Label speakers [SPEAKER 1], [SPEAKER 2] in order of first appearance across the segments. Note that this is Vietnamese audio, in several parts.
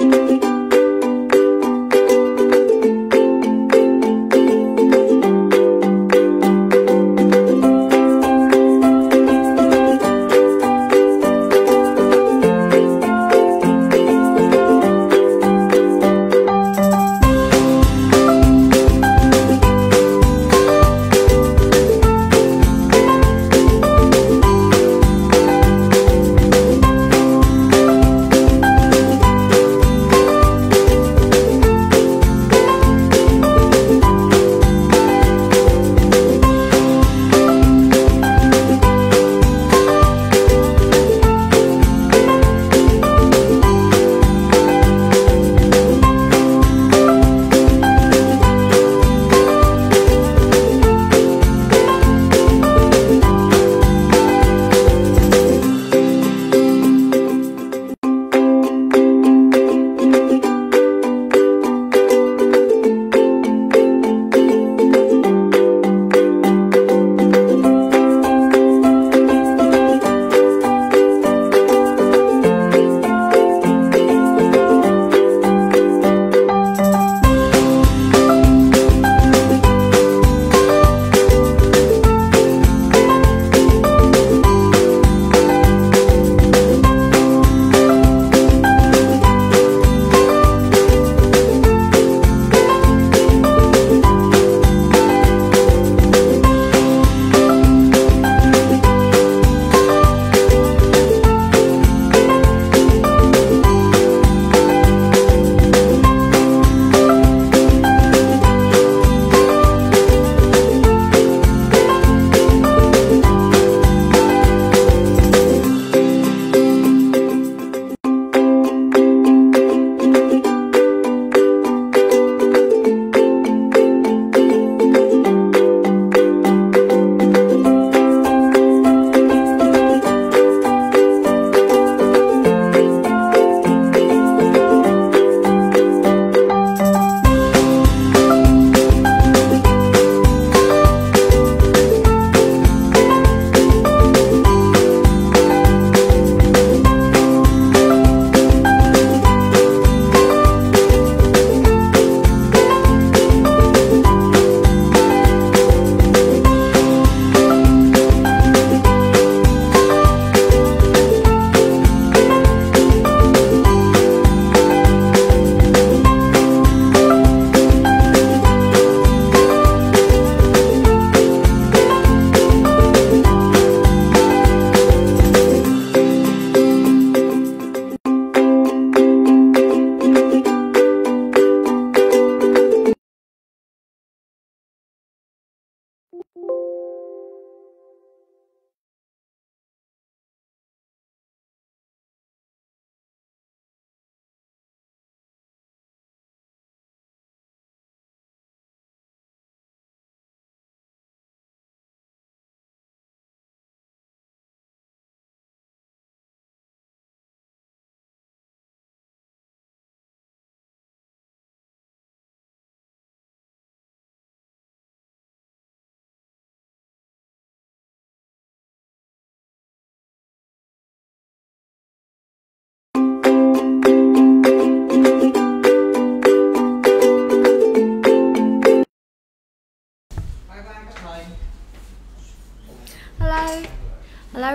[SPEAKER 1] Hello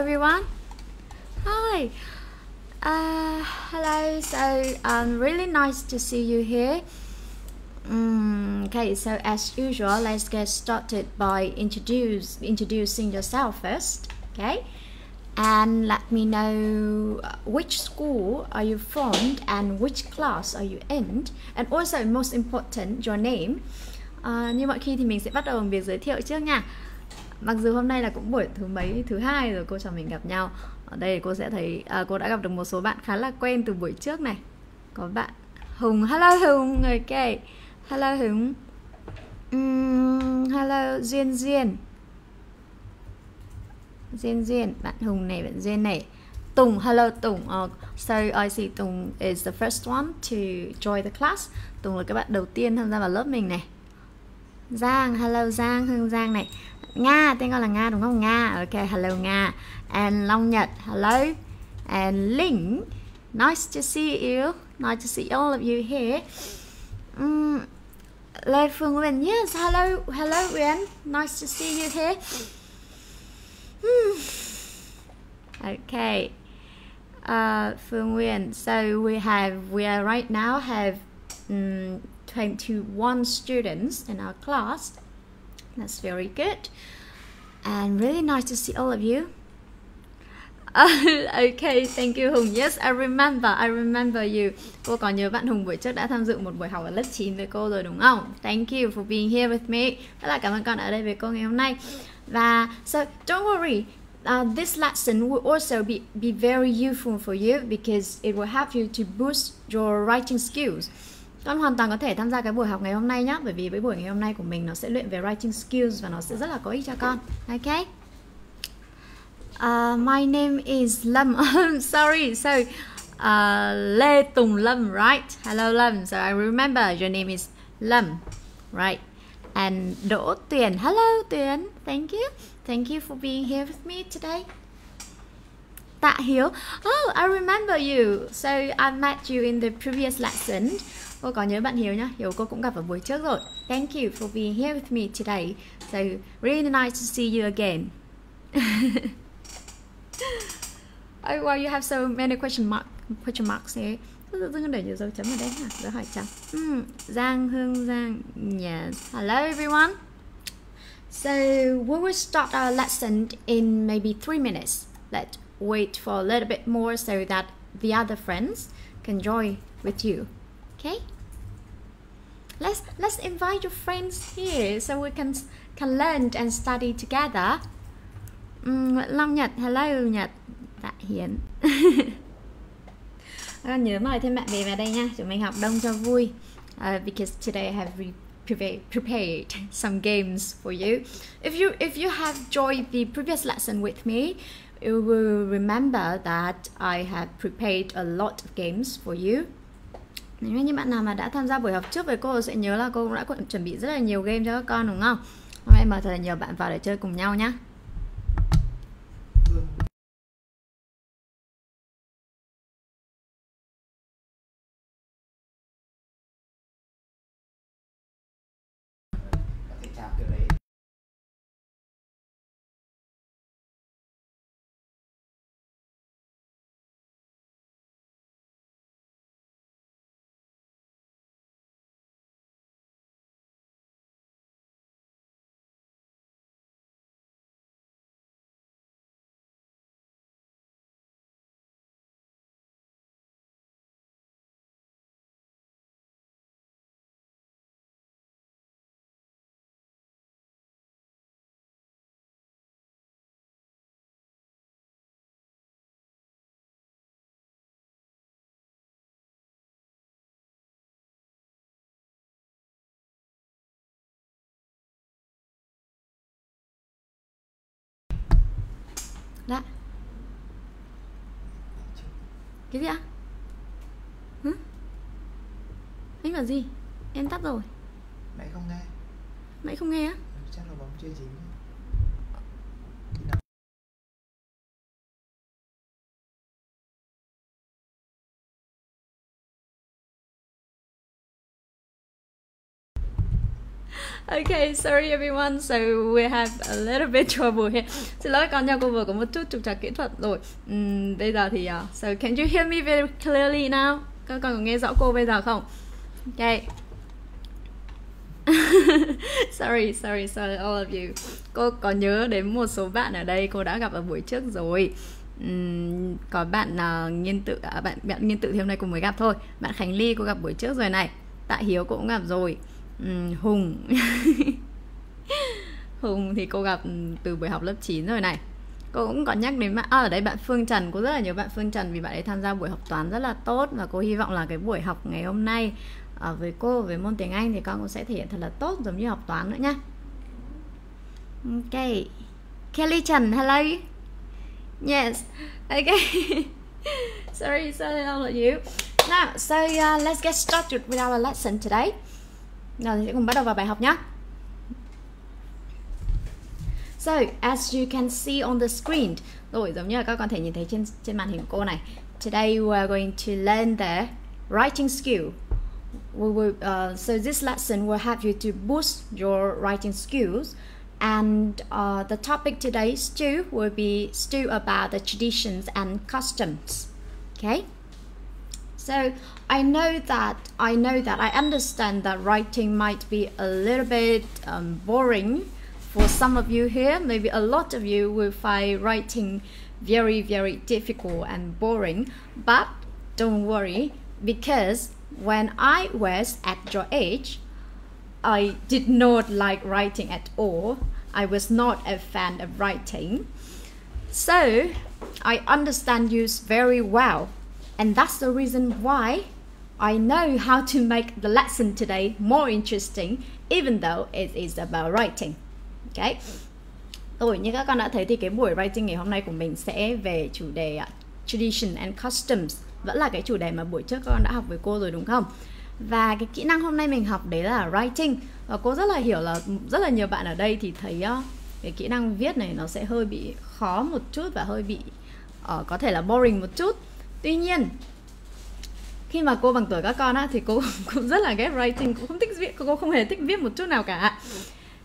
[SPEAKER 1] everyone. Hi. Uh, hello. So um, really nice to see you here. Mm, okay, so as usual, let's get started by introduce introducing yourself first. Okay, and let me know which school are you from and which class are you in, and also most important your name. Uh, như mọi khi thì mình sẽ bắt đầu việc giới thiệu trước nha. Mặc dù hôm nay là cũng buổi thứ mấy thứ hai rồi cô trò mình gặp nhau ở đây cô sẽ thấy à, cô đã gặp được một số bạn khá là quen từ buổi trước này có bạn hùng hello hùng người kể hello hùng um, hello duyên duyên duyên duyên bạn hùng này bạn duyên này Tùng, hello Tùng. Ờ, uh, so I see Tùng is the first one to join the class. Tùng là các bạn đầu tiên tham gia vào lớp mình này. Giang, hello Giang, Hương Giang này. Nga tên con là Nga đúng không Nga ok hello Nga and Long Nhật hello and Linh nice to see you Nice to see all of you here. Um, Lê Phương Nguyên, yes, hello, hello Uyển. Nice to see you here. Hmm. Okay. Uh, Phương Nguyên, so we have, we are right now have mm, um, 21 students in our class. That's very good. And really nice to see all of you. Okay, thank you Hùng. Yes, I remember, I remember you. Cô còn nhớ bạn Hùng buổi trước đã tham dự một buổi học ở lớp 9 với cô rồi đúng không? Thank you for being here with me. Rất là cảm ơn con ở đây với cô ngày hôm nay. Và so don't worry, uh, this lesson will also be be very useful for you because it will help you to boost your writing skills. Con hoàn toàn có thể tham gia cái buổi học ngày hôm nay nhé Bởi vì với buổi ngày hôm nay của mình nó sẽ luyện về writing skills Và nó sẽ rất là có ích cho con. Ok? Uh, My name is Lâm. Sorry, sorry, uh, Lê Tùng Lâm, right? Hello Lâm, so I remember your name is Lâm Right? And Đỗ Tuyền, hello Tuyền. Thank you. Thank you for being here with me today. Tạ Hiếu. Oh, I remember you. So I met you in the previous lesson. Cô có nhớ bạn Hiếu nhá? Hiếu cô cũng gặp ở buổi trước rồi. Thank you for being here with me today. So really nice to see you again. Oh, well, you have so many question mark question marks here. Tự dưng để nhiều dấu chấm ở đây hả dấu hỏi chấm Mm, Giang Hương Giang yes hello everyone. So we will start our lesson in maybe three minutes. Let's wait for a little bit more so that the other friends can join with you. Okay? Let's let's invite your friends here so we can can learn and study together. Um, Long Nhật hello Nhật. Tạ Hiến con nhớ mời thêm bạn bè vào đây nha. Chúng mình học đông cho vui. Uh, because today I have prepared, prepared some games for you. If you if you have joined the previous lesson with me you will remember that I have prepared a lot of games for you nếu như bạn nào mà đã tham gia buổi học trước với cô sẽ nhớ là cô cũng đã chuẩn bị rất là nhiều game cho các con, đúng không? Hôm nay mời thật là nhiều bạn vào để chơi cùng nhau nhé. Dạ Cái gì ạ? Hả? Anh bảo gì? Em tắt rồi
[SPEAKER 2] Mẹ không nghe
[SPEAKER 1] Mẹ không nghe á?
[SPEAKER 2] Chắc là bấm chơi chính
[SPEAKER 1] Okay, sorry everyone. So we have a little bit trouble here. Xin lỗi con nha, cô vừa có một chút trục trặc kỹ thuật rồi. Um, bây giờ thì uh, so can you hear me very clearly now? Các con có nghe rõ cô bây giờ không? Okay. sorry, sorry, sorry all of you. Cô có nhớ đến một số bạn ở đây cô đã gặp ở buổi trước rồi. Um, có bạn uh, nghiên tự à, bạn bạn nghiên tự thì hôm nay cùng mới gặp thôi. Bạn Khánh Ly cô gặp buổi trước rồi này. Tạ Hiếu cũng gặp rồi um, Hùng. Hùng thì cô gặp từ buổi học lớp 9 rồi này. Cô cũng có nhắc đến bạn à, ở đây bạn Phương Trần Cô rất là nhớ bạn Phương Trần vì bạn ấy tham gia buổi học toán rất là tốt Và cô hy vọng là cái buổi học ngày hôm nay à, Với cô với môn tiếng Anh thì con cũng sẽ thể hiện thật là tốt giống như học toán nữa nha. Ok. Kelly Trần, hello. Yes, okay Sorry, sorry all of you. Now, so uh, let's get started with our lesson today. Nào thì sẽ cùng bắt đầu vào bài học nhé. So, as you can see on the screen, rồi giống như là các con thể nhìn thấy trên trên màn hình của cô này. Today we are going to learn the writing skill. We will, uh, so this lesson will help you to boost your writing skills. And uh, the topic today, Stu, will be Stu about the traditions and customs. Okay. So I know that I know that I understand that writing might be a little bit um, boring for some of you here. Maybe a lot of you will find writing very very difficult and boring. But don't worry because when I was at your age, I did not like writing at all. I was not a fan of writing. So I understand you very well. And that's the reason why I know how to make the lesson today more interesting, even though it is about writing. Okay. Rồi như các con đã thấy thì cái buổi writing ngày hôm nay của mình sẽ về chủ đề uh, tradition and customs vẫn là cái chủ đề mà buổi trước các con đã học với cô rồi đúng không? Và cái kỹ năng hôm nay mình học đấy là writing và cô rất là hiểu là rất là nhiều bạn ở đây thì thấy uh, cái kỹ năng viết này nó sẽ hơi bị khó một chút và hơi bị uh, có thể là boring một chút. Tuy nhiên khi mà cô bằng tuổi các con á thì cô cũng rất là ghét writing cũng không thích viết cô không hề thích viết một chút nào cả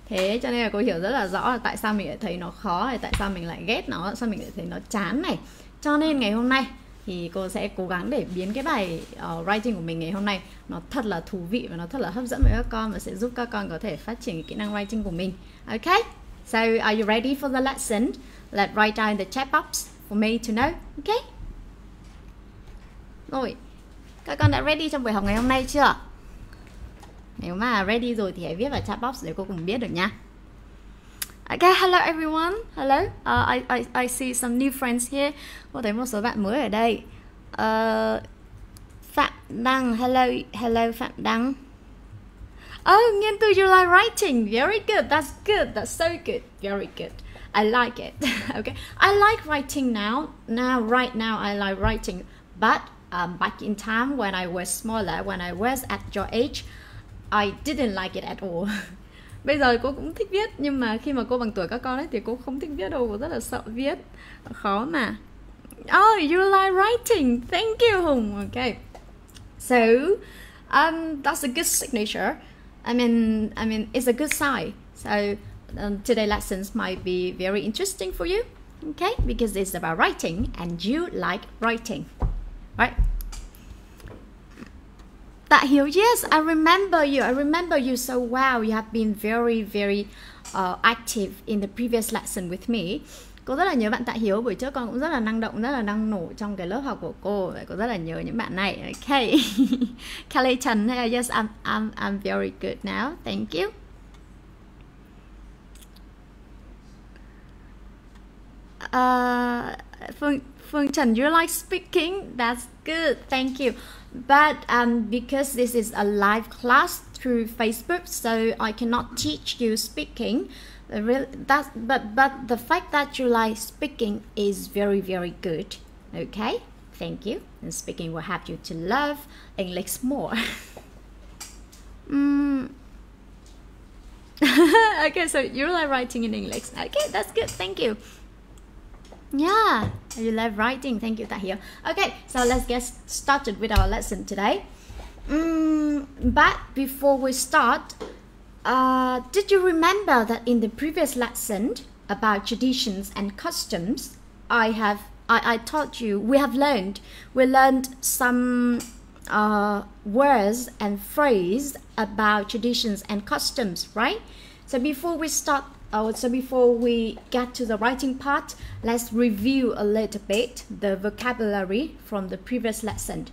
[SPEAKER 1] thế cho nên là cô hiểu rất là rõ là tại sao mình lại thấy nó khó hay tại sao mình lại ghét nó sao mình lại thấy nó chán này cho nên ngày hôm nay thì cô sẽ cố gắng để biến cái bài uh, writing của mình ngày hôm nay nó thật là thú vị và nó thật là hấp dẫn với các con và sẽ giúp các con có thể phát triển cái kỹ năng writing của mình. Okay? So are you ready for the lesson? Let's write down the chat box for me to know. Okay? Rồi, các con đã ready trong buổi học ngày hôm nay chưa? Nếu mà ready rồi thì hãy viết vào chat box để cô cùng biết được nha. Okay, hello everyone. Hello. Uh, I, I I see some new friends here. Cô thấy một số bạn mới ở đây. Uh, Phạm Đăng. Hello, hello Phạm Đăng. Oh, Nghiên từ you like writing. Very good. That's good. That's so good. Very good. I like it. okay. I like writing now. Now, right now, I like writing. But um, back in time when I was smaller, when I was at your age, I didn't like it at all. Bây giờ cô cũng thích viết nhưng mà khi mà cô bằng tuổi các con ấy thì cô không thích viết đâu, cô rất là sợ viết. Khó mà. Oh, you like writing. Thank you Hùng. Okay. So, um, that's a good signature. I mean, I mean, it's a good sign. So, um, today lessons might be very interesting for you. Okay, because it's about writing and you like writing. Right? Tạ Hiếu, yes, I remember you. I remember you so well. You have been very, very uh, active in the previous lesson with me. Cô rất là nhớ bạn Tạ Hiếu buổi trước con cũng rất là năng động, rất là năng nổ trong cái lớp học của cô. Cô rất là nhớ những bạn này. Okay. Kelly Trần, yes, I'm, I'm, I'm very good now. Thank you. Uh, Phương, Phương Trần, you like speaking? That's good. Thank you. But um, because this is a live class through Facebook, so I cannot teach you speaking. Really, that but but the fact that you like speaking is very very good. Okay, thank you. And speaking will help you to love English more. mm. okay, so you like writing in English. Okay, that's good. Thank you. Yeah, you love writing. Thank you, Tahir. Okay, so let's get started with our lesson today. Mm, but before we start, uh, did you remember that in the previous lesson about traditions and customs, I have I, I taught you we have learned we learned some uh, words and phrase about traditions and customs, right? So before we start uh, so before we get to the writing part, let's review a little bit the vocabulary from the previous lesson.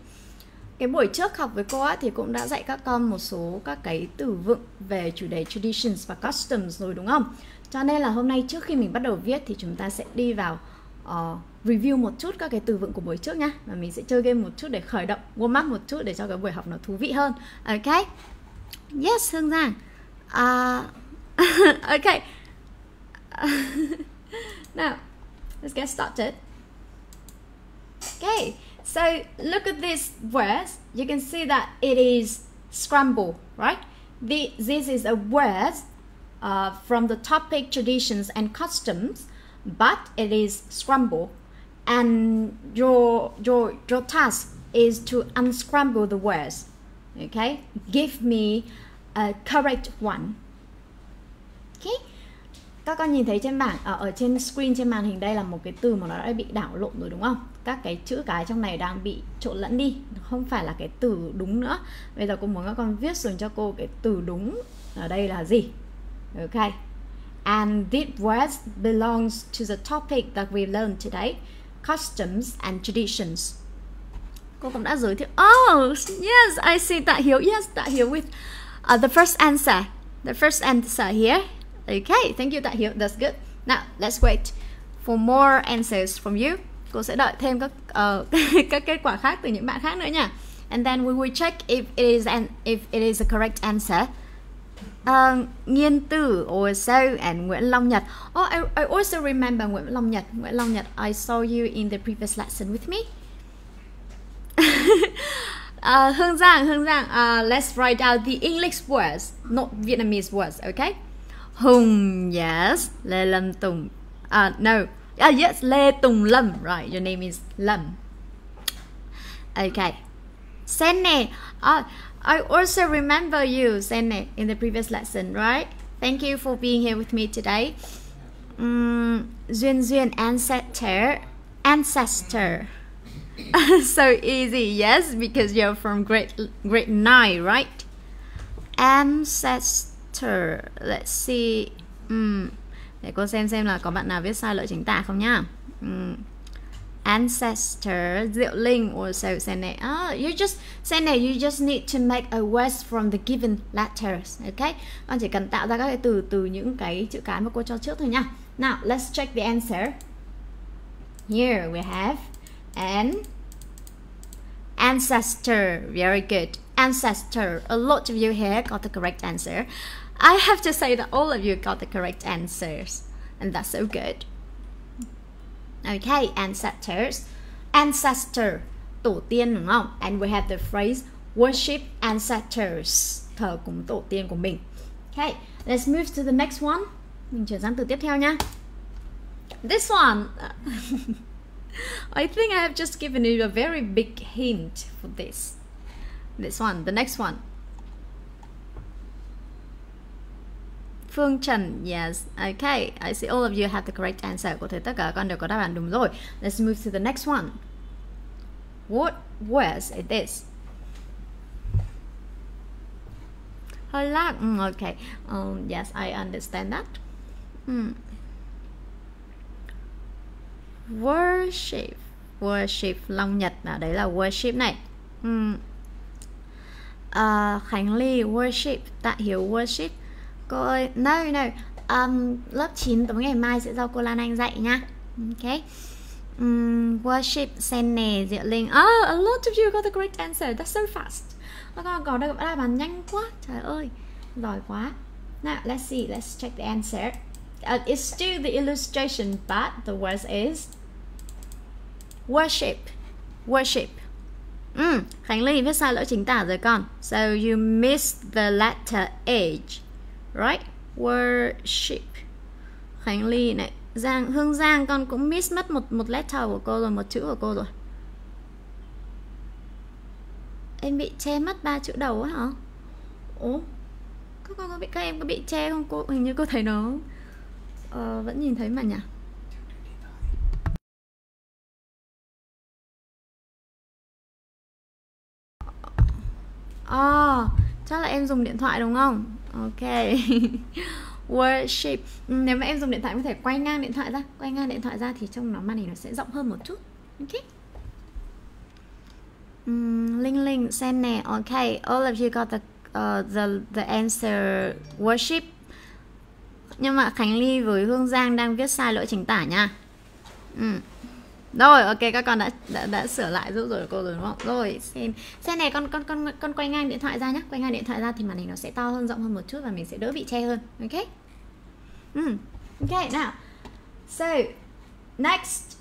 [SPEAKER 1] Cái buổi trước học với cô á, thì cũng đã dạy các con một số các cái từ vựng về chủ đề traditions và customs rồi đúng không? Cho nên là hôm nay trước khi mình bắt đầu viết thì chúng ta sẽ đi vào uh, review một chút các cái từ vựng của buổi trước nhá và mình sẽ chơi game một chút để khởi động warm up một chút để cho cái buổi học nó thú vị hơn. Ok? Yes, Hương Giang. Uh, ok. now, let's get started. Okay, so look at this word. You can see that it is scramble, right? The, this is a word uh, from the topic traditions and customs, but it is scramble. And your your your task is to unscramble the words. Okay? Give me a correct one. Okay? Các con nhìn thấy trên bảng ở, ở trên screen trên màn hình đây là một cái từ mà nó đã bị đảo lộn rồi đúng không? Các cái chữ cái trong này đang bị trộn lẫn đi, không phải là cái từ đúng nữa. Bây giờ cô muốn các con viết xuống cho cô cái từ đúng ở đây là gì? ok And this word belongs to the topic that we learned today, customs and traditions. Cô cũng đã giới thiệu. Oh, yes, I see that here. Yes, that here with uh, the first answer. The first answer here. Okay, thank you Tạ Hiếu. That's good. Now, let's wait for more answers from you. Cô sẽ đợi thêm các uh, các kết quả khác từ những bạn khác nữa nha. And then we will check if it is an if it is a correct answer. Uh, Nghiên Tử also and Nguyễn Long Nhật. Oh, I, I also remember Nguyễn Long Nhật. Nguyễn Long Nhật, I saw you in the previous lesson with me. uh, Hương Giang, Hương Giang, uh, let's write out the English words, not Vietnamese words, okay? Hùng, yes. Lê Lâm Tùng. Uh, no. Ah, yes, Lê Tùng Lâm. Right, your name is Lâm. Okay. Sene. Uh, I also remember you, Sene, in the previous lesson, right? Thank you for being here with me today. Um, Duyên Duyên, ancestor. Ancestor. so easy, yes, because you're from grade, grade 9, right? Ancestor. Let's see. Um, để cô xem xem là có bạn nào viết sai lỗi chính tả không nhá. Um, ancestor, Diệu Linh also saying này. Oh, you just saying này, you just need to make a word from the given letters. Okay? Con chỉ cần tạo ra các cái từ từ những cái chữ cái mà cô cho trước thôi nha. Now, let's check the answer. Here we have an ancestor. Very good. Ancestor. A lot of you here got the correct answer. I have to say that all of you got the correct answers. And that's so good. Okay, ancestors. Ancestor, tổ tiên đúng không? And we have the phrase worship ancestors, thờ cúng tổ tiên của mình. Okay, let's move to the next one. Mình chuyển sang từ tiếp theo nha. This one. I think I have just given you a very big hint for this. This one, the next one. Phương Trần, yes. Okay, I see all of you have the correct answer. Có thể tất cả con đều có đáp án đúng rồi. Let's move to the next one. What was it this? Hơi lag. Mm, okay. Um, yes, I understand that. Mm. Worship. Worship. Long Nhật. À, đấy là worship này. Mm. Uh, Khánh Ly, worship. Tạ Hiếu, worship Cô ơi, no no. Um, Lớp 9 tối ngày mai sẽ do cô Lan Anh dạy nha. Ok. Um, Worship Sen nè Diệu Linh. Oh, a lot of you got the correct answer. That's so fast. Các con có đáp án nhanh quá. Trời ơi, giỏi quá. Now, let's see, let's check the answer. Uh, It's still the illustration But the word is Worship. Worship. Ừ, Khánh Linh viết sai lỗi chính tả rồi con. So you missed the letter H right? Worship. Khánh Ly này. Giang Hương Giang con cũng miss mất một một letter của cô rồi một chữ của cô rồi. Em bị che mất ba chữ đầu á hả? Ố các con có bị các em có bị che không cô? Hình như cô thấy nó. Ờ, vẫn nhìn thấy mà nhỉ? À, chắc là em dùng điện thoại đúng không? Ok. Worship ừ, nếu mà em dùng điện thoại có thể quay ngang điện thoại ra. Quay ngang điện thoại ra thì trong nó màn hình nó sẽ rộng hơn một chút. Ok. Um, linh linh sen nè. Ok all of you got the uh, the the answer. Worship nhưng mà khánh ly với hương giang đang viết sai lỗi chính tả nha. Um. Rồi, ok các con đã đã, đã sửa lại giúp rồi cô rồi đúng không? Rồi, xem. Xem này con con con con quay ngang điện thoại ra nhé. Quay ngang điện thoại ra thì màn hình nó sẽ to hơn, rộng hơn một chút và mình sẽ đỡ bị che hơn. Ok? Mm. Okay, now. So, next.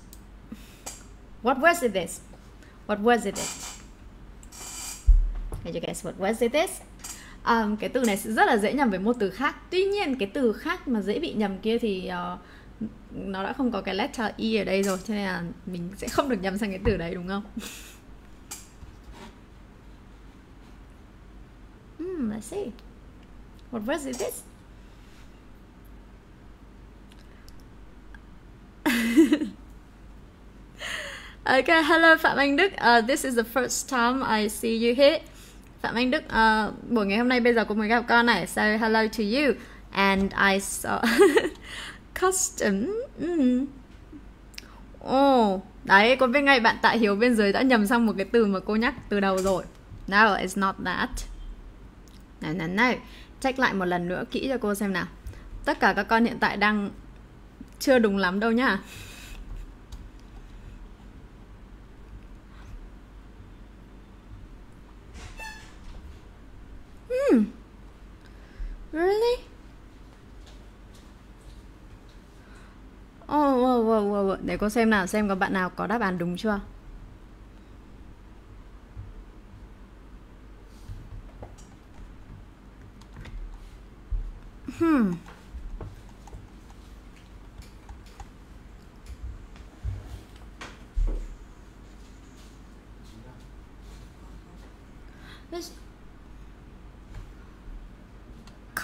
[SPEAKER 1] What was it this? What was it this? Can you guess what was it this? Um, cái từ này sẽ rất là dễ nhầm với một từ khác. Tuy nhiên cái từ khác mà dễ bị nhầm kia thì uh, nó đã không có cái letter i ở đây rồi cho nên là mình sẽ không được nhầm sang cái từ đấy đúng không hmm, let's see what word is this okay, hello Phạm Anh Đức. Uh, this is the first time I see you here. Phạm Anh Đức, uh, buổi ngày hôm nay bây giờ cũng mới gặp con này. So hello to you. And I saw custom. Mm. Oh, đấy, còn bên ngay bạn Tạ Hiếu bên dưới đã nhầm sang một cái từ mà cô nhắc từ đầu rồi. No, it's not that. Này này này, Check lại một lần nữa kỹ cho cô xem nào. Tất cả các con hiện tại đang chưa đúng lắm đâu nhá. Hmm. Really? Oh, oh, oh, oh, oh. Để cô xem nào, xem có bạn nào có đáp án đúng chưa. Hmm. This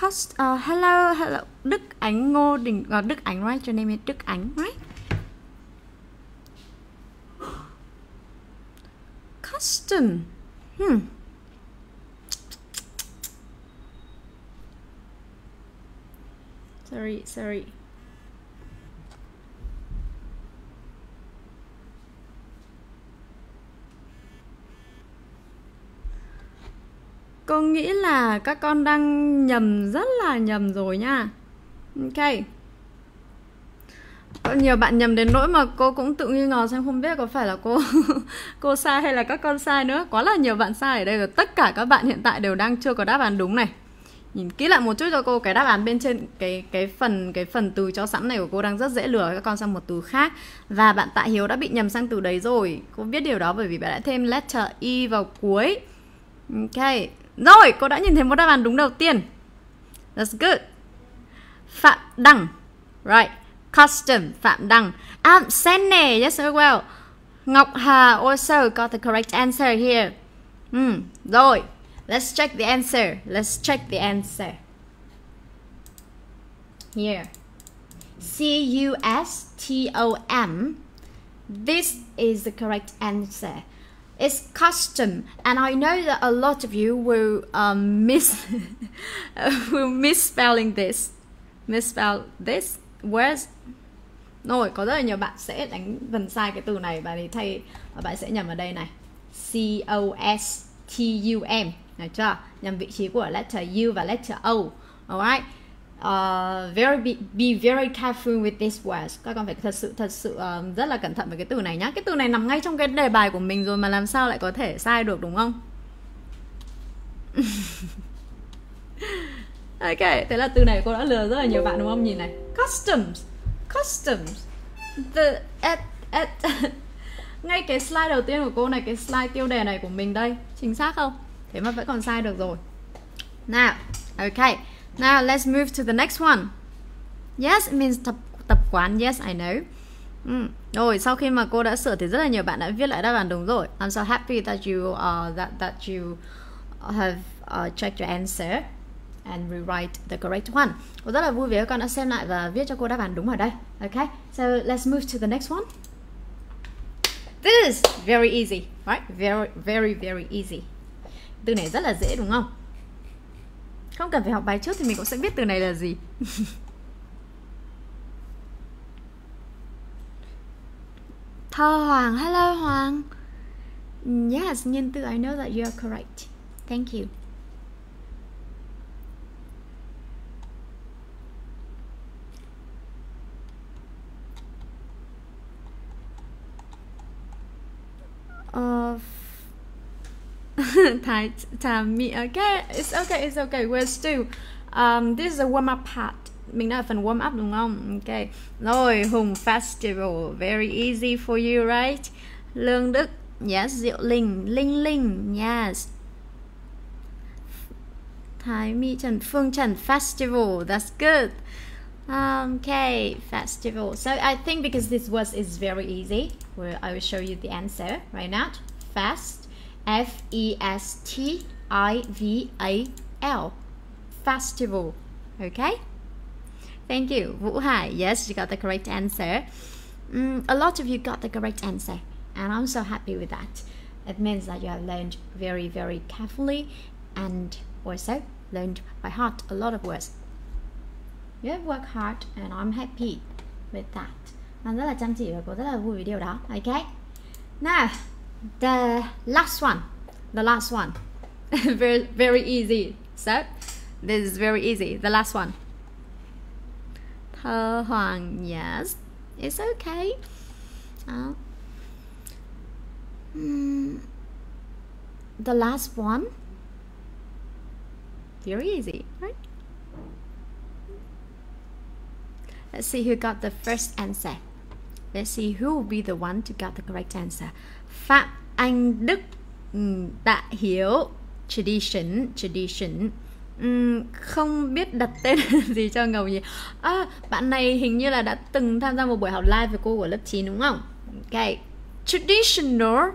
[SPEAKER 1] cost uh, ờ, hello hello Đức Ánh Ngô Đình uh, Đức Ánh right? Your name is Đức Ánh right? Custom. Hmm. Sorry sorry. Cô nghĩ là các con đang nhầm, rất là nhầm rồi nha. Ok. Có nhiều bạn nhầm đến nỗi mà cô cũng tự nghi ngờ xem không biết có phải là cô cô sai hay là các con sai nữa. Quá là nhiều bạn sai ở đây rồi. Tất cả các bạn hiện tại đều đang chưa có đáp án đúng này. Nhìn kỹ lại một chút cho cô, cái đáp án bên trên, cái cái phần cái phần từ cho sẵn này của cô đang rất dễ lừa các con sang một từ khác. Và bạn Tạ Hiếu đã bị nhầm sang từ đấy rồi. Cô biết điều đó bởi vì bạn đã thêm letter y vào cuối. Ok rồi, cô đã nhìn thấy một đáp án đúng đầu tiên. That's good. Phạm Đăng. Right. Custom. Phạm Đăng. À, um, Sene, Yes, very well. Ngọc Hà also got the correct answer here. Mm, Rồi. Let's check the answer. Let's check the answer. Here. C-U-S-T-O-M. This is the correct answer. It's custom, and I know that a lot of you will um, miss will misspelling this, misspell this. Where's rồi có rất là nhiều bạn sẽ đánh vần sai cái từ này và thì thay bạn sẽ nhầm ở đây này. C O S T U M được chưa? Nhầm vị trí của letter U và letter O alright? Uh, very be, be very careful with this word các con phải thật sự thật sự uh, rất là cẩn thận với cái từ này nhá. Cái từ này nằm ngay trong cái đề bài của mình rồi mà làm sao lại có thể sai được đúng không? Ok thế là từ này cô đã lừa rất là nhiều bạn đúng không? Nhìn này. Customs. Customs. The at at. Ngay cái slide đầu tiên của cô này cái slide tiêu đề này của mình đây. Chính xác không? Thế mà vẫn còn sai được rồi. Nào ok. Now let's move to the next one. Yes it means tập tập quán. Yes, I know. Mm. Rồi sau khi mà cô đã sửa thì rất là nhiều bạn đã viết lại đáp án đúng rồi. I'm so happy that you uh, that that you have uh, checked your answer and rewrite the correct one. Cô rất là vui vì các con đã xem lại và viết cho cô đáp án đúng ở đây. Okay, so let's move to the next one. This is very easy, right? Very, very, very easy. Từ này rất là dễ đúng không? Không cần phải học bài trước thì mình cũng sẽ biết từ này là gì. Thơ Hoàng, hello Hoàng. Yes, Nhân Tư, I know that you are correct. Thank you. Uh, Thai me okay it's okay it's okay. We're still um, this is a warm up part. Mình ở phần warm up đúng không? Ok rồi Hùng Festival very easy for you right? Lương Đức yes. Diệu Linh Linh Linh yes. Thái Mỹ Trần Phương Trần Festival that's good. Um, okay festival. So I think because this was is very easy well, I will show you the answer right now. Fast F E S T I V A L. Festival. Okay? Thank you. Vũ Hải, yes, you got the correct answer. Mm, a lot of you got the correct answer, and I'm so happy with that. It means that you have learned very, very carefully and also learned by heart a lot of words. You have worked hard, and I'm happy with that. Anh rất là chăm chỉ và cô rất là vui với điều đó. Okay? Now, the last one. The last one. very, very easy. So, this is very easy. The last one. Thơ Hoàng, yes. It's okay. Uh, mm, the last one. Very easy, right? Let's see who got the first answer. Let's see who will be the one to get the correct answer. Phạm Anh Đức ừ, Tạ Hiếu Tradition Tradition uhm, Không biết đặt tên gì cho ngầu nhỉ à, Bạn này hình như là đã từng tham gia một buổi học live với cô của lớp 9 đúng không? Ok Traditional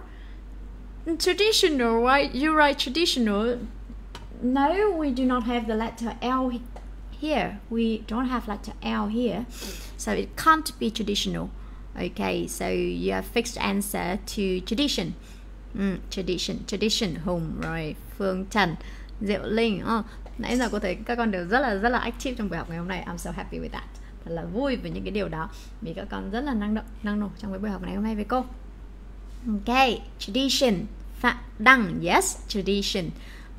[SPEAKER 1] Traditional, right? You write traditional No, we do not have the letter L here. We don't have letter L here. So it can't be traditional. Okay, so you have fixed answer to tradition. Mm, tradition, tradition Hùng rồi Phương Trần, Diệu Linh. Oh, nãy giờ cô thấy các con đều rất là rất là active trong buổi học ngày hôm nay. I'm so happy with that. Thật là vui với những cái điều đó vì các con rất là năng động, năng nổ trong cái buổi học ngày hôm nay với cô. Okay, tradition. Phạm Đăng, yes, tradition.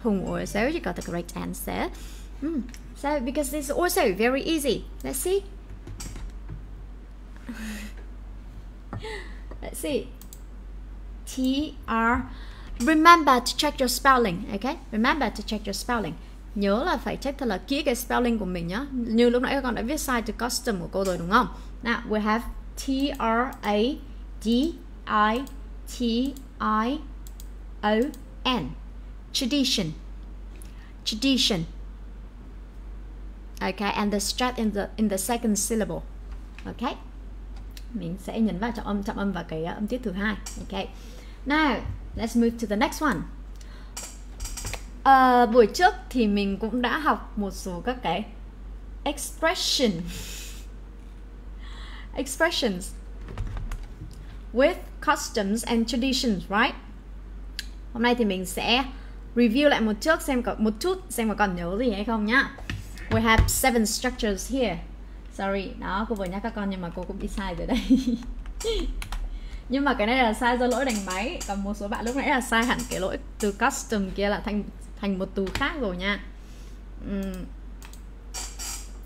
[SPEAKER 1] Hùng also, you got the correct answer. Mm. So because this is also very easy. Let's see. Let's see. T R. Remember to check your spelling. Okay. Remember to check your spelling. Nhớ là phải check thật là kỹ cái spelling của mình nhá. Như lúc nãy các con đã viết sai từ custom của cô rồi đúng không? Now we have T R A D I T I O N. Tradition. Tradition. Okay, and the stress in the in the second syllable. Okay mình sẽ nhấn vào trọng âm trọng âm và cái ờ, âm tiết thứ hai. Ok. Now let's move to the next one. À, buổi trước thì mình cũng đã học một số các cái expression expressions with customs and traditions right? Hôm nay thì mình sẽ review lại một trước xem có một chút xem có còn nhớ gì hay không nhá. We have seven structures here sorry, đó, cô vừa nhắc các con nhưng mà cô cũng bị sai rồi đây nhưng mà cái này là sai do lỗi đánh máy. Còn một số bạn lúc nãy là sai hẳn cái lỗi từ custom kia là thành thành một từ khác rồi nha. Uhm.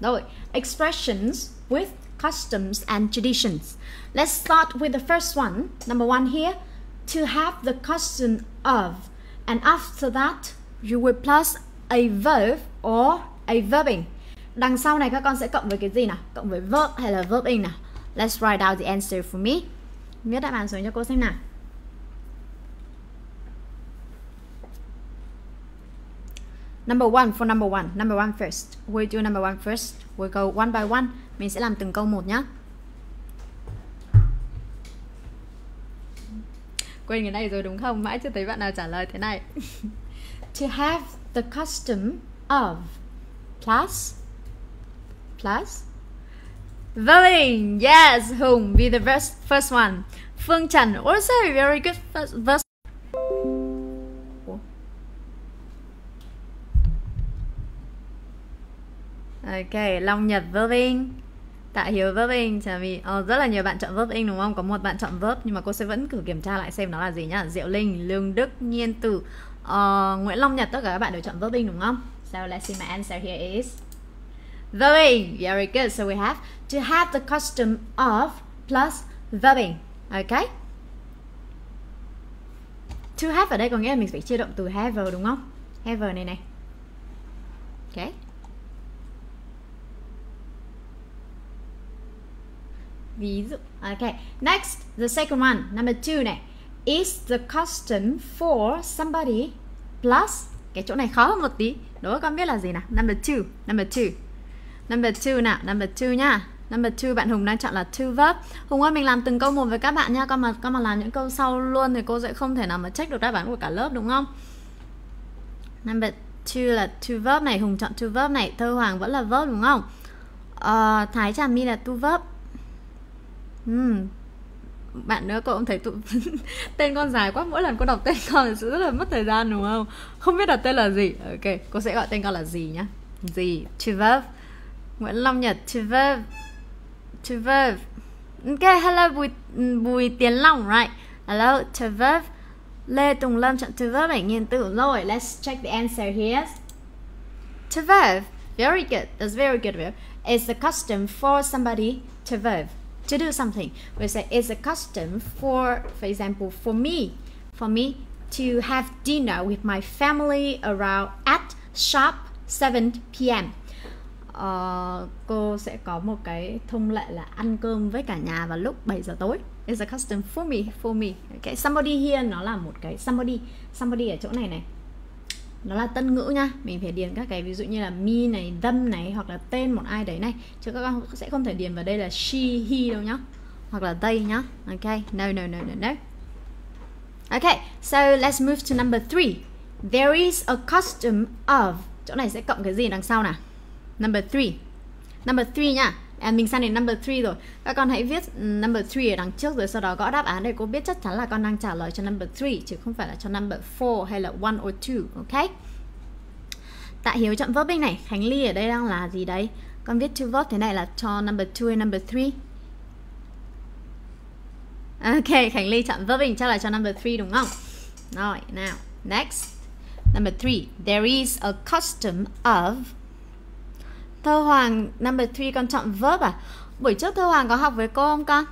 [SPEAKER 1] rồi, expressions with customs and traditions. Let's start with the first one. Number one here, to have the custom of. And after that, you will plus a verb or a verbing. Đằng sau này các con sẽ cộng với cái gì nào? Cộng với verb hay là verb in nào? Let's write out the answer for me. Viết đáp án xuống cho cô xem nào. Number one for number one. Number one first. We'll do number one first. We'll go one by one. Mình sẽ làm từng câu một nhé. Quên cái này rồi đúng không? Mãi chưa thấy bạn nào trả lời thế này. to have the custom of plus plus Voting, yes, Hùng, be the first, first one. Phương Trần, oh, also very good first, first. Ok, Long Nhật verbing Tạ Hiếu verbing Chà vì oh, rất là nhiều bạn chọn verbing đúng không? Có một bạn chọn verb nhưng mà cô sẽ vẫn cử kiểm tra lại xem nó là gì nhá. Diệu Linh, Lương Đức, Nhiên Tử, uh, Nguyễn Long Nhật tất cả các bạn đều chọn verbing đúng không? So let's see my answer here is verbing very good. So we have to have the custom of plus verbing okay? To have ở đây có nghĩa là mình phải chia động từ have đúng không? Have này này. Okay. Ví dụ, okay. Next, the second one, number two này. Is the custom for somebody plus, cái chỗ này khó hơn một tí. Đố con biết là gì nào? Number two number two. Number 2 nào, number 2 nha. Number 2 bạn Hùng đang chọn là two verb. Hùng ơi mình làm từng câu một với các bạn nha. Con mà con mà làm những câu sau luôn thì cô sẽ không thể nào mà check được đáp án của cả lớp đúng không? Number 2 là two verb này hùng chọn two verb này thơ hoàng vẫn là verb đúng không uh, thái trà my là two verb uhm. bạn nữa cô cũng thấy tụ tên con dài quá mỗi lần cô đọc tên con sẽ rất là mất thời gian đúng không không biết đặt tên là gì ok cô sẽ gọi tên con là gì nhá gì Two verb nguyễn long nhật to verb to verb ok hello bùi bùi tiến long right hello to verb Lê Tùng Lâm chọn to verb 7 nghìn tử rồi. Let's check the answer here. To verb, very good. That's very good verb. It's a custom for somebody to verb to do something. We say it's a custom for, for example, for me, for me to have dinner with my family around at sharp 7 p.m. Uh, cô sẽ có một cái thông lệ là ăn cơm với cả nhà vào lúc 7 giờ tối. It's a custom for me for me. Okay somebody here nó là một cái somebody. Somebody ở chỗ này này. Nó là tân ngữ nha. Mình phải điền các cái ví dụ như là me này them này hoặc là tên một ai đấy này. Chứ các con sẽ không thể điền vào đây là she he đâu nhá. Hoặc là they nhá. Ok. No no no no no. Okay so let's move to number three. There is a custom of chỗ này sẽ cộng cái gì đằng sau nào? Number 3 number 3 nha. À, mình sang đến number 3 rồi. Các con hãy viết ừ, number 3 ở đằng trước rồi sau đó gõ đáp án để cô biết chắc chắn là con đang trả lời cho number 3 chứ không phải là cho number 4 hay là 1 or 2 ok? Tạ Hiếu chọn verbing này. Khánh Ly ở đây đang là gì đấy? Con viết to verb thế này là cho number 2 hay number 3 Ok, Khánh Ly chọn verbing chắc là cho number 3 đúng không? Rồi, nào, next. Number 3. There is a custom of Thơ Hoàng number 3 con chọn verb à? Buổi trước Thơ Hoàng có học với cô không con?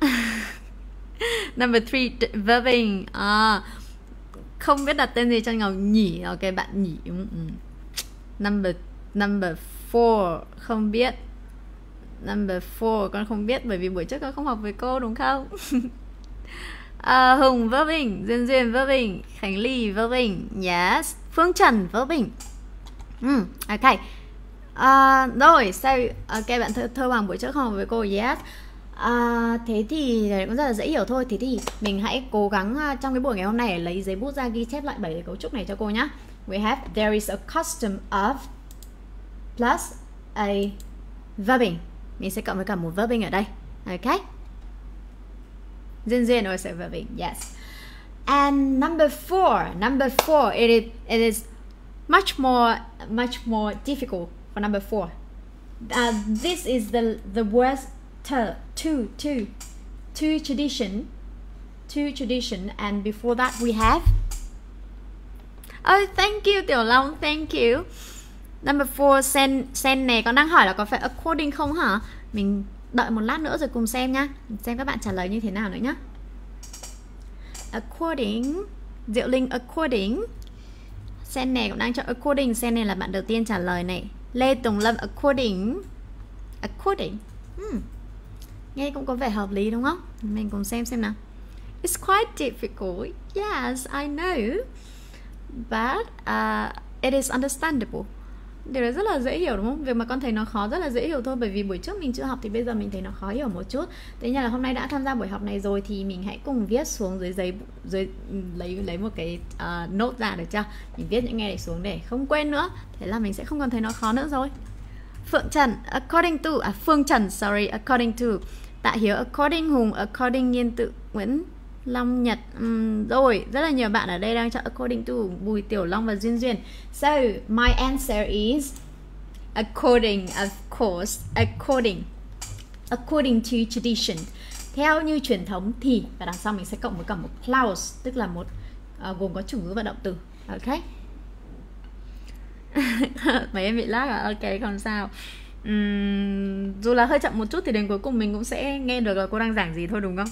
[SPEAKER 1] number 3 verbing. À, không biết đặt tên gì cho Ngọc nhỉ. Ok bạn nhỉ. Ừ, ừ. number number 4 không biết. Number 4 con không biết bởi vì buổi trước con không học với cô đúng không? À, Hùng verbing. Duyên Duyên verbing. Khánh Ly verbing. Yes. Phương Trần verbing. Ừ, ok. Uh, rồi, sao ok bạn thơ, thơ hoàng buổi trước không? Với cô yes. À, thế thì cũng rất là dễ hiểu thôi. Thế thì mình hãy cố gắng uh, trong cái buổi ngày hôm nay lấy giấy bút ra ghi chép lại bảy cái cấu trúc này cho cô nhé We have there is a custom of plus a verbing. Mình sẽ cộng với cả một verbing ở đây. Ok. Duyên duyên rồi sẽ verbing. Yes. And number four Number four It is, it is much more much more difficult for number four. Uh, this is the the worst ter, two two two tradition two tradition and before that we have oh thank you tiểu long thank you. Number four sen sen này con đang hỏi là có phải according không hả? Mình đợi một lát nữa rồi cùng xem nhá. Xem các bạn trả lời như thế nào nữa nhá. According diệu linh according. Sen này cũng đang chọn according. Sen này là bạn đầu tiên trả lời này. Lê Tùng Lâm according. According? Hmm. Nghe cũng có vẻ hợp lý đúng không? Mình cùng xem xem nào. It's quite difficult. Yes, I know. But uh, it is understandable điều đấy rất là dễ hiểu đúng không? Việc mà con thấy nó khó rất là dễ hiểu thôi bởi vì buổi trước mình chưa học thì bây giờ mình thấy nó khó hiểu một chút. Thế nhưng là hôm nay đã tham gia buổi học này rồi thì mình hãy cùng viết xuống dưới giấy dưới ừ, lấy lấy một cái ờ, uh, nốt ra được chưa? Mình viết những nghe này xuống để không quên nữa. Thế là mình sẽ không còn thấy nó khó nữa rồi. Phượng Trần according to à Phương Trần sorry according to. Tạ Hiếu according Hùng according Nhiên Tự Nguyễn Long Nhật um, rồi rất là nhiều bạn ở đây đang chọn according to Bùi Tiểu Long và Duyên Duyên. So my answer is according of course according according to tradition. Theo như truyền thống thì và đằng sau mình sẽ cộng với cả một clause tức là một uh, gồm có chủ ngữ và động từ. Ok? Mấy em bị lag à? Ok không sao. Um, dù là hơi chậm một chút thì đến cuối cùng mình cũng sẽ nghe được là cô đang giảng gì thôi đúng không?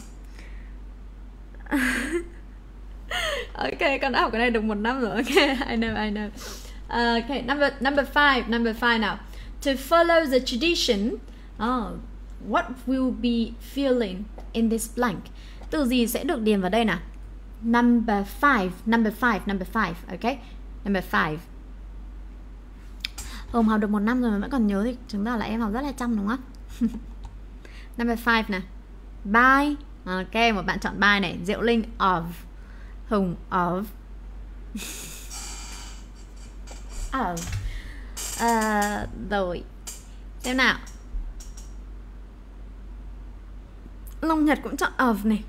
[SPEAKER 1] ok con đã học cái này được một năm rồi ok I know I know. Uh, okay number number five number five now to follow the tradition oh, what will be feeling in this blank? Từ gì sẽ được điền vào đây nào? Number five number five number five ok? Number five. Hồng học được một năm rồi mà vẫn còn nhớ thì chứng tỏ là em học rất là chăm đúng không? Number five nè Bye. Ờ, ok, một bạn chọn bài này Diệu Linh of Hùng of. Of uh, ờ, ờ, rồi xem nào. Long Nhật cũng chọn of này.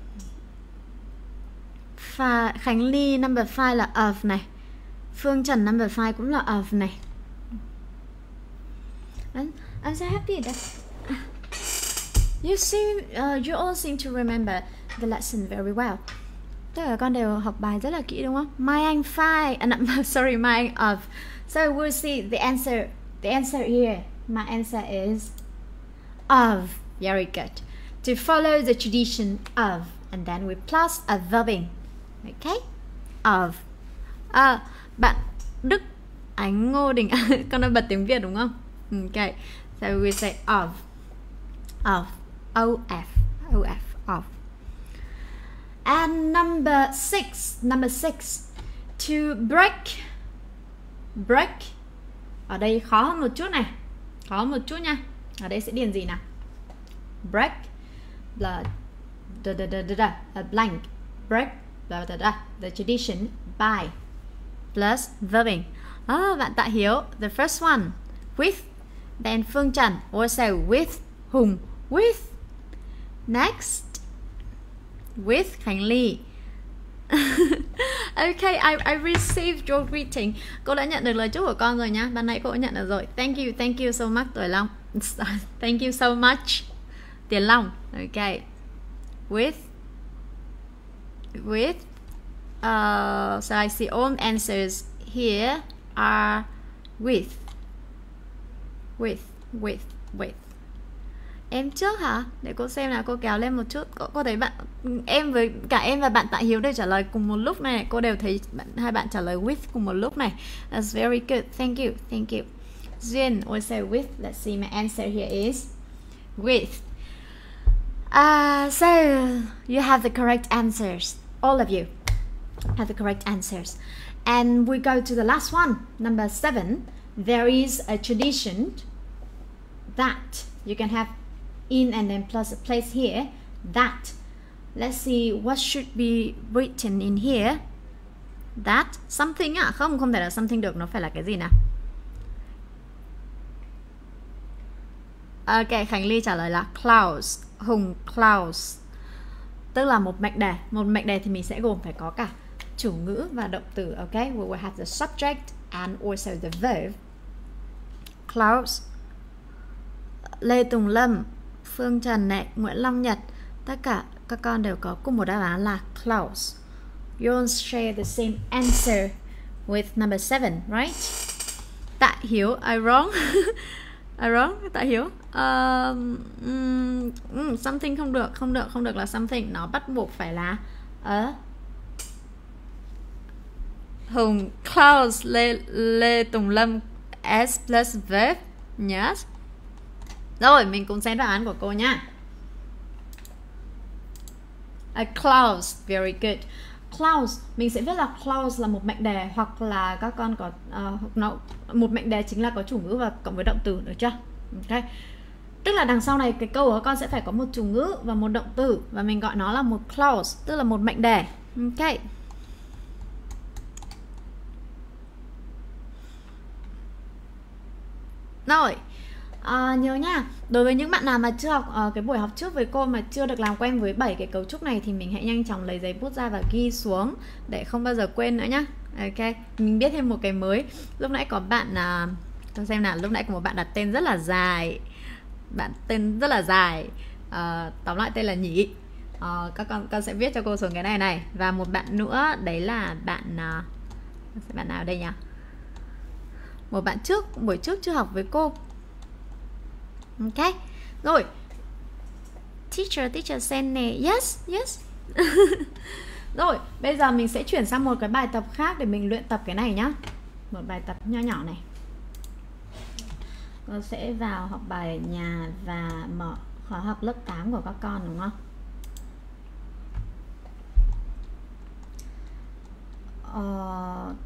[SPEAKER 1] Pha, Khánh Ly number 5 là of này. Phương Trần number 5 cũng là of này. I'm, I'm so happy that you seem uh, you all seem to remember the lesson very well. Tất cả con đều học bài rất là kỹ đúng không? My Anh five, uh, no, sorry my Anh of so we'll see the answer the answer here. My answer is of. Very good. To follow the tradition of. And then we plus a verbing okay? Of. À, bạn Đức Ánh Ngô Đình. Con đã bật tiếng Việt đúng không? Ừ, okay so we say of. Of of of of and number six number six to break break. Ở đây khó hơn một chút này khó hơn một chút nha. Ở đây sẽ điền gì nào? Break là da da da da da a blank. Break da da da the tradition by plus verbing. Oh, bạn Tạ Hiếu the first one with then Phương Trần also with whom? With next with Khánh Ly okay, I, I received your greeting. Cô đã nhận được lời chúc của con rồi nhá. Ban nãy cô đã nhận được rồi. Thank you, thank you so much Tuổi Long. thank you so much Tiền Long. Okay. With with uh, so I see all answers here are with with with with em trước hả? Để cô xem là cô kéo lên một chút. Cô, cô thấy bạn em với cả em và bạn tạ hiếu đều trả lời cùng một lúc này. Cô đều thấy bạn, hai bạn trả lời with cùng một lúc này. That's very good. Thank you. Thank you. Duyên also with. Let's see my answer here is with. Uh, so you have the correct answers. All of you have the correct answers. And we go to the last one number seven. There is a tradition that you can have in and then plus a place here, that. Let's see what should be written in here. That something à? Không không thể là something được, nó phải là cái gì nào? Ok, khánh ly trả lời là clouds hùng clouds tức là một mệnh đề. Một mệnh đề thì mình sẽ gồm phải có cả chủ ngữ và động từ, ok? We will have the subject and also the verb. Clouds Lê Tùng Lâm. Phương Trần này, Nguyễn Long Nhật. Tất cả các con đều có cùng một đáp án là clouds you all share the same answer with number seven right? Tạ Hiếu I wrong? I wrong? Tạ Hiếu? Uh, um, something không được không được không được là something. Nó bắt buộc phải là ở Hùng. Clouds Lê Lê Tùng Lâm S plus verb yes rồi mình cùng xem đáp án của cô nhá A clouds, very good. Clouds, mình sẽ viết là clouds là một mệnh đề hoặc là các con có uh, nó một mệnh đề chính là có chủ ngữ và cộng với động từ được chưa? Ok. Tức là đằng sau này cái câu của con sẽ phải có một chủ ngữ và một động từ và mình gọi nó là một clause, tức là một mệnh đề. Ok. Rồi, à, nhớ nha. Đối với những bạn nào mà chưa học uh, cái buổi học trước với cô mà chưa được làm quen với bảy cái cấu trúc này thì mình hãy nhanh chóng lấy giấy bút ra và ghi xuống để không bao giờ quên nữa nhá. Ok mình biết thêm một cái mới. Lúc nãy có bạn à, uh, tôi xem nào lúc nãy có một bạn đặt tên rất là dài. Bạn tên rất là dài. Uh, tóm lại tên là nhỉ uh, các con con sẽ viết cho cô xuống cái này này. Và một bạn nữa đấy là bạn uh, bạn nào đây nhỉ? Một bạn trước buổi trước chưa học với cô ok. Rồi. Teacher teacher send nè. Yes yes. Rồi bây giờ mình sẽ chuyển sang một cái bài tập khác để mình luyện tập cái này nhá. Một bài tập nho nhỏ này. Con sẽ vào học bài ở nhà và mở khóa học lớp 8 của các con đúng không? Uh,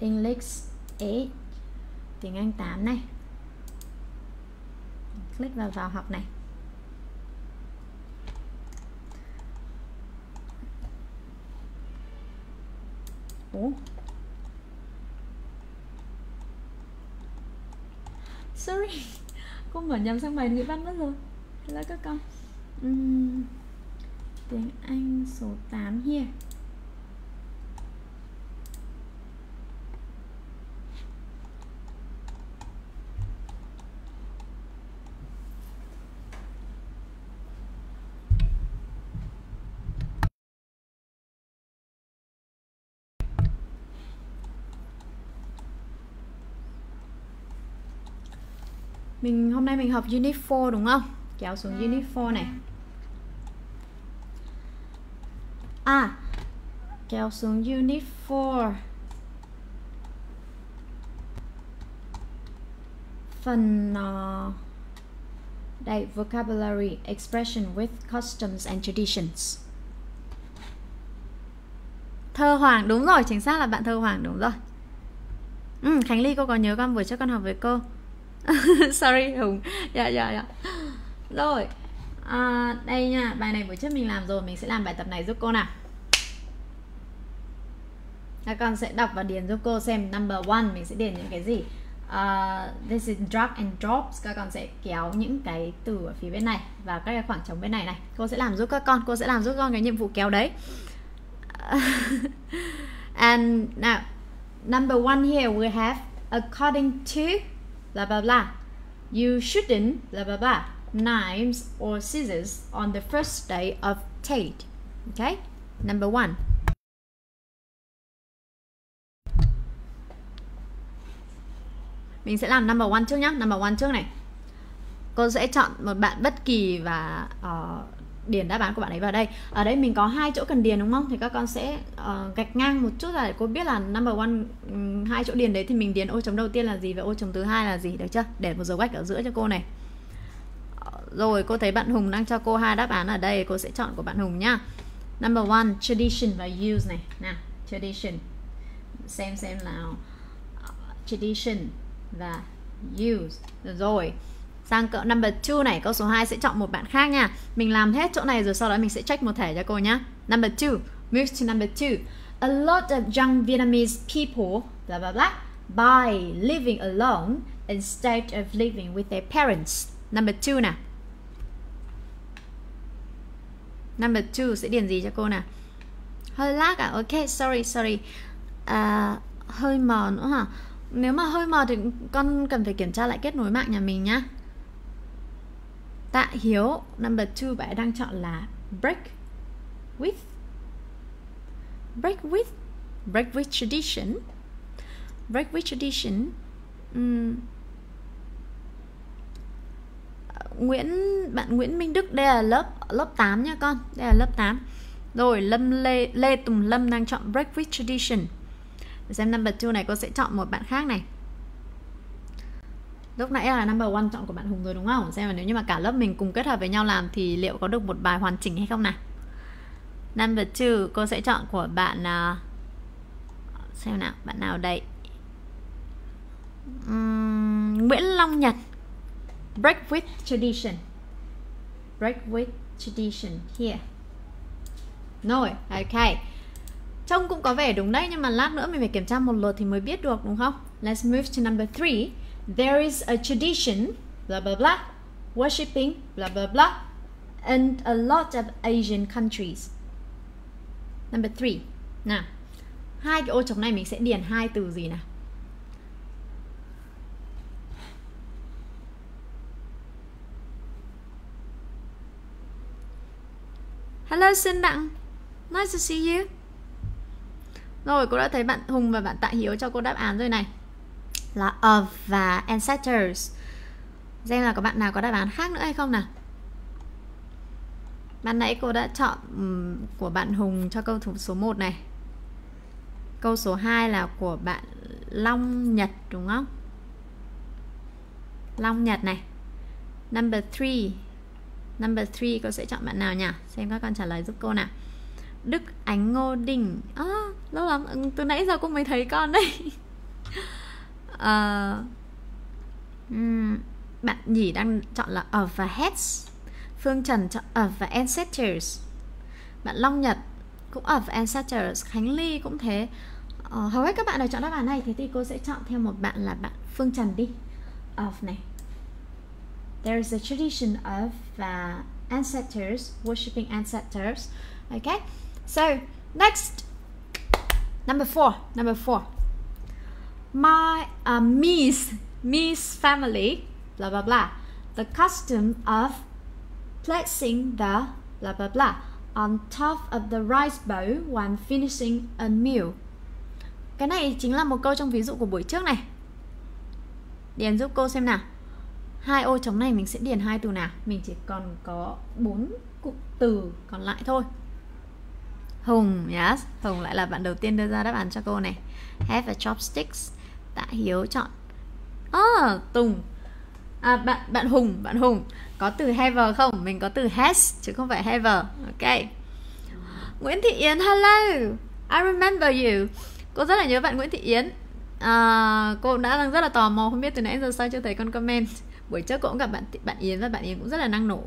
[SPEAKER 1] English 8 tiếng Anh 8 này click vào vào học này. Ủa? sorry cô mở nhầm sang bài ngữ văn mất rồi. Hello các con. Uhm, tiếng Anh số 8 here. Mình hôm nay mình học unit 4 đúng không? Kéo xuống unit 4 này. À kéo xuống unit 4 phần uh, đây vocabulary expression with customs and traditions. Thơ hoàng đúng rồi chính xác là bạn thơ hoàng đúng rồi. Ừ, khánh ly cô có nhớ con vừa cho con học với cô sorry hùng. Dạ dạ dạ. Rồi. À, đây nha bài này buổi trước mình làm rồi mình sẽ làm bài tập này giúp cô nào. Các con sẽ đọc và điền giúp cô xem number one mình sẽ điền những cái gì. Uh, this is drag and drops. Các con sẽ kéo những cái từ ở phía bên này và các cái khoảng trống bên này này. Cô sẽ làm giúp các con cô sẽ làm giúp con cái nhiệm vụ kéo đấy. And now number one here we have according to blah blah blah. You shouldn't blah blah blah knives or scissors on the first day of Tate. Okay? Number one. Mình sẽ làm number one trước nhé. Number one trước này. Cô sẽ chọn một bạn bất kỳ và uh, điền đáp án của bạn ấy vào đây. Ở đây mình có hai chỗ cần điền đúng không? Thì các con sẽ uh, gạch ngang một chút là để cô biết là number one um, hai chỗ điền đấy thì mình điền ô chấm đầu tiên là gì và ô chấm thứ hai là gì được chưa? Để một dấu gạch ở giữa cho cô này. Ờ, rồi cô thấy bạn Hùng đang cho cô hai đáp án ở đây cô sẽ chọn của bạn Hùng nhá. Number one tradition và use này. Nào tradition. Xem xem nào. Ờ, tradition và use. Rồi sang cỡ number 2 này câu số 2 sẽ chọn một bạn khác nha. Mình làm hết chỗ này rồi sau đó mình sẽ check một thẻ cho cô nhá. Number 2 move to number 2 a lot of young Vietnamese people blah blah blah by living alone instead of living with their parents. Number 2 nè. Number 2 sẽ điền gì cho cô nè? Hơi lag à? Ok sorry sorry. À, hơi mờ nữa hả? Nếu mà hơi mờ thì con cần phải kiểm tra lại kết nối mạng nhà mình nhá. Tạ Hiếu number 2 bạn đang chọn là break with. Break with break with tradition. Break with tradition um, Nguyễn bạn Nguyễn Minh Đức đây là lớp lớp 8 nha con đây là lớp 8 rồi Lâm Lê Lê Tùng Lâm đang chọn break with tradition. Để xem number 2 này cô sẽ chọn một bạn khác này lúc nãy là number one chọn của bạn Hùng rồi đúng không? Xem là nếu như mà cả lớp mình cùng kết hợp với nhau làm thì liệu có được một bài hoàn chỉnh hay không nào? Number two cô sẽ chọn của bạn uh, xem nào bạn nào đây? Uhm, Nguyễn Long Nhật. Break with tradition. Break with tradition here. Rồi ok. Trông cũng có vẻ đúng đấy nhưng mà lát nữa mình phải kiểm tra một lượt thì mới biết được đúng không? Let's move to number three there is a tradition, blah blah blah, worshipping, blah blah blah, and a lot of Asian countries. Number three. Nào, hai cái ô trống này mình sẽ điền hai từ gì nào? Hello Xin Đặng Nice to see you Rồi cô đã thấy bạn Hùng và bạn Tạ Hiếu cho cô đáp án rồi này là of và ancestors. Xem là có bạn nào có đáp án khác nữa hay không nào. Ban nãy cô đã chọn của bạn Hùng cho câu thủ số 1 này. Câu số 2 là của bạn Long Nhật đúng không? Long Nhật này. Number 3 Number 3 cô sẽ chọn bạn nào nhỉ? Xem các con trả lời giúp cô nào. Đức Ánh Ngô Đình. À, Lâu lắm, từ nãy giờ cô mới thấy con đấy. uh, um, bạn nhỉ đang chọn là of và heads phương trần chọn of và ancestors bạn long nhật cũng of ancestors khánh ly cũng thế uh, hầu hết các bạn đều chọn đáp án này thế thì cô sẽ chọn theo một bạn là bạn phương trần đi of này. There is a tradition of và ancestors worshiping ancestors. Okay, so next number four. Number four. My uh, Miss Miss family blah blah blah. The custom of placing the blah blah blah on top of the rice bowl when finishing a meal. Cái này chính là một câu trong ví dụ của buổi trước này. Điền giúp cô xem nào. Hai ô trống này mình sẽ điền hai từ nào? Mình chỉ còn có bốn cụm từ còn lại thôi. Hùng, yes. Hùng lại là bạn đầu tiên đưa ra đáp án cho cô này. Have a chopsticks. Tạ Hiếu chọn. À, Tùng. À, bạn bạn Hùng, bạn Hùng có từ have không? Mình có từ has chứ không phải have. Ok. Nguyễn Thị Yến, hello. I remember you. Cô rất là nhớ bạn Nguyễn Thị Yến. À, cô đã đang rất là tò mò không biết từ nãy giờ sao chưa thấy con comment. Buổi trước cô cũng gặp bạn bạn Yến và bạn Yến cũng rất là năng nổ.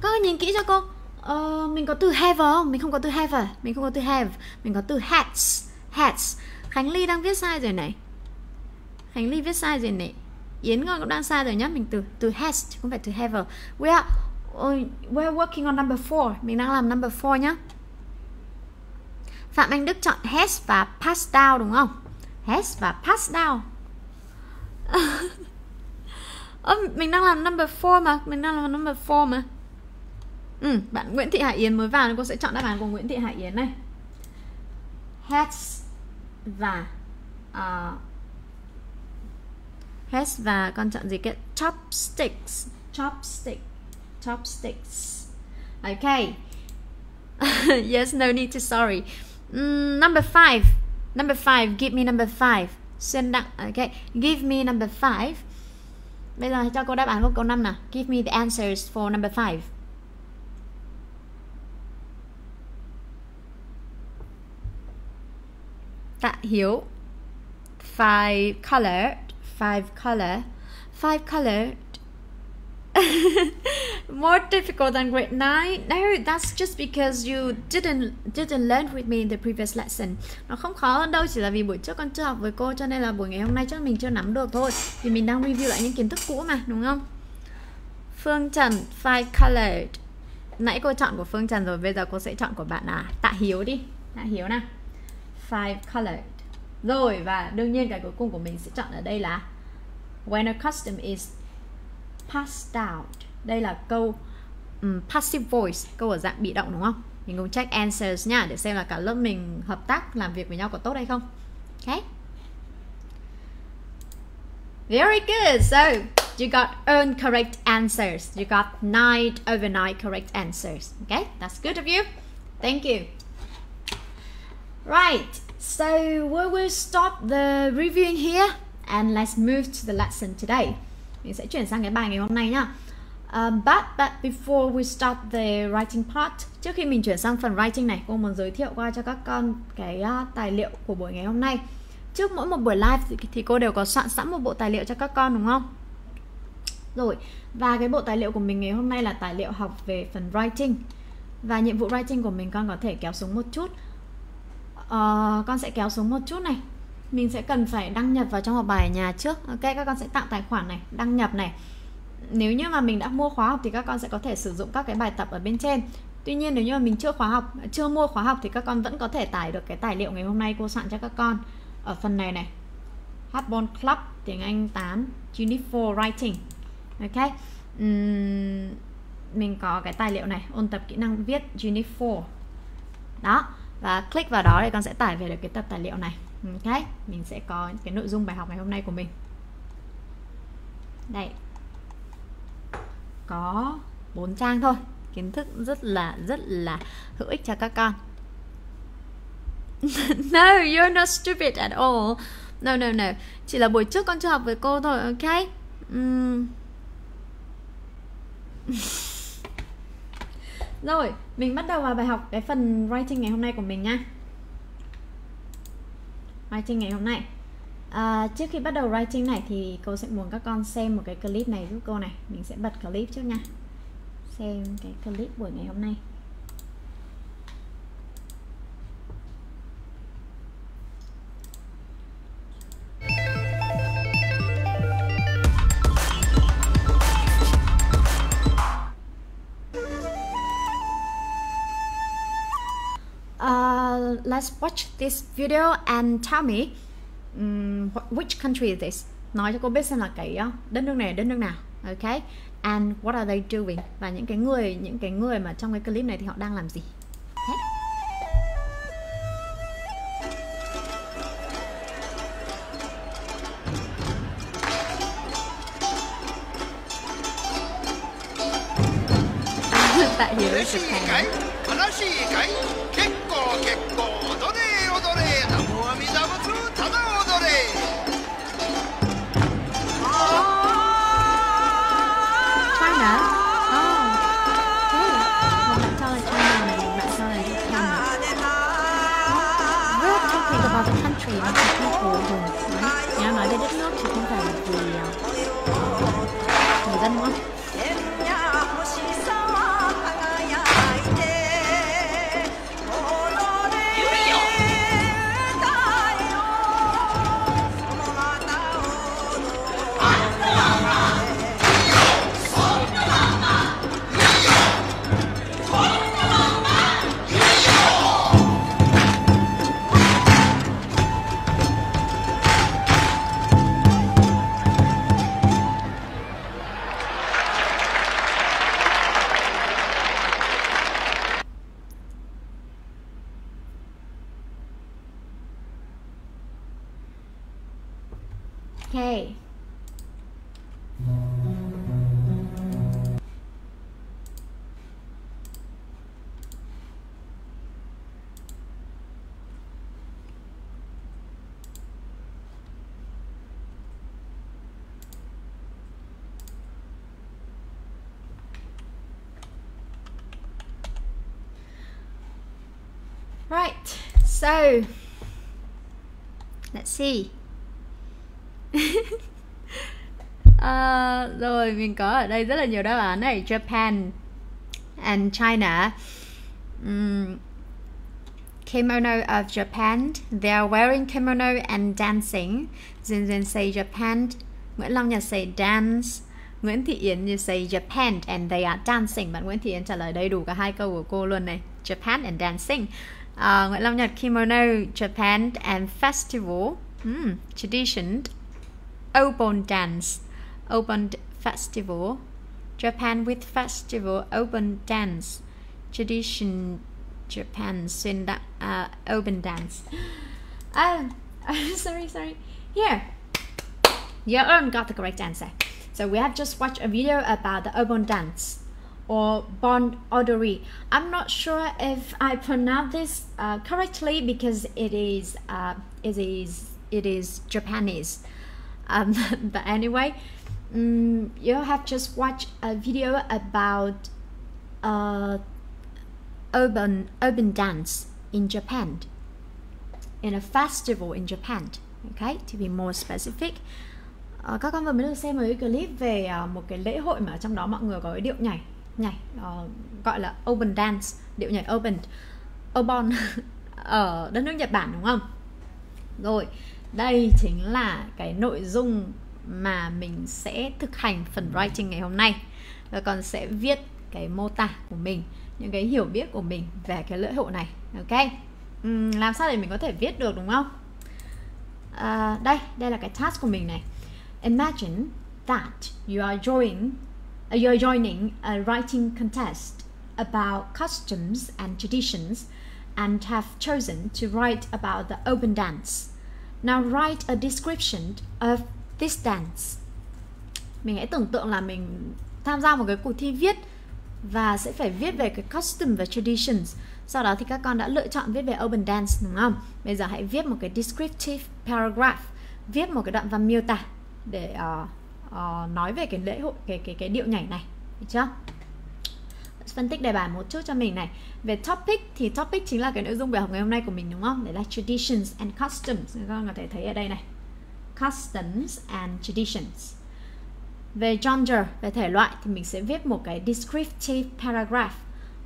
[SPEAKER 1] Các nhìn kỹ cho cô. Ờ, mình có từ have không? Mình không có từ have. Mình không có từ have. Mình có từ hats. Hats. Khánh Ly đang viết sai rồi này. Khánh Ly viết sai rồi này. Yến Ngon cũng đang sai rồi nhá Mình từ từ has chứ không phải từ have We are uh, We're working on number 4 Mình đang làm number 4 nhá Phạm Anh Đức chọn has và pass down đúng không? Has và pass down Ơ, mình đang làm number 4 mà Mình đang làm number 4 mà Ừ, bạn Nguyễn Thị Hải Yến mới vào nên cô sẽ chọn đáp án của Nguyễn Thị Hải Yến này Has và ờ, uh, has và con chọn gì cái chopsticks. Chopstick chopsticks. Okay yes no need to sorry. Mm, number five. Number five give me number five. Xuân Đặng okay give me number five. Bây giờ cho cô đáp án của câu 5 nào. Give me the answers for number five. Tạ Hiếu. Five color five color five color. More difficult than grade 9 no, that's just because you didn't didn't learn with me in the previous lesson. Nó không khó hơn đâu, chỉ là vì buổi trước con chưa học với cô, cho nên là buổi ngày hôm nay chắc mình chưa nắm được thôi. Vì mình đang review lại những kiến thức cũ mà, đúng không? Phương Trần, five colored. Nãy cô chọn của Phương Trần rồi, bây giờ cô sẽ chọn của bạn à? Tạ Hiếu đi. Tạ Hiếu nào five colored. Rồi và đương nhiên cái cuối cùng của mình sẽ chọn ở đây là when a custom is passed out. Đây là câu um, passive voice câu ở dạng bị động đúng không? Mình cùng check answers nha để xem là cả lớp mình hợp tác làm việc với nhau có tốt hay không. Ok. Very good. So you got earn correct answers. You got nine overnight nine correct answers. Okay that's good of you. Thank you right so we will stop the reviewing here and let's move to the lesson today. Mình sẽ chuyển sang cái bài ngày hôm nay nhá. Um, but but before we start the writing part trước khi mình chuyển sang phần writing này cô muốn giới thiệu qua cho các con cái uh, tài liệu của buổi ngày hôm nay. Trước mỗi một buổi live thì, thì cô đều có soạn sẵn một bộ tài liệu cho các con đúng không? Rồi và cái bộ tài liệu của mình ngày hôm nay là tài liệu học về phần writing. Và nhiệm vụ writing của mình con có thể kéo xuống một chút uh, con sẽ kéo xuống một chút này. Mình sẽ cần phải đăng nhập vào trong học bài ở nhà trước. Ok các con sẽ tạo tài khoản này đăng nhập này. Nếu như mà mình đã mua khóa học thì các con sẽ có thể sử dụng các cái bài tập ở bên trên. Tuy nhiên nếu như mà mình chưa khóa học chưa mua khóa học thì các con vẫn có thể tải được cái tài liệu ngày hôm nay cô soạn cho các con. Ở phần này này Hotball Club tiếng Anh 8 Unit 4 Writing. Ok uhm, mình có cái tài liệu này ôn tập kỹ năng viết Unit 4 đó và click vào đó thì con sẽ tải về được cái tập tài liệu này. Ok, mình sẽ có cái nội dung bài học ngày hôm nay của mình. Đây. Có bốn trang thôi. Kiến thức rất là rất là hữu ích cho các con. No, you're not stupid at all. No no no. Chỉ là buổi trước con chưa học với cô thôi, ok? Um... rồi mình bắt đầu vào bài học cái phần writing ngày hôm nay của mình nha. Writing ngày hôm nay. À, trước khi bắt đầu writing này thì cô sẽ muốn các con xem một cái clip này giúp cô này. Mình sẽ bật clip trước nha. Xem cái clip buổi ngày hôm nay. Uh, let's watch this video and tell me um, which country is this? Nói cho cô biết xem là cái uh, đất nước này đất nước nào. Ok. And what are they doing? Và những cái người những cái người mà trong cái clip này thì họ đang làm gì? Okay. tại hiểu
[SPEAKER 3] được hàng. 結
[SPEAKER 1] 婚 so let's see. uh, rồi mình có ở đây rất là nhiều đáp án này. Japan and China. Um, kimono of Japan. They are wearing kimono and dancing. Jin Jin say Japan. Nguyễn Long Nhật say dance. Nguyễn Thị Yến như say Japan and they are dancing. Bạn Nguyễn Thị Yến trả lời đầy đủ cả hai câu của cô luôn này. Japan and dancing. Ờ, Nguyễn Long Nhật kimono Japan and festival mm, tradition open dance open festival Japan with festival open dance tradition Japan swing da- uh, open dance. Uh, sorry sorry. Here. All got the correct answer. So we have just watched a video about the open dance or bon odori i'm not sure if i pronounce this uh, correctly because it is uh, it is it is japanese. Um, but anyway mm, um, you have just watched a video about uh, urban urban dance in Japan in a festival in Japan okay to be more specific. Ờ, các con vừa mới được xem một cái clip về ờ, một cái lễ hội mà trong đó mọi người có cái điệu nhảy nhảy uh, gọi là open dance điệu nhảy open open ở đất nước Nhật Bản đúng không? Rồi đây chính là cái nội dung mà mình sẽ thực hành phần writing ngày hôm nay. Và còn sẽ viết cái mô tả của mình những cái hiểu biết của mình về cái lễ hội này ok? Uhm, làm sao để mình có thể viết được đúng không? À, đây đây là cái task của mình này. Imagine that you are joining Uh, you're joining a writing contest about customs and traditions and have chosen to write about the open dance. Now write a description of this dance. Mình hãy tưởng tượng là mình tham gia một cái cuộc thi viết và sẽ phải viết về cái custom và traditions. Sau đó thì các con đã lựa chọn viết về open dance đúng không? Bây giờ hãy viết một cái descriptive paragraph viết một cái đoạn văn miêu tả để uh, uh, nói về cái lễ hội cái cái cái điệu nhảy này được chưa? Phân tích đề bài một chút cho mình này. Về topic thì topic chính là cái nội dung bài học ngày hôm nay của mình đúng không? Đấy là traditions and customs. Các con có thể thấy ở đây này. Customs and traditions. Về genre về thể loại thì mình sẽ viết một cái descriptive paragraph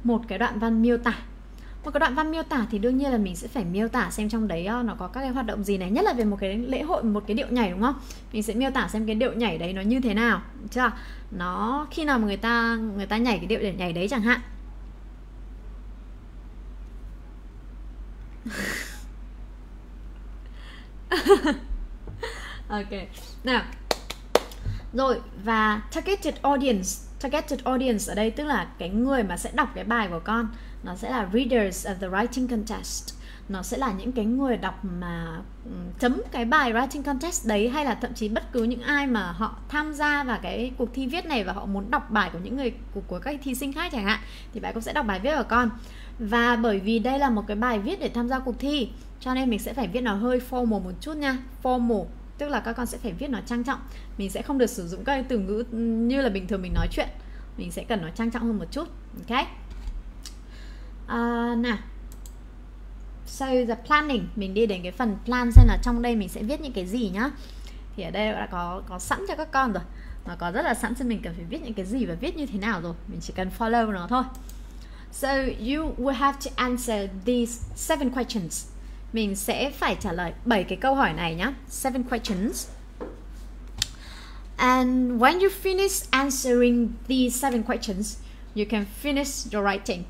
[SPEAKER 1] một cái đoạn văn miêu tả một cái đoạn văn miêu tả thì đương nhiên là mình sẽ phải miêu tả xem trong đấy ờ, nó có các cái hoạt động gì này, nhất là về một cái lễ hội, một cái điệu nhảy, đúng không? Mình sẽ miêu tả xem cái điệu nhảy đấy nó như thế nào chưa? Nó khi nào mà người ta người ta nhảy cái điệu để nhảy đấy chẳng hạn. Ok, nào rồi và targeted audience targeted audience ở đây tức là cái người mà sẽ đọc cái bài của con. Nó sẽ là readers of the writing contest. Nó sẽ là những cái người đọc mà ừ, chấm cái bài writing contest đấy hay là thậm chí bất cứ những ai mà họ tham gia vào cái cuộc thi viết này và họ muốn đọc bài của những người của, của các thí sinh khác chẳng hạn thì bạn cũng sẽ đọc bài viết của con. Và bởi vì đây là một cái bài viết để tham gia cuộc thi cho nên mình sẽ phải viết nó hơi formal một chút nha. Formal tức là các con sẽ phải viết nó trang trọng. Mình sẽ không được sử dụng các cái từ ngữ ừ, như là bình thường mình nói chuyện. Mình sẽ cần nó trang trọng hơn một chút ok? Uh, nào. So the planning. Mình đi đến cái phần plan xem là trong đây mình sẽ viết những cái gì nhá. Thì ở đây đã có có sẵn cho các con rồi. Nó có rất là sẵn cho mình cần phải viết những cái gì và viết như thế nào rồi. Mình chỉ cần follow nó thôi. So you will have to answer these seven questions mình sẽ phải trả lời 7 cái câu hỏi này nhá seven questions And when you finish answering these seven questions, you can finish your writing.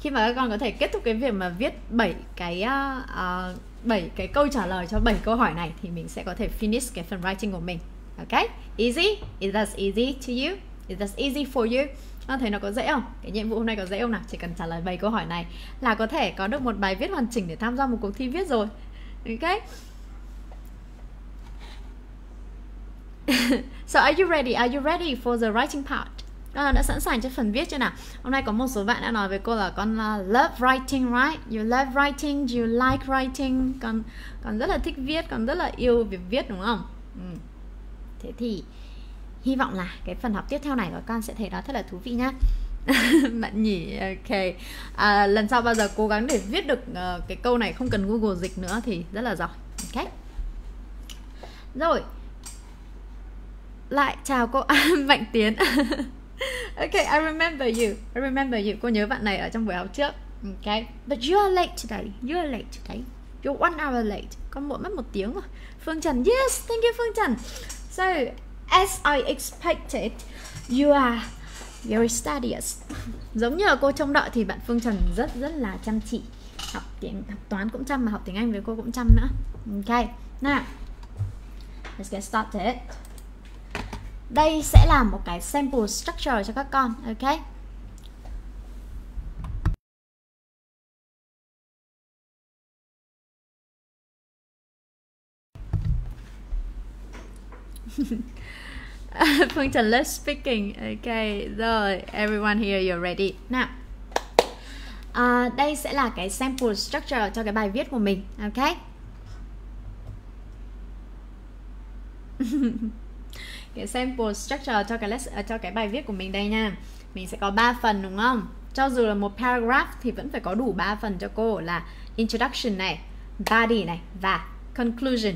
[SPEAKER 1] Khi mà các con có thể kết thúc cái việc mà viết 7 cái ờ, ờ, uh, 7 cái câu trả lời cho 7 câu hỏi này thì mình sẽ có thể finish cái phần writing của mình. Ok? Easy? Is that easy to you? Is that easy for you? Con thấy nó có dễ không? Cái nhiệm vụ hôm nay có dễ không nào? Chỉ cần trả lời 7 câu hỏi này là có thể có được một bài viết hoàn chỉnh để tham gia một cuộc thi viết rồi. Ok? so are you ready? Are you ready for the writing part? Con đã sẵn sàng cho phần viết chưa nào? Hôm nay có một số bạn đã nói với cô là con uh, love writing, right? You love writing, you like writing. Con con rất là thích viết, con rất là yêu việc viết đúng không? Ừ. Thế thì hy vọng là cái phần học tiếp theo này của con sẽ thấy nó thật là thú vị nhá. bạn nhỉ ok. À, lần sau bao giờ cố gắng để viết được uh, cái câu này không cần google dịch nữa thì rất là giỏi. Ok. Rồi. Lại chào cô Mạnh Tiến. Ok, I remember you. I remember you. Cô nhớ bạn này ở trong buổi học trước. Ok. But you are late today. You are late today. You're one hour late. Con muộn mất một tiếng rồi. Phương Trần. Yes, thank you Phương Trần. So, as I expected You are very studious. Giống như là cô trông đợi thì bạn Phương Trần rất rất là chăm chỉ. Học tiếng học toán cũng chăm mà học tiếng Anh với cô cũng chăm nữa. Ok, nào. Let's get started. Đây sẽ là một cái sample structure cho các con ok? Phương Trần let's speaking. Ok rồi everyone here you're ready. Nào. À, đây sẽ là cái sample structure cho cái bài viết của mình ok? Cái sample structure cho cái lesson, à, cho cái bài viết của mình đây nha. Mình sẽ có 3 phần đúng không? Cho dù là một paragraph thì vẫn phải có đủ 3 phần cho cô là introduction này body này và conclusion.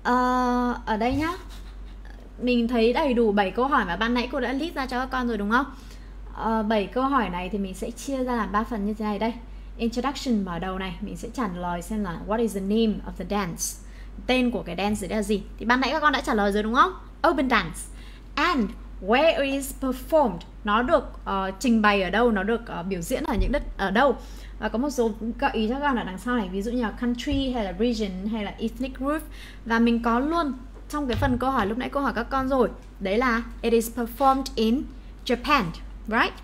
[SPEAKER 1] Uh, ở đây nhá mình thấy đầy đủ 7 câu hỏi mà ban nãy cô đã list ra cho các con rồi đúng không? Ờ, uh, 7 câu hỏi này thì mình sẽ chia ra làm 3 phần như thế này đây. Introduction mở đầu này mình sẽ trả lời xem là what is the name of the dance? Tên của cái dance đấy là gì? Thì ban nãy các con đã trả lời rồi đúng không? Open dance. And where it is performed? Nó được uh, trình bày ở đâu? Nó được uh, biểu diễn ở những đất ở đâu? Và có một số gợi ý cho các con ở đằng sau này ví dụ như là country hay là region hay là ethnic group. Và mình có luôn trong cái phần câu hỏi lúc nãy cô hỏi các con rồi đấy là it is performed in Japan right?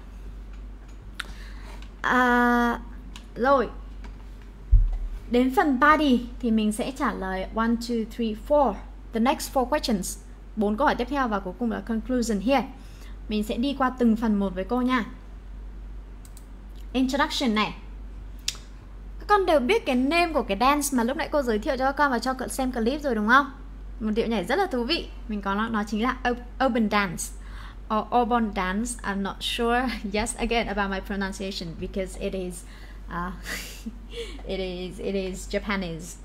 [SPEAKER 1] À, rồi. Đến phần body thì mình sẽ trả lời 1, 2, 3, 4 The next four questions. Bốn câu hỏi tiếp theo và cuối cùng là conclusion here. Mình sẽ đi qua từng phần một với cô nha. Introduction này. Các con đều biết cái name của cái dance mà lúc nãy cô giới thiệu cho các con và cho cậu xem clip rồi đúng không? Một điệu nhảy rất là thú vị Mình có nó, nó chính là Urban Dance or Urban Dance I'm not sure Yes, again about my pronunciation because it is uh, it is it is Japanese.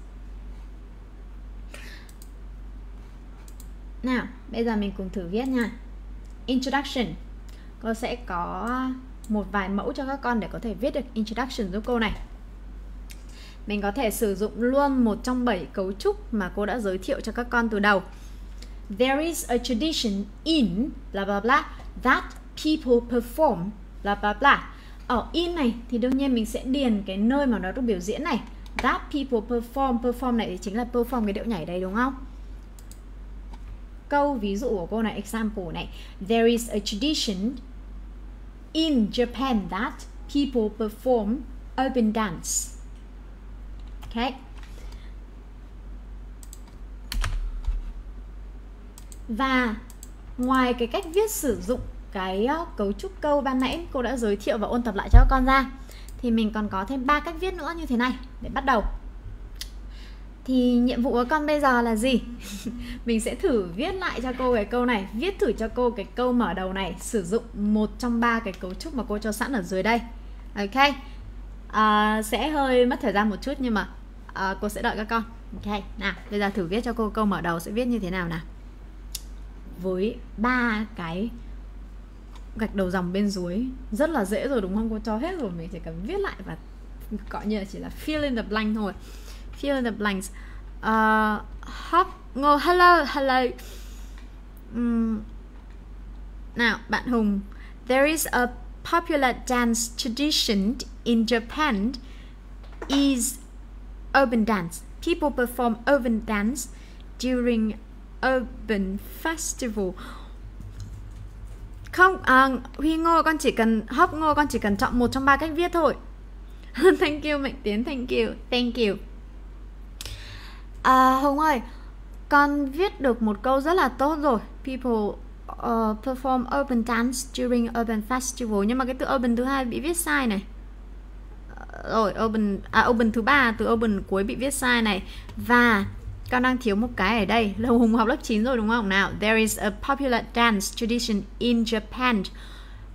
[SPEAKER 1] Nào, bây giờ mình cùng thử viết nha. Introduction. Cô sẽ có một vài mẫu cho các con để có thể viết được introduction giúp cô này. Mình có thể sử dụng luôn một trong bảy cấu trúc mà cô đã giới thiệu cho các con từ đầu. There is a tradition in bla blah blah that people perform, bla blah blah ở in này thì đương nhiên mình sẽ điền cái nơi mà nó được biểu diễn này. That people perform perform này thì chính là perform cái điệu nhảy đấy, đúng không? Câu ví dụ của cô này, example này. There is a tradition in Japan that people perform open dance okay và ngoài cái cách viết sử dụng cái ờ, cấu trúc câu ban nãy cô đã giới thiệu và ôn tập lại cho các con ra thì mình còn có thêm ba cách viết nữa như thế này để bắt đầu. Thì nhiệm vụ của con bây giờ là gì? Mình sẽ thử viết lại cho cô cái câu này viết thử cho cô cái câu mở đầu này sử dụng một trong ba cái cấu trúc mà cô cho sẵn ở dưới đây. Ok? À, sẽ hơi mất thời gian một chút nhưng mà à, cô sẽ đợi các con. Ok nào bây giờ thử viết cho cô câu mở đầu sẽ viết như thế nào nào. Với ba cái gạch đầu dòng bên dưới rất là dễ rồi đúng không? Cô cho hết rồi mình chỉ cần viết lại và gọi như là chỉ là fill in the blank thôi. Fill in the blanks. Ờ, uh, hop ngô hello hello. Um, nào bạn Hùng. There is a popular dance tradition in Japan. Is urban dance. People perform urban dance during urban festival. Không à, huy ngô con chỉ cần hóc ngô con chỉ cần chọn một trong ba cách viết thôi. Thank you mạnh tiến thank you thank you. À Hồng ơi con viết được một câu rất là tốt rồi. People uh, perform urban dance during urban festival. Nhưng mà cái từ urban thứ hai bị viết sai này rồi open à open thứ ba từ open cuối bị viết sai này. Và con đang thiếu một cái ở đây là hùng học lớp 9 rồi đúng không? Nào there is a popular dance tradition in Japan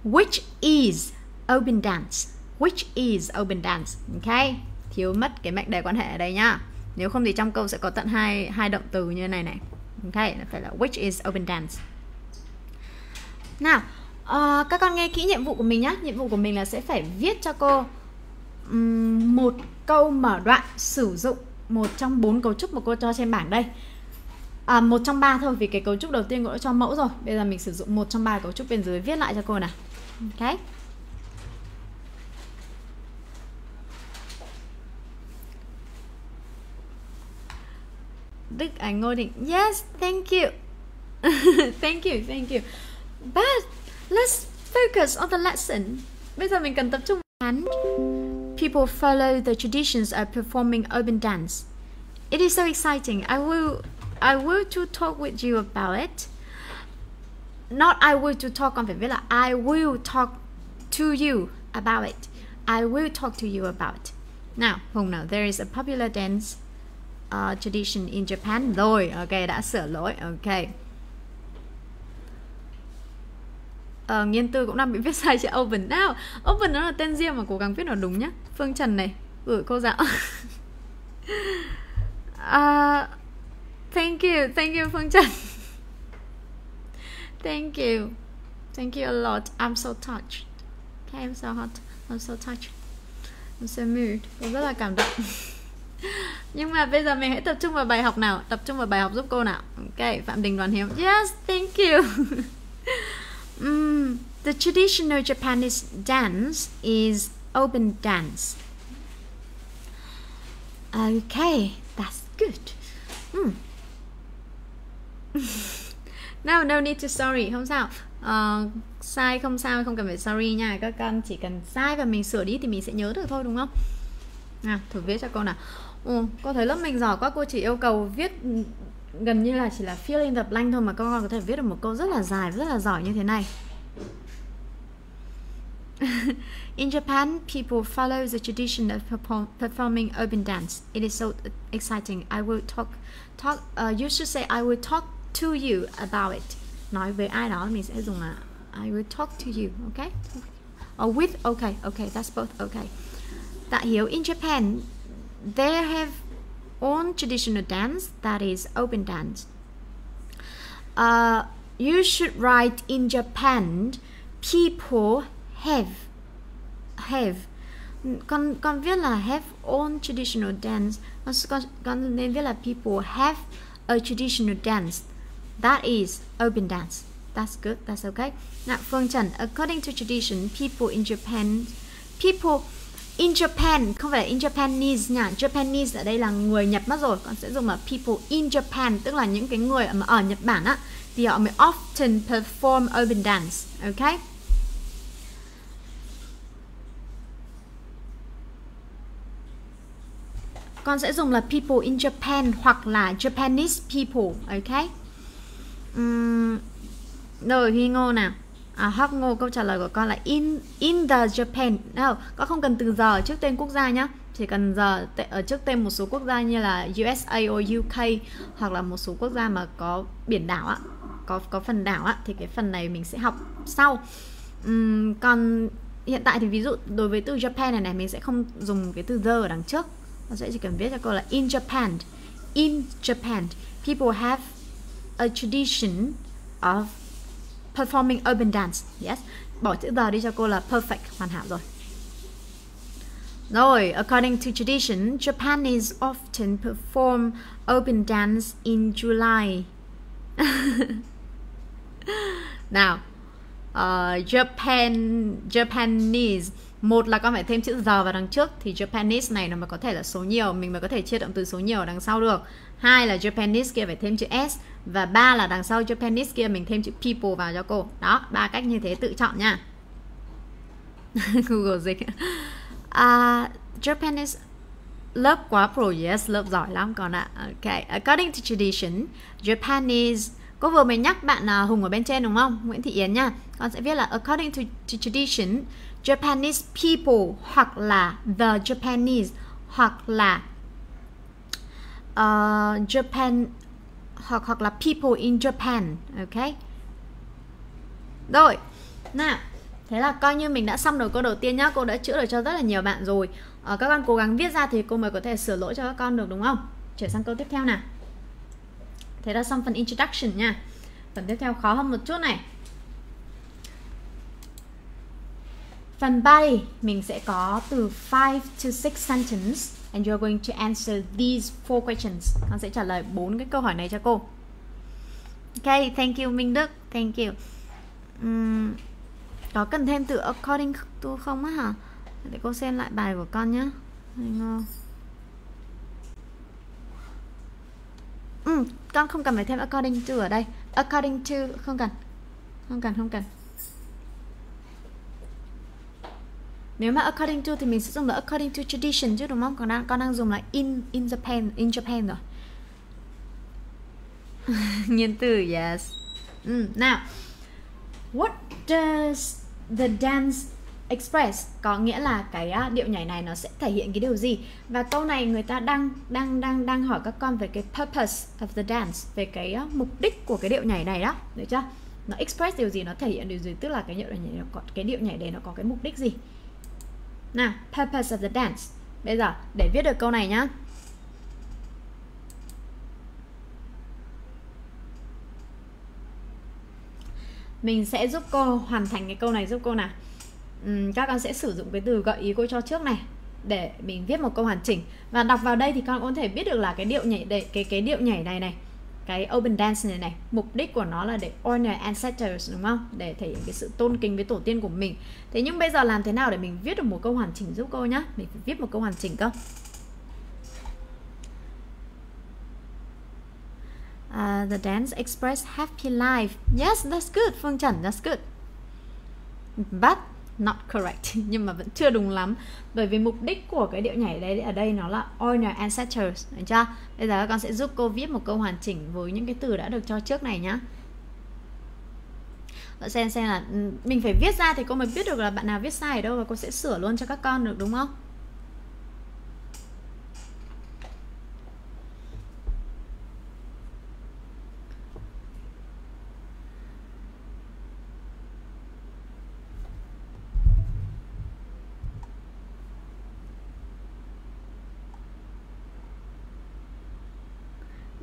[SPEAKER 1] which is open dance which is open dance. Ok thiếu mất cái mệnh đề quan hệ ở đây nhá. Nếu không thì trong câu sẽ có tận hai hai động từ như này này. Ok phải là which is open dance. Nào uh, các con nghe kỹ nhiệm vụ của mình nhá. Nhiệm vụ của mình là sẽ phải viết cho cô um, một câu mở đoạn sử dụng một trong bốn cấu trúc mà cô cho trên bảng đây. À, một trong ba thôi vì cái cấu trúc đầu tiên cô đã cho mẫu rồi. Bây giờ mình sử dụng một trong ba cấu trúc bên dưới viết lại cho cô nào. Ok. Đức anh Ngô Định Yes, thank you. Thank you, thank you. But let's focus on the lesson. Bây giờ mình cần tập trung ngắn. People follow the traditions of performing open dance. It is so exciting. I will I will to talk with you about it. Not I will to talk on viết là I will talk to you about it. I will talk to you about. Now, Hùng nào There is a popular dance uh, tradition in Japan. Rồi ok đã sửa lỗi ok uh, nghiên tư cũng đang bị viết sai chữ open. Nào open nó là tên riêng mà cố gắng viết nó đúng nhá. Phương trần này. Gửi cô giáo. Uh, thank you thank you phương trần. Thank you. Thank you a lot. I'm so touched. Okay I'm so hot? I'm so touched. I'm so moved. Tôi rất là cảm động. Nhưng mà bây giờ mình hãy tập trung vào bài học nào. Tập trung vào bài học giúp cô nào. Ok phạm đình đoàn hiếu. Yes thank you um, the traditional japanese dance is open dance. Okay that's good. Mm. no no need to sorry không sao. Uh, sai không sao không cần phải sorry nha. Các con chỉ cần sai và mình sửa đi thì mình sẽ nhớ được thôi đúng không? Nào thử viết cho cô nào. Ừ, cô thấy lớp mình giỏi quá cô chỉ yêu cầu viết gần như là chỉ là fill in the blank thôi mà các con có thể viết được một câu rất là dài rất là giỏi như thế này In Japan, people follow the tradition of performing urban dance. It is so exciting. I will talk, talk. Uh, you should say I will talk to you about it. Nói với ai đó mình sẽ dùng là I will talk to you. Okay? Or with. Okay. Okay. That's both. Okay. Tạ hiểu. In Japan, there have own traditional dance that is open dance. Uh, you should write in Japan people have have. Con con viết là have own traditional dance. Con con, nên viết là people have a traditional dance that is open dance. That's good that's okay. Now Trần according to tradition people in Japan people in Japan không phải là in Japanese nha. Japanese ở đây là người Nhật mất rồi con sẽ dùng là people in Japan tức là những cái người mà ở Nhật Bản á. Thì họ mới often perform urban dance ok? Con sẽ dùng là people in Japan hoặc là Japanese people ok? Ừm, rồi Huy Ngô nào à, Hóc Ngô câu trả lời của con là in in the Japan. Đâu con không cần từ giờ trước tên quốc gia nhá. Chỉ cần giờ tệ- ở trước tên một số quốc gia như là USA or UK hoặc là một số quốc gia mà có biển đảo á có có phần đảo á thì cái phần này mình sẽ học sau. Uhm, còn hiện tại thì ví dụ đối với từ Japan này này mình sẽ không dùng cái từ the ở đằng trước. Con sẽ chỉ cần viết cho cô là in Japan. In Japan people have a tradition of performing urban dance. Yes. Bỏ chữ the đi cho cô là perfect hoàn hảo rồi. Rồi according to tradition Japanese often perform urban dance in July. Now, uh, Japan Japanese một là con phải thêm chữ giờ vào đằng trước thì Japanese này nó mới có thể là số nhiều mình mới có thể chia động từ số nhiều ở đằng sau được. Hai là Japanese kia phải thêm chữ s và ba là đằng sau Japanese kia mình thêm chữ people vào cho cô. Đó ba cách như thế tự chọn nha. Google dịch. À, Japanese lớp quá pro yes lớp giỏi lắm con ạ. Ok according to tradition Japanese cô vừa mới nhắc bạn à, Hùng ở bên trên đúng không? Nguyễn Thị Yến nha. Con sẽ viết là according to, to tradition Japanese people hoặc là the Japanese hoặc là uh, Japan hoặc hoặc là people in Japan ok? Rồi nào thế là coi như mình đã xong được câu đầu tiên nhá. Cô đã chữa được cho rất là nhiều bạn rồi. Ờ, các con cố gắng viết ra thì cô mới có thể sửa lỗi cho các con được đúng không? Chuyển sang câu tiếp theo nào. Thế là xong phần introduction nha. Phần tiếp theo khó hơn một chút này. Phần body mình sẽ có từ 5 to 6 sentence and you're going to answer these four questions. Con sẽ trả lời bốn cái câu hỏi này cho cô. Ok thank you Minh Đức. Thank you. Um, có cần thêm từ according to không á hả? Để cô xem lại bài của con nhé Ừ, con không cần phải thêm according to ở đây. According to không cần. Không cần không cần. Nếu mà according to thì mình sẽ dùng là according to tradition chứ đúng không? Còn đang con đang dùng là in in Japan in Japan rồi. Nhân từ yes. Ừ, nào. What does the dance express? Có nghĩa là cái à, điệu nhảy này nó sẽ thể hiện cái điều gì? Và câu này người ta đang đang đang đang hỏi các con về cái purpose of the dance về cái à, mục đích của cái điệu nhảy này đó được chưa? Nó express điều gì nó thể hiện điều gì? Tức là cái điệu nhảy nó có cái điệu nhảy đấy nó có cái mục đích gì? Nào purpose of the dance. Bây giờ để viết được câu này nhá. Mình sẽ giúp cô hoàn thành cái câu này giúp cô nào. Uhm, các con sẽ sử dụng cái từ gợi ý cô cho trước này để mình viết một câu hoàn chỉnh. Và đọc vào đây thì con có thể biết được là cái điệu nhảy để cái cái điệu nhảy này này cái open dance này này. Mục đích của nó là để honor ancestors đúng không? Để thể hiện cái sự tôn kính với tổ tiên của mình. Thế nhưng bây giờ làm thế nào để mình viết được một câu hoàn chỉnh giúp cô nhá? Mình phải viết một câu hoàn chỉnh cơ. Uh, the dance express happy life. Yes, that's good, Phương Trần, that's good. But not correct, nhưng mà vẫn chưa đúng lắm. Bởi vì mục đích của cái điệu nhảy đấy ở đây nó là honor ancestors, được chưa? Bây giờ các con sẽ giúp cô viết một câu hoàn chỉnh với những cái từ đã được cho trước này nhá. Và xem xem là ừ, mình phải viết ra thì cô mới biết được là bạn nào viết sai ở đâu và cô sẽ sửa luôn cho các con được đúng không?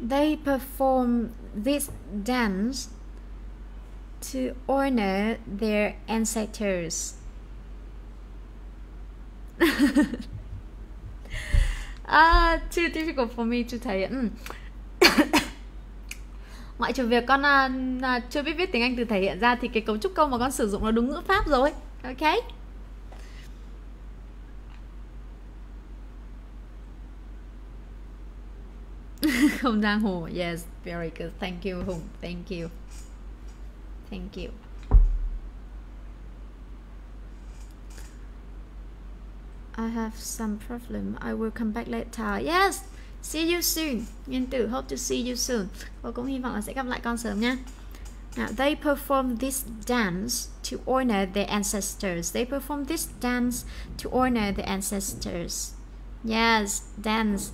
[SPEAKER 1] They perform this dance to honor their ancestors. ah, too difficult for me to thể hiện. Ừ. Ngoại trừ việc con uh, chưa biết viết tiếng Anh từ thể hiện ra thì cái cấu trúc câu mà con sử dụng là đúng ngữ pháp rồi. Ok. Không giang hồ yes very good. Thank you hùng thank you. Thank you. I have some problem. I will come back later. Yes see you soon. Nguyên tử hope to see you soon. Cô cũng hy vọng là sẽ gặp lại con sớm nha Now, they perform this dance to honor their ancestors. They perform this dance to honor the ancestors. Yes, dance.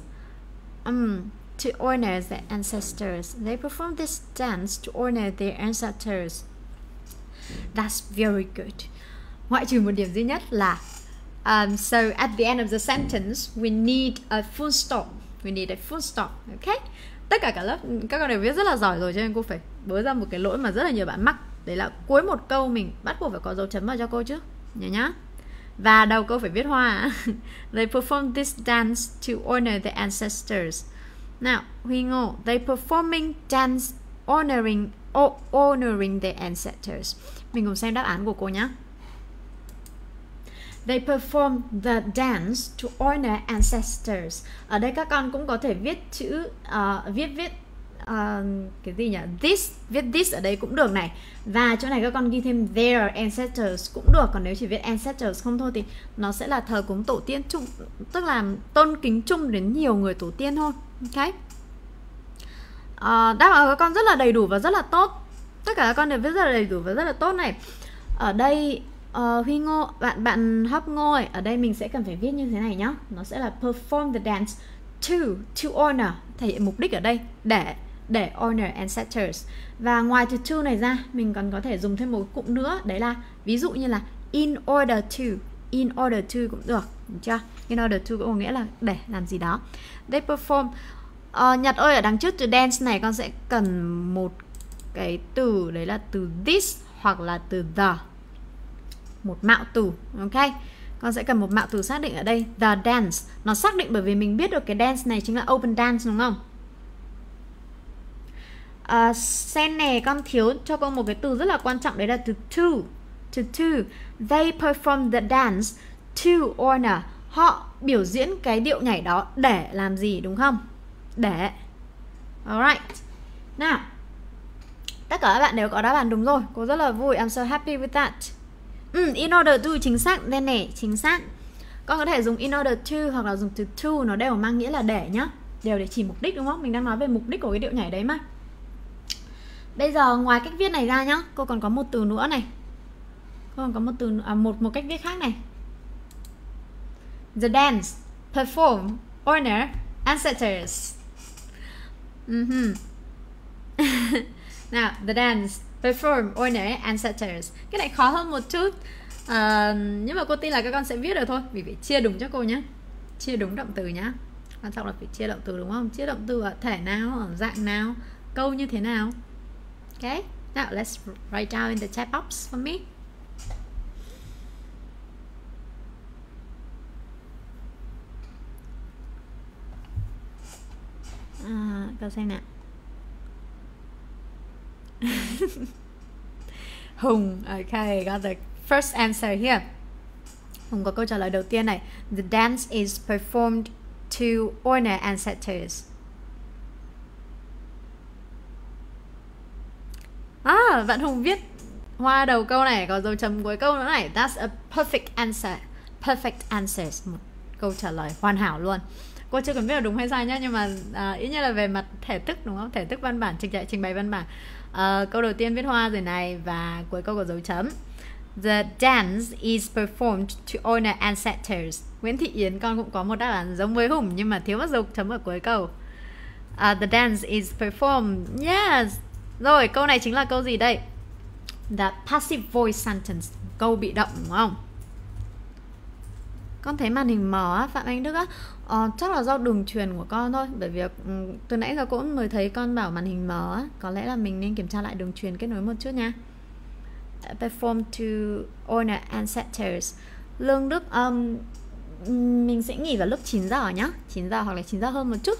[SPEAKER 1] Um, to honor the ancestors. They perform this dance to honor their ancestors. That's very good. Ngoại trừ một điểm duy nhất là um, so at the end of the sentence we need a full stop. We need a full stop. Okay? Tất cả cả lớp các con đều viết rất là giỏi rồi cho nên cô phải bớ ra một cái lỗi mà rất là nhiều bạn mắc. Đấy là cuối một câu mình bắt buộc phải có dấu chấm vào cho cô chứ. Nhớ nhá. Và đầu câu phải viết hoa. They perform this dance to honor the ancestors. Now, Huy Ngô, they performing dance honoring honoring their ancestors. Mình cùng xem đáp án của cô nhé. They perform the dance to honor ancestors. Ở đây các con cũng có thể viết chữ uh, viết viết uh, cái gì nhỉ? This viết this ở đây cũng được này. Và chỗ này các con ghi thêm their ancestors cũng được. Còn nếu chỉ viết ancestors không thôi thì nó sẽ là thờ cúng tổ tiên chung, tức là tôn kính chung đến nhiều người tổ tiên thôi. Ok. Uh, đáp án các con rất là đầy đủ và rất là tốt. Tất cả các con đều viết rất là đầy đủ và rất là tốt này. Ở đây uh, Huy Ngô, bạn bạn Hấp Ngô ấy, ở đây mình sẽ cần phải viết như thế này nhá. Nó sẽ là perform the dance to to honor thể hiện mục đích ở đây để để owner and setters. và ngoài từ to này ra mình còn có thể dùng thêm một cụm nữa đấy là ví dụ như là in order to. In order to cũng được đúng chưa? In order to cũng có nghĩa là để làm gì đó. They perform uh, Nhật ơi ở đằng trước từ dance này con sẽ cần một cái từ đấy là từ this hoặc là từ the. Một mạo từ ok? Con sẽ cần một mạo từ xác định ở đây the dance. Nó xác định bởi vì mình biết được cái dance này chính là open dance đúng không? Uh, sen này con thiếu cho con một cái từ rất là quan trọng đấy là từ to to to. They perform the dance to honor. Họ biểu diễn cái điệu nhảy đó để làm gì đúng không? Để. Alright nào. Tất cả các bạn đều có đáp án đúng rồi. Cô rất là vui. I'm so happy with that. Ừ, in order to chính xác. Đây này chính xác. Con có thể dùng in order to hoặc là dùng từ to nó đều mang nghĩa là để nhá. Đều để chỉ mục đích đúng không? Mình đang nói về mục đích của cái điệu nhảy đấy mà bây giờ ngoài cách viết này ra nhá cô còn có một từ nữa này. Cô còn có một từ à, một một cách viết khác này. The dance perform honor ancestors. Uh-huh. nào the dance perform honor ancestors. Cái này khó hơn một chút. À, nhưng mà cô tin là các con sẽ viết được thôi vì phải chia đúng cho cô nhé chia đúng động từ nhá. Quan trọng là phải chia động từ đúng không? Chia động từ ở thể nào ở dạng nào câu như thế nào? Okay now let's write down in the chat box for me. À, câu xem nào Hùng Okay, got the first answer here. Hùng có câu trả lời đầu tiên này. The dance is performed to honor ancestors À, bạn Hùng viết hoa đầu câu này có dấu chấm cuối câu nữa này That's a perfect answer Perfect answers Một câu trả lời hoàn hảo luôn cô chưa cần biết là đúng hay sai nhá nhưng mà à, ý như là về mặt thể thức đúng không thể thức văn bản trình bày trình bày văn bản à, câu đầu tiên viết hoa rồi này và cuối câu có dấu chấm The dance is performed to honor ancestors. Nguyễn Thị Yến con cũng có một đáp án giống với Hùng nhưng mà thiếu mất dấu chấm ở cuối câu. Uh, the dance is performed. Yes. Rồi, câu này chính là câu gì đây? The passive voice sentence. Câu bị động đúng không? Con thấy màn hình mờ á, Phạm Anh Đức á. Ờ, chắc là do đường truyền của con thôi Bởi vì ừ, từ nãy giờ cũng mới thấy con bảo màn hình mờ á. Có lẽ là mình nên kiểm tra lại đường truyền kết nối một chút nha. Perform to honor ancestors Lương Đức um, Mình sẽ nghỉ vào lúc 9 giờ nhá. 9 giờ hoặc là 9 giờ hơn một chút.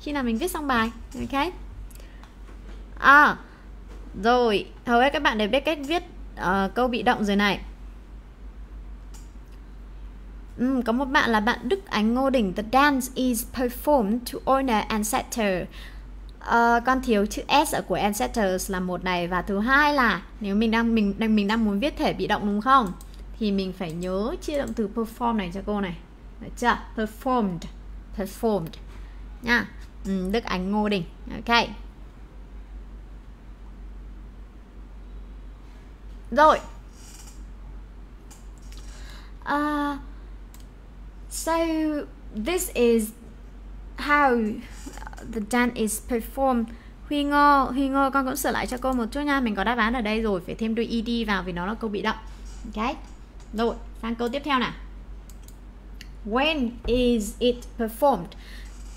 [SPEAKER 1] Khi nào mình viết xong bài Ok? À rồi Hầu hết các bạn đều biết cách viết uh, câu bị động rồi này. Um, có một bạn là bạn Đức Ánh Ngô Đình, The dance is performed to honor ancestor. Uh, con thiếu chữ s ở của ancestors là một này và thứ hai là nếu mình đang mình đang mình đang muốn viết thể bị động đúng không? Thì mình phải nhớ chia động từ perform này cho cô này. Được chưa? Performed. Performed. Nha. Ừ, Đức Ánh Ngô Đình ok. Rồi uh, so this is how the dance is performed Huy Ngô, Huy Ngô con cũng sửa lại cho cô một chút nha Mình có đáp án ở đây rồi Phải thêm đuôi ed vào vì nó là câu bị động Ok Rồi, sang câu tiếp theo nào When is it performed?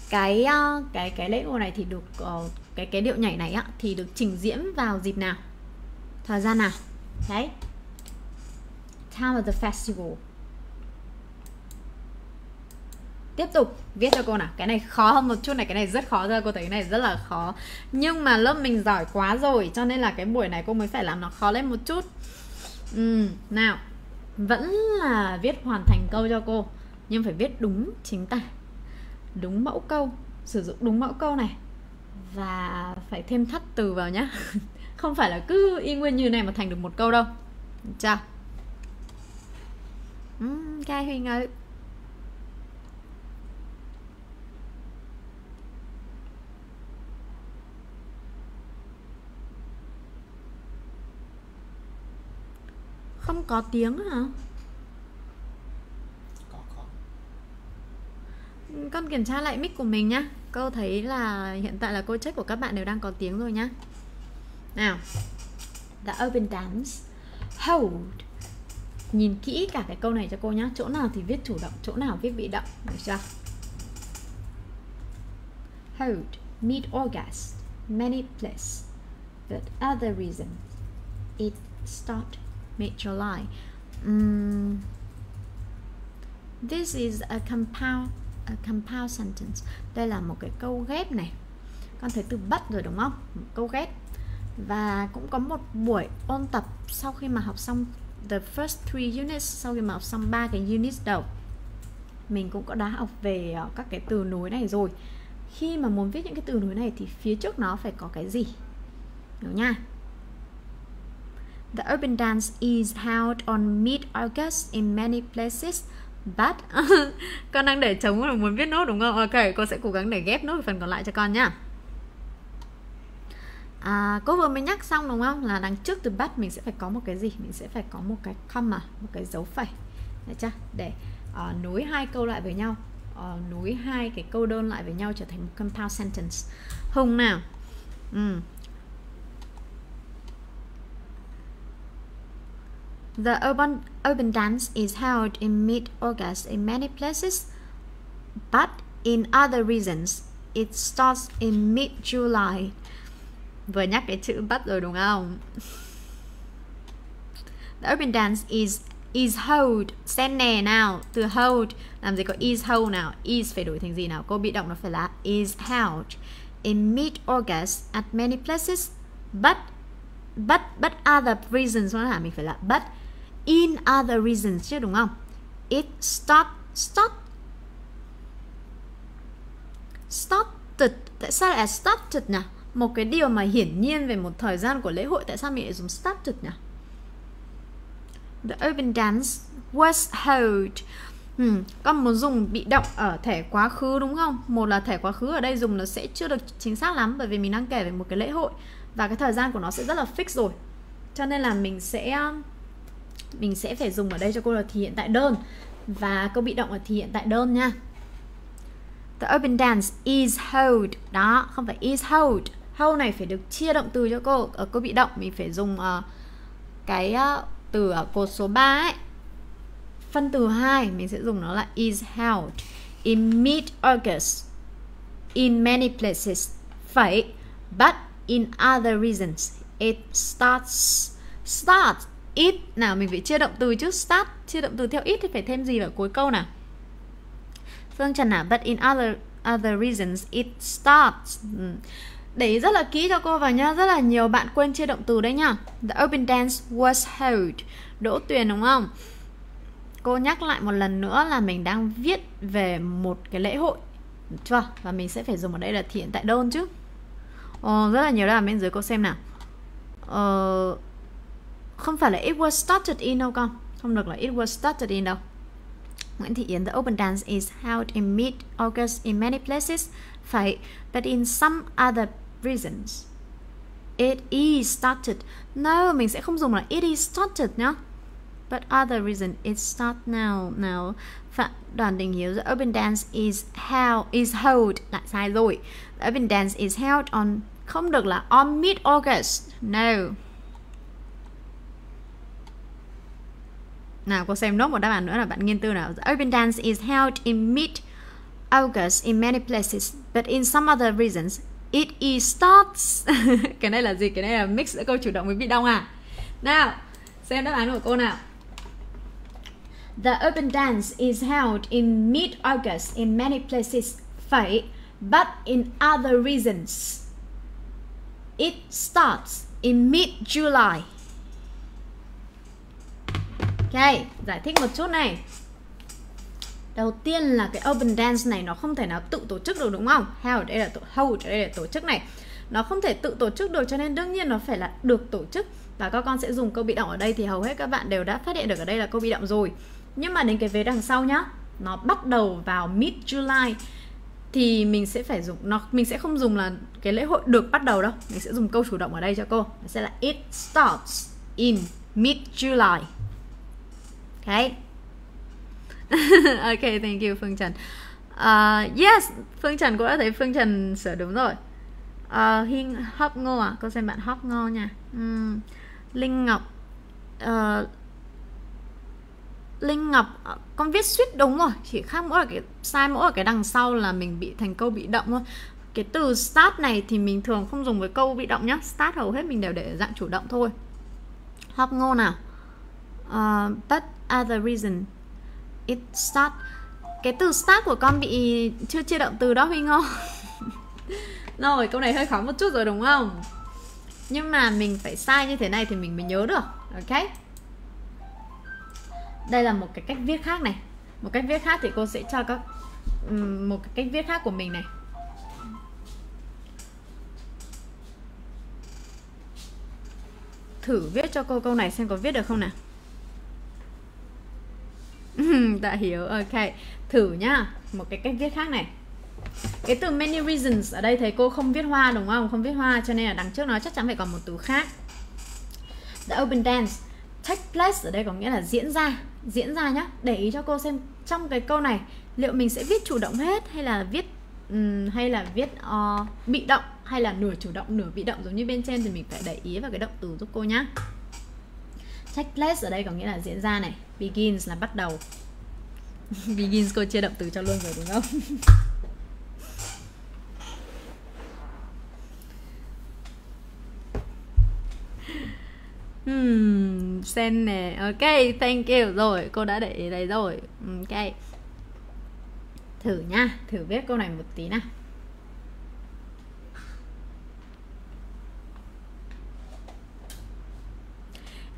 [SPEAKER 1] Cái uh, cái cái lễ hội này thì được uh, cái cái điệu nhảy này á thì được trình diễn vào dịp nào? Thời gian nào? Đấy. Time of the festival. Tiếp tục viết cho cô nào. Cái này khó hơn một chút này Cái này rất khó ra Cô thấy cái này rất là khó. Nhưng mà lớp mình giỏi quá rồi Cho nên là cái buổi này cô mới phải làm nó khó lên một chút. Ừ, Nào. Vẫn là viết hoàn thành câu cho cô Nhưng phải viết đúng chính tả. Đúng mẫu câu Sử dụng đúng mẫu câu này. Và phải thêm thắt từ vào nhá. Không phải là cứ y nguyên như này mà thành được một câu đâu. Chào. Uhm, Cai Huy Ngự. Không có tiếng hả?
[SPEAKER 2] có có.
[SPEAKER 1] Con kiểm tra lại mic của mình nhá. Cô thấy là hiện tại là cô check của các bạn đều đang có tiếng rồi nhá nào. The open dance. Hold. Nhìn kỹ cả cái câu này cho cô nhé Chỗ nào thì viết chủ động, chỗ nào viết bị động. Được chưa? Hold. Meet August. Many place But other reason It start mid-July. Um, This is a compound a compound sentence. Đây là một cái câu ghép này. Con thấy từ bắt rồi đúng không? Một câu ghép. Và cũng có một buổi ôn tập sau khi mà học xong the first three units, sau khi mà học xong ba cái units đầu. Mình cũng có đã học về ờ, các cái từ nối này rồi. Khi mà muốn viết những cái từ nối này thì phía trước nó phải có cái gì? Hiểu nha. The urban dance is held on mid-August in many places, but con đang để trống rồi muốn viết nốt đúng không? Ok, cô sẽ cố gắng để ghép nốt phần còn lại cho con nhá. À, cô vừa mới nhắc xong đúng không? Là đằng trước từ bắt mình sẽ phải có một cái gì? Mình sẽ phải có một cái comma, một cái dấu phẩy. Được chưa? Để uh, nối hai câu lại với nhau, uh, nối hai cái câu đơn lại với nhau trở thành một compound sentence. Hùng nào? Ừ, The urban, urban dance is held in mid-August in many places, but in other regions, it starts in mid-July. Vừa nhắc cái chữ bắt rồi đúng không? The urban dance is is hold. Xem nè nào, từ hold làm gì có is hold nào? Is phải đổi thành gì nào? Cô bị động nó phải là is held in mid-August at many places, but but but other reasons nó hả? Mình phải là but in other reasons chứ đúng không? It stop stop stopped tại sao lại là nè nhỉ? Một cái điều mà hiển nhiên về một thời gian của lễ hội tại sao mình lại dùng started nhỉ? The urban dance was held Ừ, con muốn dùng bị động ở thể quá khứ đúng không? Một là thể quá khứ ở đây dùng nó sẽ chưa được chính xác lắm bởi vì mình đang kể về một cái lễ hội và cái thời gian của nó sẽ rất là fix rồi. Cho nên là mình sẽ um, mình sẽ phải dùng ở đây cho cô là thì hiện tại đơn và câu bị động là thì hiện tại đơn nha The urban dance is held đó không phải is held how này phải được chia động từ cho cô. Ở cô bị động mình phải dùng uh, cái uh, từ ở cột số 3 ấy. Phân từ 2 mình sẽ dùng nó là is held in mid August in many places. Phải but in other reasons. It starts start it. Nào mình phải chia động từ chứ. Start chia động từ theo it thì phải thêm gì vào cuối câu nào? Phương Trần à but in other other reasons it starts. Ừ để ý rất là kỹ cho cô vào nhá rất là nhiều bạn quên chia động từ đấy nhá the open dance was held đỗ tuyền đúng không cô nhắc lại một lần nữa là mình đang viết về một cái lễ hội được chưa và mình sẽ phải dùng ở đây là hiện tại đơn chứ Ồ, rất là nhiều đáp án bên dưới cô xem nào. Ờ, không phải là it was started in đâu con. Không được là it was started in đâu. Nguyễn Thị Yến, the open dance is held in mid-August in many places. Phải, but in some other reasons. It is started. No, mình sẽ không dùng là it is started nhá. But other reason it start now. Now, Phạm Đoàn Đình Hiếu, the open dance is held is held lại sai rồi. The open dance is held on không được là on mid August. No. Nào cô xem nốt một đáp án nữa là bạn nghiên tư nào. The open dance is held in mid August in many places, but in some other reasons it is starts. cái này là gì? Cái này là mix giữa câu chủ động với bị động à? Nào, xem đáp án của cô nào. The urban dance is held in mid-August in many places, phải, but in other reasons. It starts in mid-July. Ok, giải thích một chút này. Đầu tiên là cái open dance này nó không thể nào tự tổ chức được đúng không? Held đây là tổ hold đây là tổ chức này. Nó không thể tự tổ chức được cho nên đương nhiên nó phải là được tổ chức và các con sẽ dùng câu bị động ở đây thì hầu hết các bạn đều đã phát hiện được ở đây là câu bị động rồi. Nhưng mà đến cái vế đằng sau nhá, nó bắt đầu vào mid July thì mình sẽ phải dùng nó mình sẽ không dùng là cái lễ hội được bắt đầu đâu mình sẽ dùng câu chủ động ở đây cho cô nó sẽ là it starts in mid July okay OK, thank you Phương Trần. Uh, yes Phương Trần cũng đã thấy Phương Trần sửa đúng rồi. À, uh, Hiên Hóc Ngô à cô xem bạn Hóc Ngô nha. Um, Linh Ngọc uh, Linh Ngọc ờ, con viết suýt đúng rồi. Chỉ khác mỗi là cái sai mỗi ở cái đằng sau là mình bị thành câu bị động thôi. Cái từ start này thì mình thường không dùng với câu bị động nhá. Start hầu hết mình đều để dạng chủ động thôi. Học ngô nào? Uh, but other reason it start. Cái từ start của con bị chưa chia động từ đó Huy Ngô rồi, câu này hơi khó một chút rồi, đúng không? Nhưng mà mình phải sai như thế này thì mình mới nhớ được, ok? Đây là một cái cách viết khác này. Một cách viết khác thì cô sẽ cho các một cái cách viết khác của mình này. Thử viết cho cô câu này xem có viết được không nào? Đã hiểu. Ok thử nhá. Một cái cách viết khác này. Cái từ many reasons ở đây thầy cô không viết hoa đúng không? Không viết hoa cho nên là đằng trước nó chắc chắn phải còn một từ khác. The open dance. Take place ở đây có nghĩa là diễn ra. Diễn ra nhá. Để ý cho cô xem trong cái câu này liệu mình sẽ viết chủ động hết hay là viết um, hay là viết uh, bị động hay là nửa chủ động nửa bị động? Giống như bên trên thì mình phải để ý vào cái động từ giúp cô nhá take place ở đây có nghĩa là diễn ra này. Begins là bắt đầu. Begins cô chia động từ cho luôn rồi đúng không? Hmm, sen nè. Ok thank you. Rồi cô đã để ý đây rồi. Ok. Thử nha thử viết câu này một tí nào.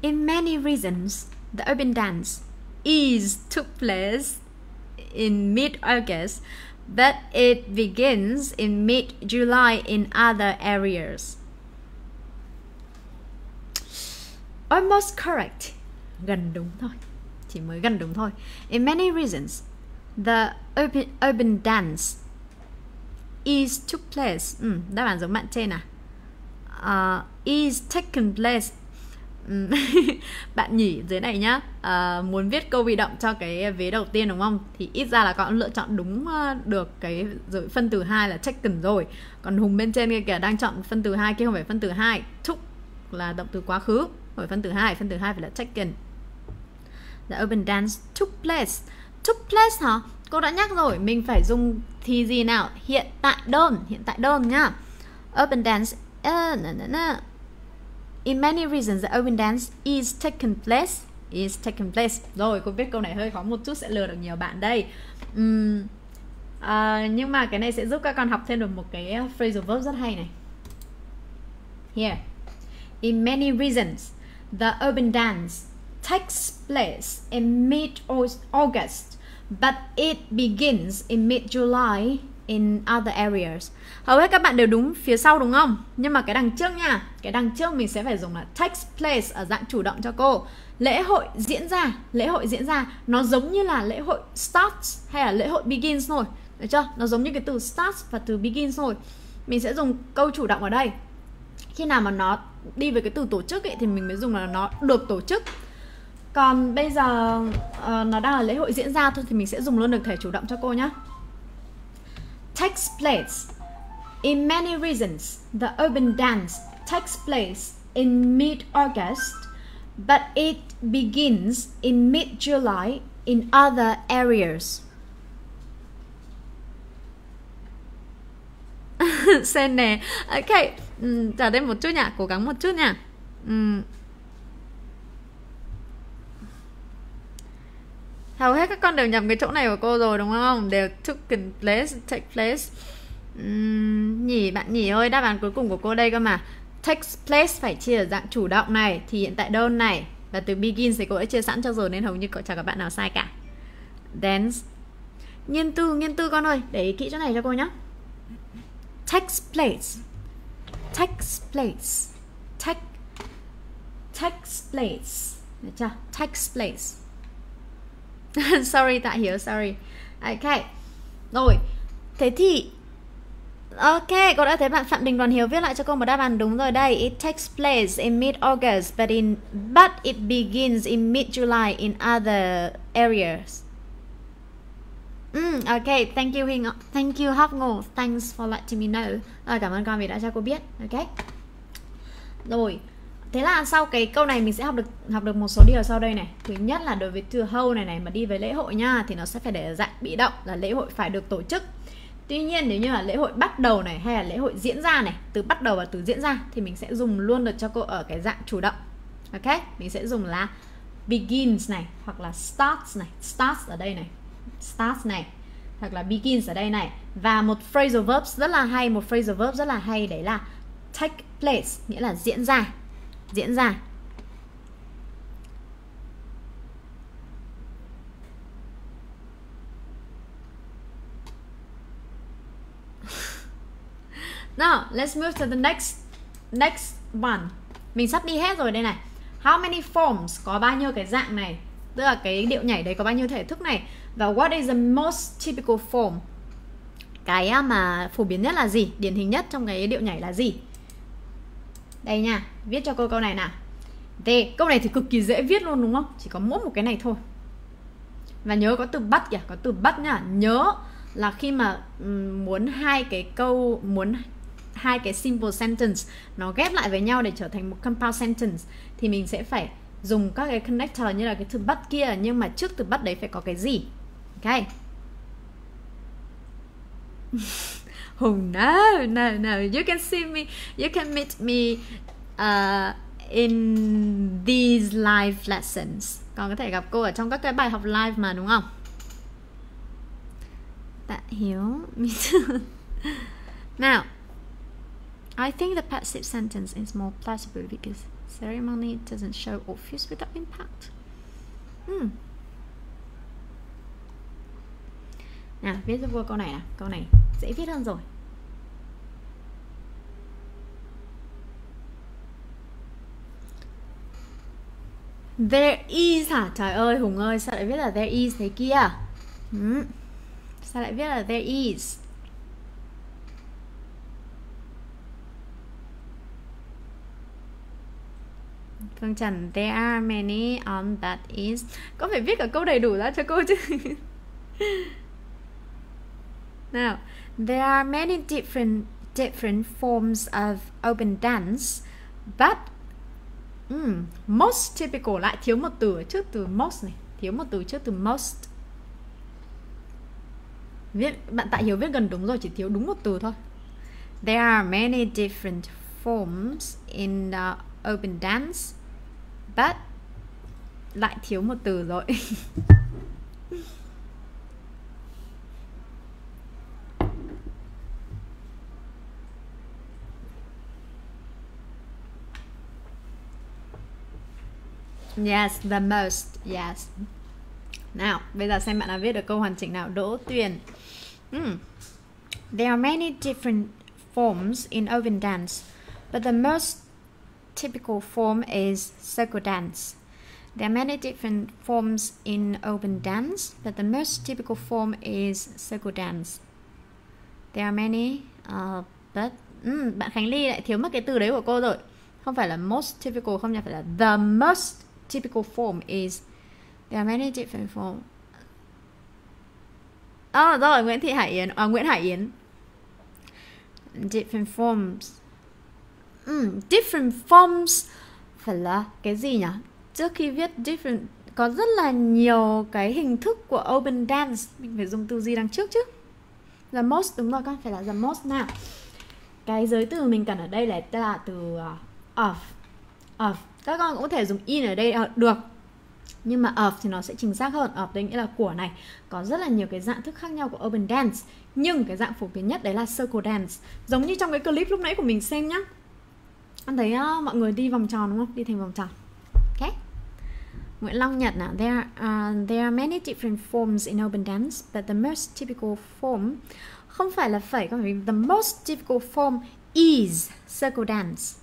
[SPEAKER 1] In many reasons, the urban dance is took place in mid-August, but it begins in mid-July in other areas. almost correct. Gần đúng thôi. Chỉ mới gần đúng thôi. In many reasons the open, urban dance is took place. Ừ, đáp án giống bạn trên à? Uh, is taken place Ừ. bạn nhỉ dưới này nhá. À, muốn viết câu bị động cho cái vế đầu tiên đúng không? Thì ít ra là con lựa chọn đúng ờ, được cái rồi phân từ hai là taken rồi. Còn hùng bên trên kia kìa đang chọn phân từ hai kia không phải phân từ hai. Took là động từ quá khứ phải phân từ hai. Phân từ hai phải là taken the open dance took place took place hả? Cô đã nhắc rồi mình phải dùng thì gì nào? Hiện tại đơn hiện tại đơn nhá open dance ờ, uh, no, no, no in many reasons the open dance is taking place is taking place. Rồi cô viết câu này hơi khó một chút sẽ lừa được nhiều bạn đây. Um, uh, nhưng mà cái này sẽ giúp các con học thêm được một cái phrasal verb rất hay này. Here. In many reasons The urban dance takes place in mid August, but it begins in mid July in other areas. Hầu hết các bạn đều đúng phía sau đúng không? Nhưng mà cái đằng trước nha, cái đằng trước mình sẽ phải dùng là takes place ở dạng chủ động cho cô. Lễ hội diễn ra, lễ hội diễn ra nó giống như là lễ hội starts hay là lễ hội begins thôi. Được chưa? Nó giống như cái từ starts và từ begins thôi. Mình sẽ dùng câu chủ động ở đây. Khi nào mà nó đi với cái từ tổ chức ấy thì mình mới dùng là nó được tổ chức còn bây giờ uh, nó đang là lễ hội diễn ra thôi thì mình sẽ dùng luôn được thể chủ động cho cô nhé takes place in many reasons the urban dance takes place in mid-August but it begins in mid-July in other areas. Ok Chờ đây một chút nha Cố gắng một chút nha hầu hết các con đều nhầm cái chỗ này của cô rồi đúng không? Đều taken place take place. Uhm, nhỉ bạn nhỉ ơi đáp án cuối cùng của cô đây cơ mà. Takes place phải chia ở dạng chủ động này thì hiện tại đơn này. Và từ begins thì cô đã chia sẵn cho rồi nên hầu như cậu chẳng các bạn nào sai cả. Dance nghiên tư nghiên tư con ơi để ý kỹ chỗ này cho cô nhé takes place. Takes place. Take takes place. Được chưa? Takes place. sorry tại hiểu sorry ok rồi thế thì Ok, cô đã thấy bạn Phạm Đình Đoàn Hiếu viết lại cho cô một đáp án đúng rồi đây. It takes place in mid-August, but in but it begins in mid-July in other areas. Mm, ok, thank you Hinh. thank you Hóc Ngô, thanks for letting me know. Rồi, cảm ơn con vì đã cho cô biết. Ok. Rồi, thế là sau cái câu này mình sẽ học được học được một số điều sau đây này. Thứ nhất là đối với từ hâu này này, mà đi với lễ hội nha, thì nó sẽ phải để ở dạng bị động, là lễ hội phải được tổ chức. Tuy nhiên nếu như là lễ hội bắt đầu này, hay là lễ hội diễn ra này, từ bắt đầu và từ diễn ra, thì mình sẽ dùng luôn được cho cô ở cái dạng chủ động. Ok? Mình sẽ dùng là begins này, hoặc là starts này. Starts ở đây này. Starts này, hoặc là begins ở đây này. Và một phrasal verb rất là hay, một phrasal verb rất là hay, đấy là take place, nghĩa là diễn ra diễn ra Now, let's move to the next next one. Mình sắp đi hết rồi đây này. How many forms? Có bao nhiêu cái dạng này? Tức là cái điệu nhảy đấy có bao nhiêu thể thức này? Và what is the most typical form? Cái à, mà phổ biến nhất là gì? Điển hình nhất trong cái điệu nhảy là gì? Đây nha, viết cho cô câu này nào. Thế câu này thì cực kỳ dễ viết luôn đúng không? Chỉ có mỗi một cái này thôi. Và nhớ có từ bắt kìa, có từ bắt nhá nhớ là khi mà muốn hai cái câu, muốn hai cái simple sentence nó ghép lại với nhau để trở thành một compound sentence, thì mình sẽ phải dùng các cái connector như là cái từ bắt kia, nhưng mà trước từ bắt đấy phải có cái gì? Ok. who no no no. You can see me. You can meet me uh, in these live lessons. Còn có thể gặp cô ở trong các cái bài học live mà đúng không? Tạ Hiếu me too. Now I think the passive sentence is more plausible because ceremony doesn't show obvious without impact. Hmm. nào viết cho cô câu này nào. Câu này dễ viết hơn rồi. There is hả? Trời ơi, Hùng ơi, Sao lại viết là there is thế kia ừ. Sao lại viết là there is Phương Trần, There are many on that is Có phải viết cả câu đầy đủ ra cho cô chứ Now There are many different different forms of open dance, But um, most typical lại thiếu một từ trước từ most này thiếu một từ trước từ most. Viết bạn tại hiểu viết gần đúng rồi chỉ thiếu đúng một từ thôi. There are many different forms in the open dance but lại thiếu một từ rồi. Yes, the most. Yes. Nào, bây giờ xem bạn đã viết được câu hoàn chỉnh nào. Đỗ Tuyền. Mm. There are many different forms in open dance, but the most typical form is circle dance. There are many different forms in open dance, but the most typical form is circle dance. There are many, uh, but um, bạn Khánh Ly lại thiếu mất cái từ đấy của cô rồi. Không phải là most typical, không phải là the most typical form is. There are many different forms. À, oh, rồi Nguyễn Thị Hải Yến, à, Nguyễn Hải Yến. Different forms. Ừm, different forms phải là cái gì nhỉ? Trước khi viết different có rất là nhiều cái hình thức của open dance mình phải dùng từ gì đằng trước chứ the most đúng rồi con phải là the most nào cái giới từ mình cần ở đây là, là từ uh, of of các con cũng có thể dùng in ở đây. Ờ, được. Nhưng mà of thì nó sẽ chính xác hơn. Of đây nghĩa là của này. Có rất là nhiều cái dạng thức khác nhau của urban dance. Nhưng cái dạng phổ biến nhất đấy là circle dance. Giống như trong cái clip lúc nãy của mình xem nhá. Anh thấy uh, mọi người đi vòng tròn đúng không? Đi thành vòng tròn. Ok. Nguyễn Long Nhật nào there uh, there are many different forms in urban dance but the most typical form không phải là phải có phải the most typical form is circle dance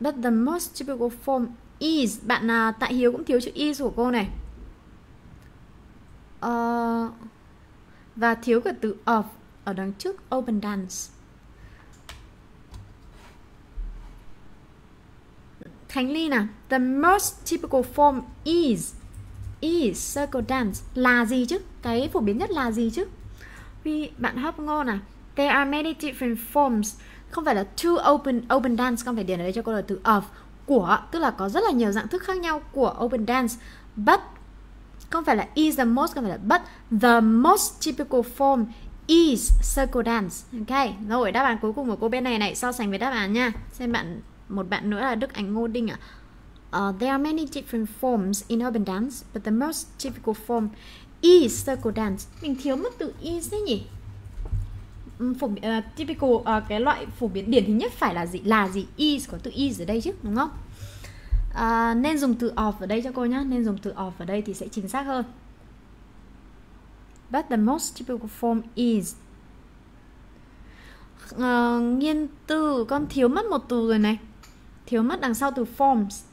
[SPEAKER 1] but the most typical form is bạn à, tại hiếu cũng thiếu chữ is của cô này. Uh, và thiếu cả từ of ở đằng trước open dance. Khánh Ly nào the most typical form is is circle dance. Là gì chứ? Cái phổ biến nhất là gì chứ? Vì bạn hấp ngô nào. There are many different forms không phải là to open open dance con phải điền ở đây cho cô là từ of của tức là có rất là nhiều dạng thức khác nhau của open dance but không phải là is the most không phải là but the most typical form is circle dance ok rồi đáp án cuối cùng của cô bên này này so sánh với đáp án nha xem bạn một bạn nữa là Đức Ánh Ngô Đinh ạ Uh, there are many different forms in open dance, but the most typical form is circle dance. Mình thiếu mất từ is đấy nhỉ? Ừ, phổ biến uh, ờ, typical uh, cái loại phổ biến điển hình nhất phải là gì? Là gì? Is có từ is ở đây chứ, đúng không? Uh, nên dùng từ of ở đây cho cô nhé. Nên dùng từ of ở đây thì sẽ chính xác hơn. But the most typical form is uh, nghiên từ con thiếu mất một từ rồi này thiếu mất đằng sau từ forms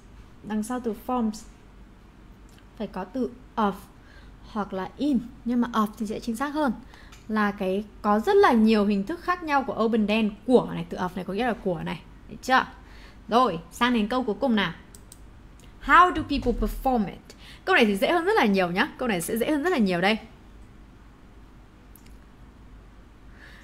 [SPEAKER 1] đằng sau từ forms phải có từ of hoặc là in nhưng mà of thì sẽ chính xác hơn là cái có rất là nhiều hình thức khác nhau của open dance. Của này, từ of này, có nghĩa là của này. Được chưa? Rồi, sang đến câu cuối cùng nào. How do people perform it? Câu này thì dễ hơn rất là nhiều nhá. Câu này sẽ dễ hơn rất là nhiều đây.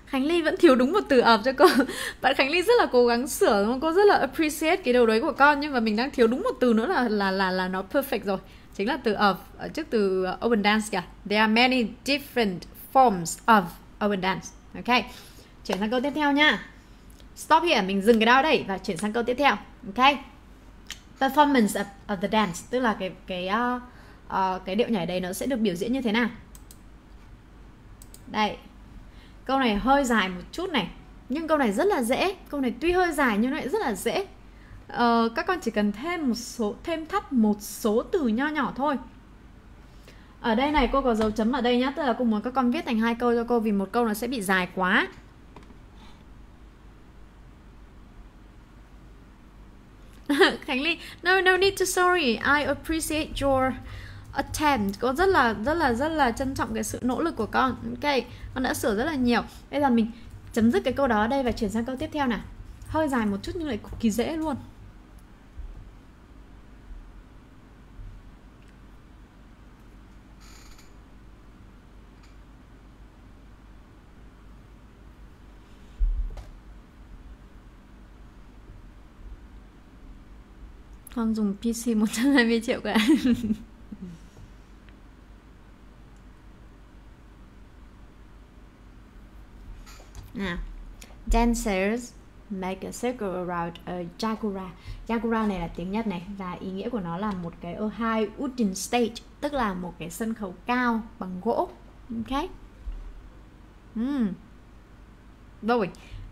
[SPEAKER 1] Khánh Ly vẫn thiếu đúng một từ ập cho cô. Bạn Khánh Ly rất là cố gắng sửa, đúng không? Cô rất là appreciate cái điều đấy của con, Nhưng mà mình đang thiếu đúng một từ nữa là là là là nó perfect rồi. Chính là từ of ở trước từ open dance kìa. There are many different forms of open dance Ok Chuyển sang câu tiếp theo nha. Stop here, mình dừng cái đó đây Và chuyển sang câu tiếp theo. Ok Performance of, of the dance Tức là cái cái uh, uh, cái điệu nhảy đấy nó sẽ được biểu diễn như thế nào? Đây Câu này hơi dài một chút này Nhưng câu này rất là dễ Câu này tuy hơi dài nhưng nó lại rất là dễ. Uh, Các con chỉ cần thêm một số Thêm thắt một số từ nho nhỏ thôi. Ở đây này, cô có dấu chấm ở đây nhá, Tức là cô muốn các con viết thành hai câu cho cô Vì một câu nó sẽ bị dài quá. Khánh Ly, No no need to, sorry, I appreciate your attempt. Cô rất là rất là rất là trân trọng cái sự nỗ lực của con. Ok, Con đã sửa rất là nhiều. Bây giờ mình chấm dứt cái câu đó ở đây Và chuyển sang câu tiếp theo nào. Hơi dài một chút nhưng lại cực kỳ dễ luôn. Con dùng PC 120 triệu cả Nào. Dancers make a circle around a Jaguar. Jaguar này là tiếng Nhật này và ý nghĩa của nó là một cái high wooden stage, tức là một cái sân khấu cao bằng gỗ. Ok. Hmm. Rồi.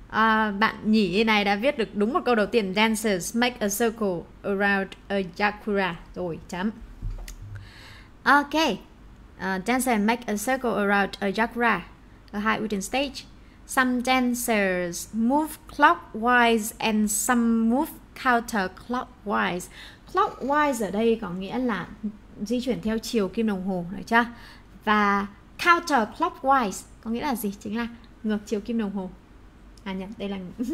[SPEAKER 1] À, bạn nhỉ này đã viết được đúng một câu đầu tiên Dancers make a circle around a yakura Rồi, chấm. Ok. Uh, dancers make a circle around a yakura a high wooden stage. Some dancers move clockwise and some move counterclockwise. Clockwise ở đây có nghĩa là di chuyển theo chiều kim đồng hồ, được chưa? Và counterclockwise có nghĩa là gì? Chính là ngược chiều kim đồng hồ. À nhầm, đây là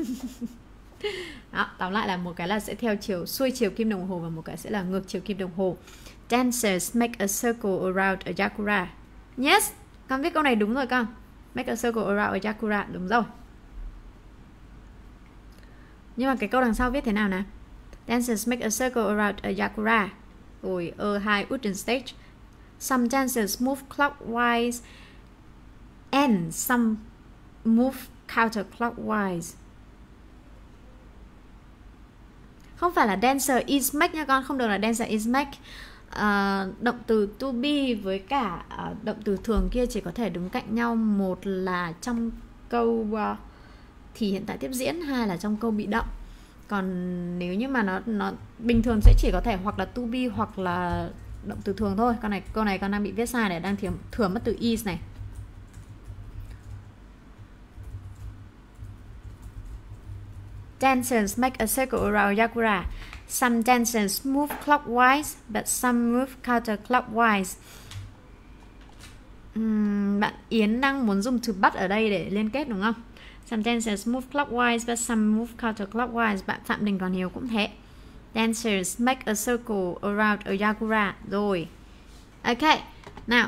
[SPEAKER 1] Đó, tóm lại là một cái là sẽ theo chiều xuôi chiều kim đồng hồ và một cái sẽ là ngược chiều kim đồng hồ. Dancers make a circle around a yakura. Yes, con viết câu này đúng rồi con. Make a circle around a yakura đúng rồi. Nhưng mà cái câu đằng sau viết thế nào nè? Dancers make a circle around a yakura. Rồi a high wooden stage. Some dancers move clockwise and some move counterclockwise. Không phải là dancer is make nha con, không được là dancer is make. Uh, ờ, động từ to be với cả uh, động từ thường kia chỉ có thể đứng cạnh nhau một là trong câu uh, thì hiện tại tiếp diễn hai là trong câu bị động còn nếu như mà nó nó bình thường sẽ chỉ có thể hoặc là to be hoặc là động từ thường thôi con này câu này con đang bị viết sai này đang thiếu thừa mất từ is này Dancers make a circle around Yakura. Some dancers move clockwise, but some move counterclockwise. Uhm, bạn Yến đang muốn dùng từ but ở đây để liên kết đúng không? Some dancers move clockwise, but some move counterclockwise. Bạn Phạm Đình còn hiểu cũng thế. Dancers make a circle around a Yakura. Rồi. OK. Now,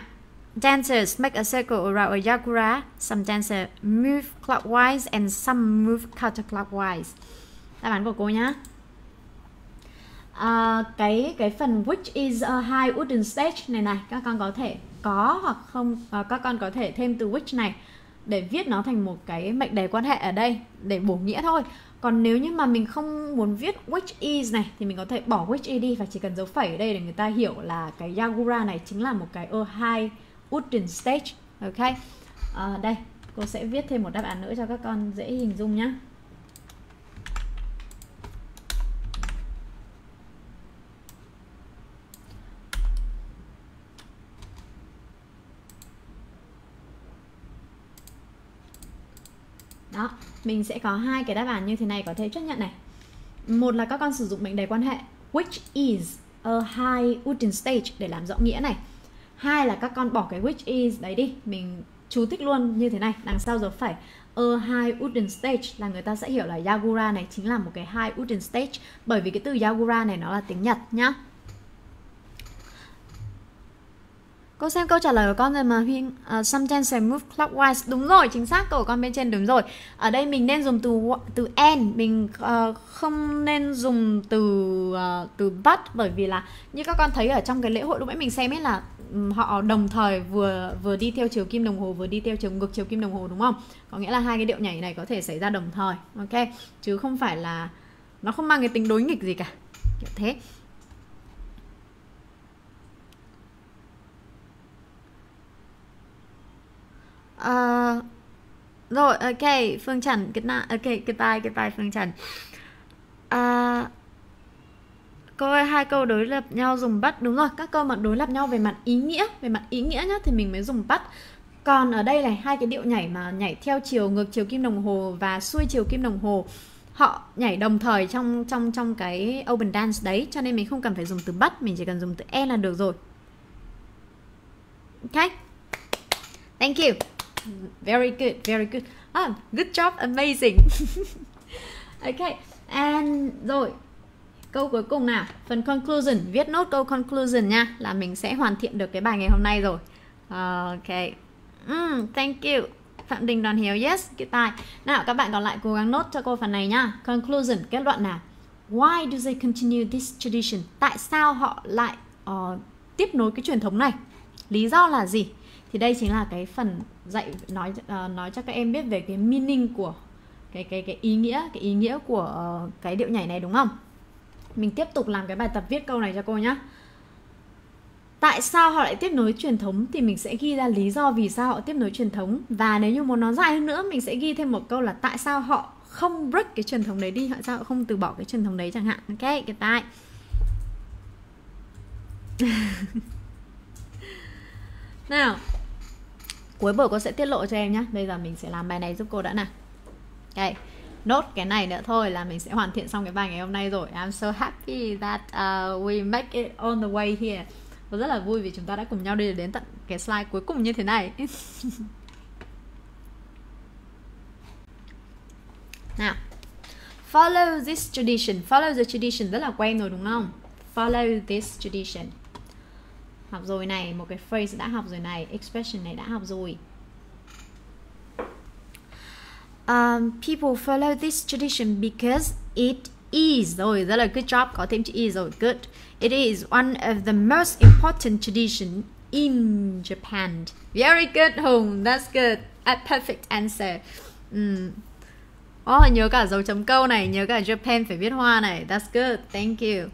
[SPEAKER 1] dancers make a circle around a yakura. Some dancers move clockwise and some move counterclockwise. Đáp án của cô nhá. À, cái cái phần which is a high wooden stage này này các con có thể có hoặc không à, các con có thể thêm từ which này để viết nó thành một cái mệnh đề quan hệ ở đây để bổ nghĩa thôi còn nếu như mà mình không muốn viết which is này thì mình có thể bỏ which is đi và chỉ cần dấu phẩy ở đây để người ta hiểu là cái yagura này chính là một cái a high wooden stage. Ok. À, đây cô sẽ viết thêm một đáp án nữa cho các con dễ hình dung nhé đó mình sẽ có hai cái đáp án như thế này có thể chấp nhận này. Một là các con sử dụng mệnh đề quan hệ which is a high wooden stage để làm rõ nghĩa này hai là các con bỏ cái which is đấy đi mình chú thích luôn như thế này. Đằng sau dấu phẩy a high wooden stage là người ta sẽ hiểu là yagura này chính là một cái high wooden stage bởi vì cái từ yagura này nó là tiếng nhật nhá. Cô xem câu trả lời của con rồi mà Huyên uh, à, Sometimes I move clockwise. Đúng rồi, chính xác câu của con bên trên đúng rồi. Ở đây mình nên dùng từ từ and Mình uh, không nên dùng từ uh, từ but Bởi vì là như các con thấy ở trong cái lễ hội lúc nãy mình xem ấy là Họ đồng thời vừa vừa đi theo chiều kim đồng hồ Vừa đi theo chiều ngược chiều kim đồng hồ đúng không? Có nghĩa là hai cái điệu nhảy này có thể xảy ra đồng thời Ok, chứ không phải là Nó không mang cái tính đối nghịch gì cả Kiểu thế. Uh, rồi ok Phương Trần good night ok goodbye goodbye Phương Trần. Uh, câu ơi hai câu đối lập nhau dùng bắt. Đúng rồi các câu mà đối lập nhau về mặt ý nghĩa về mặt ý nghĩa nhá thì mình mới dùng bắt. Còn ở đây này hai cái điệu nhảy mà nhảy theo chiều ngược chiều kim đồng hồ và xuôi chiều kim đồng hồ họ nhảy đồng thời trong trong trong cái open dance đấy cho nên mình không cần phải dùng từ bắt mình chỉ cần dùng từ e là được rồi. Ok. Thank you. Very good very good. Ah, good job amazing. Ok and rồi câu cuối cùng nào? Phần conclusion. Viết nốt câu conclusion nha là mình sẽ hoàn thiện được cái bài ngày hôm nay rồi. Ok. Mm, thank you. Phạm Đình Đoàn Hiếu yes cái tài nào các bạn còn lại cố gắng nốt cho cô phần này nhá conclusion kết luận nào? Why do they continue this tradition? Tại sao họ lại uh, tiếp nối cái truyền thống này? Lý do là gì? Thì đây chính là cái phần dạy nói uh, nói cho các em biết về cái meaning của cái cái cái ý nghĩa cái ý nghĩa của uh, cái điệu nhảy này đúng không? Mình tiếp tục làm cái bài tập viết câu này cho cô nhé tại sao họ lại tiếp nối truyền thống thì mình sẽ ghi ra lý do vì sao họ tiếp nối truyền thống. Và nếu như muốn nó dài hơn nữa, mình sẽ ghi thêm một câu là tại sao họ không break cái truyền thống đấy đi, tại sao họ không từ bỏ cái truyền thống đấy chẳng hạn. Ok cái tại nào, cuối buổi cô sẽ tiết lộ cho em nhé bây giờ mình sẽ làm bài này giúp cô đã nào. Đây nốt cái này nữa thôi là mình sẽ hoàn thiện xong cái bài ngày hôm nay rồi. I'm so happy that uh, we make it on the way here. Và rất là vui vì chúng ta đã cùng nhau đi đến tận cái slide cuối cùng như thế này. Nào. Follow this tradition. Follow the tradition rất là quen rồi đúng không? Follow this tradition. Học rồi này một cái phrase đã học rồi này expression này đã học rồi um, people follow this tradition because it is rồi rất là good job có thêm chữ is rồi good it is one of the most important tradition in Japan very good Hùng that's good a perfect answer um. Oh, nhớ cả dấu chấm câu này, nhớ cả Japan phải viết hoa này. That's good. Thank you.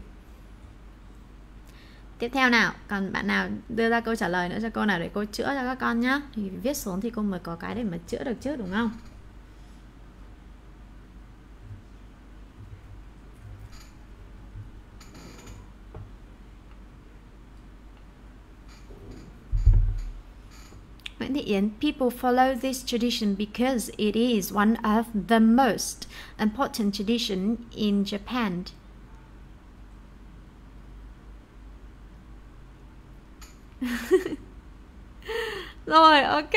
[SPEAKER 1] Tiếp theo nào, còn bạn nào đưa ra câu trả lời nữa cho cô nào để cô chữa cho các con nhá. Thì viết xuống thì cô mới có cái để mà chữa được chứ, đúng không? Nguyễn Thị Yến, people follow this tradition because it is one of the most important tradition in Japan. Rồi, ok,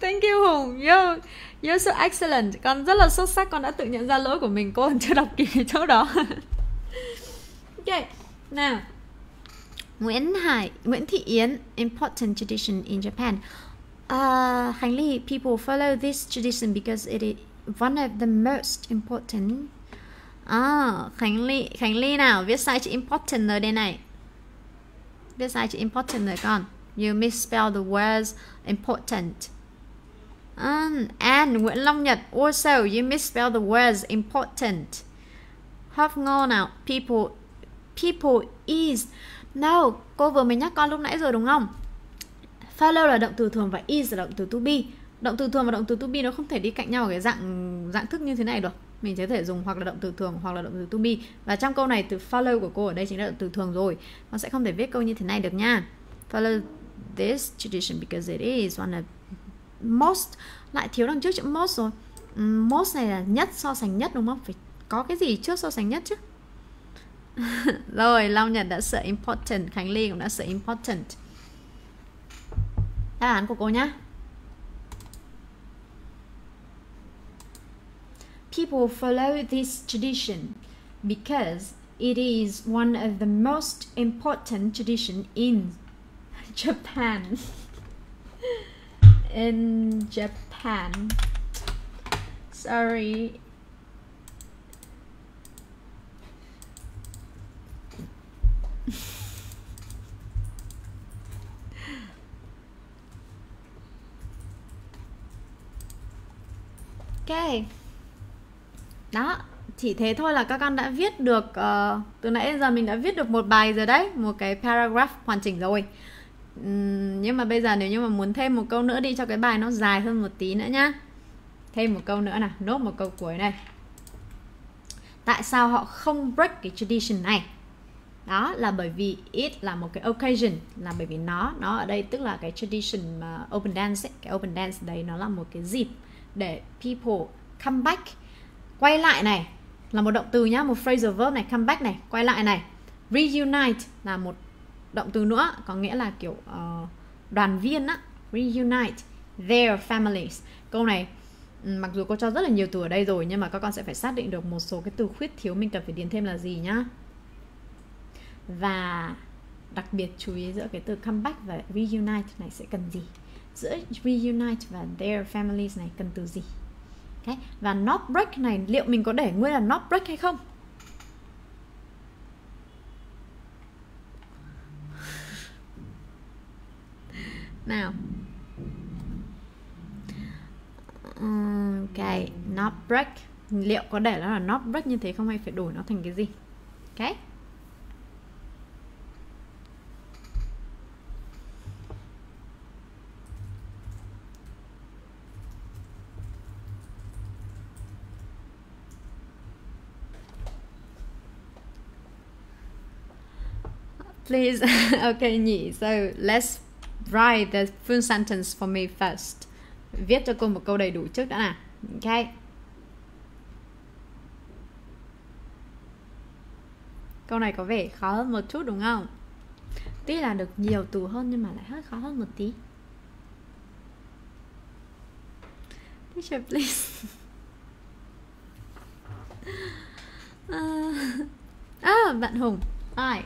[SPEAKER 1] thank you Hùng. You're, you're so excellent. Con rất là xuất sắc, con đã tự nhận ra lỗi của mình, cô còn chưa đọc kịp cái chỗ đó. ok, nào. Nguyễn Hải, Nguyễn Thị Yến, important tradition in Japan. Uh, Khánh people follow this tradition because it is one of the most important. À, Khánh Ly, Khánh Ly nào, viết sai chữ important rồi đây này. Viết sai chữ important rồi con. You misspell the words important. Um, and Nguyễn Long Nhật, also you misspell the words important. Hấp ngô nào, people, people is. No, cô vừa mới nhắc con lúc nãy rồi đúng không? Follow là động từ thường và is là động từ to be. Động từ thường và động từ to be nó không thể đi cạnh nhau ở cái dạng dạng thức như thế này được. Mình sẽ thể dùng hoặc là động từ thường hoặc là động từ to be. Và trong câu này từ follow của cô ở đây chính là động từ thường rồi. Nó sẽ không thể viết câu như thế này được nha. Follow this tradition because it is one of most, lại thiếu đằng trước chữ most rồi. Most này là nhất, so sánh nhất đúng không? Phải có cái gì trước so sánh nhất chứ? Rồi, Long Nhật đã sợ important. Khánh Ly cũng đã sợ important. Đáp án của cô nhé People follow this tradition because it is one of the most important tradition in Japan. in Japan. Sorry. Ok. Đó chỉ thế thôi là các con đã viết được uh, từ nãy đến giờ mình đã viết được một bài rồi đấy một cái paragraph hoàn chỉnh rồi. Uhm, nhưng mà bây giờ nếu như mà muốn thêm một câu nữa đi cho cái bài nó dài hơn một tí nữa nhá. Thêm một câu nữa nào nốt một câu cuối này. Tại sao họ không break cái tradition này? Đó là bởi vì it là một cái occasion là bởi vì nó nó ở đây tức là cái tradition mà open dance ấy, cái open dance đấy nó là một cái dịp để people come back. Quay lại này là một động từ nhá một phrasal verb này come back này quay lại này. Reunite là một động từ nữa có nghĩa là kiểu uh, đoàn viên á. Reunite their families. Câu này ừ, mặc dù cô cho rất là nhiều từ ở đây rồi nhưng mà các con sẽ phải xác định được một số cái từ khuyết thiếu mình cần phải điền thêm là gì nhá. Và đặc biệt chú ý giữa cái từ come back và reunite này sẽ cần gì? Giữa reunite và their families này cần từ gì? Okay. và not break này, liệu mình có để nguyên là not break hay không? Nào. Ok not break. Liệu có để nó là not break như thế không hay phải đổi nó thành cái gì? Okay please. Okay nhỉ so let's write the full sentence for me first. Viết cho cô một câu đầy đủ trước đã nào. Okay. câu này có vẻ khó hơn một chút đúng không? Tuy là được nhiều từ hơn nhưng mà lại hơi khó hơn một tí. Teacher please. Uh, ah, bạn hùng. Ai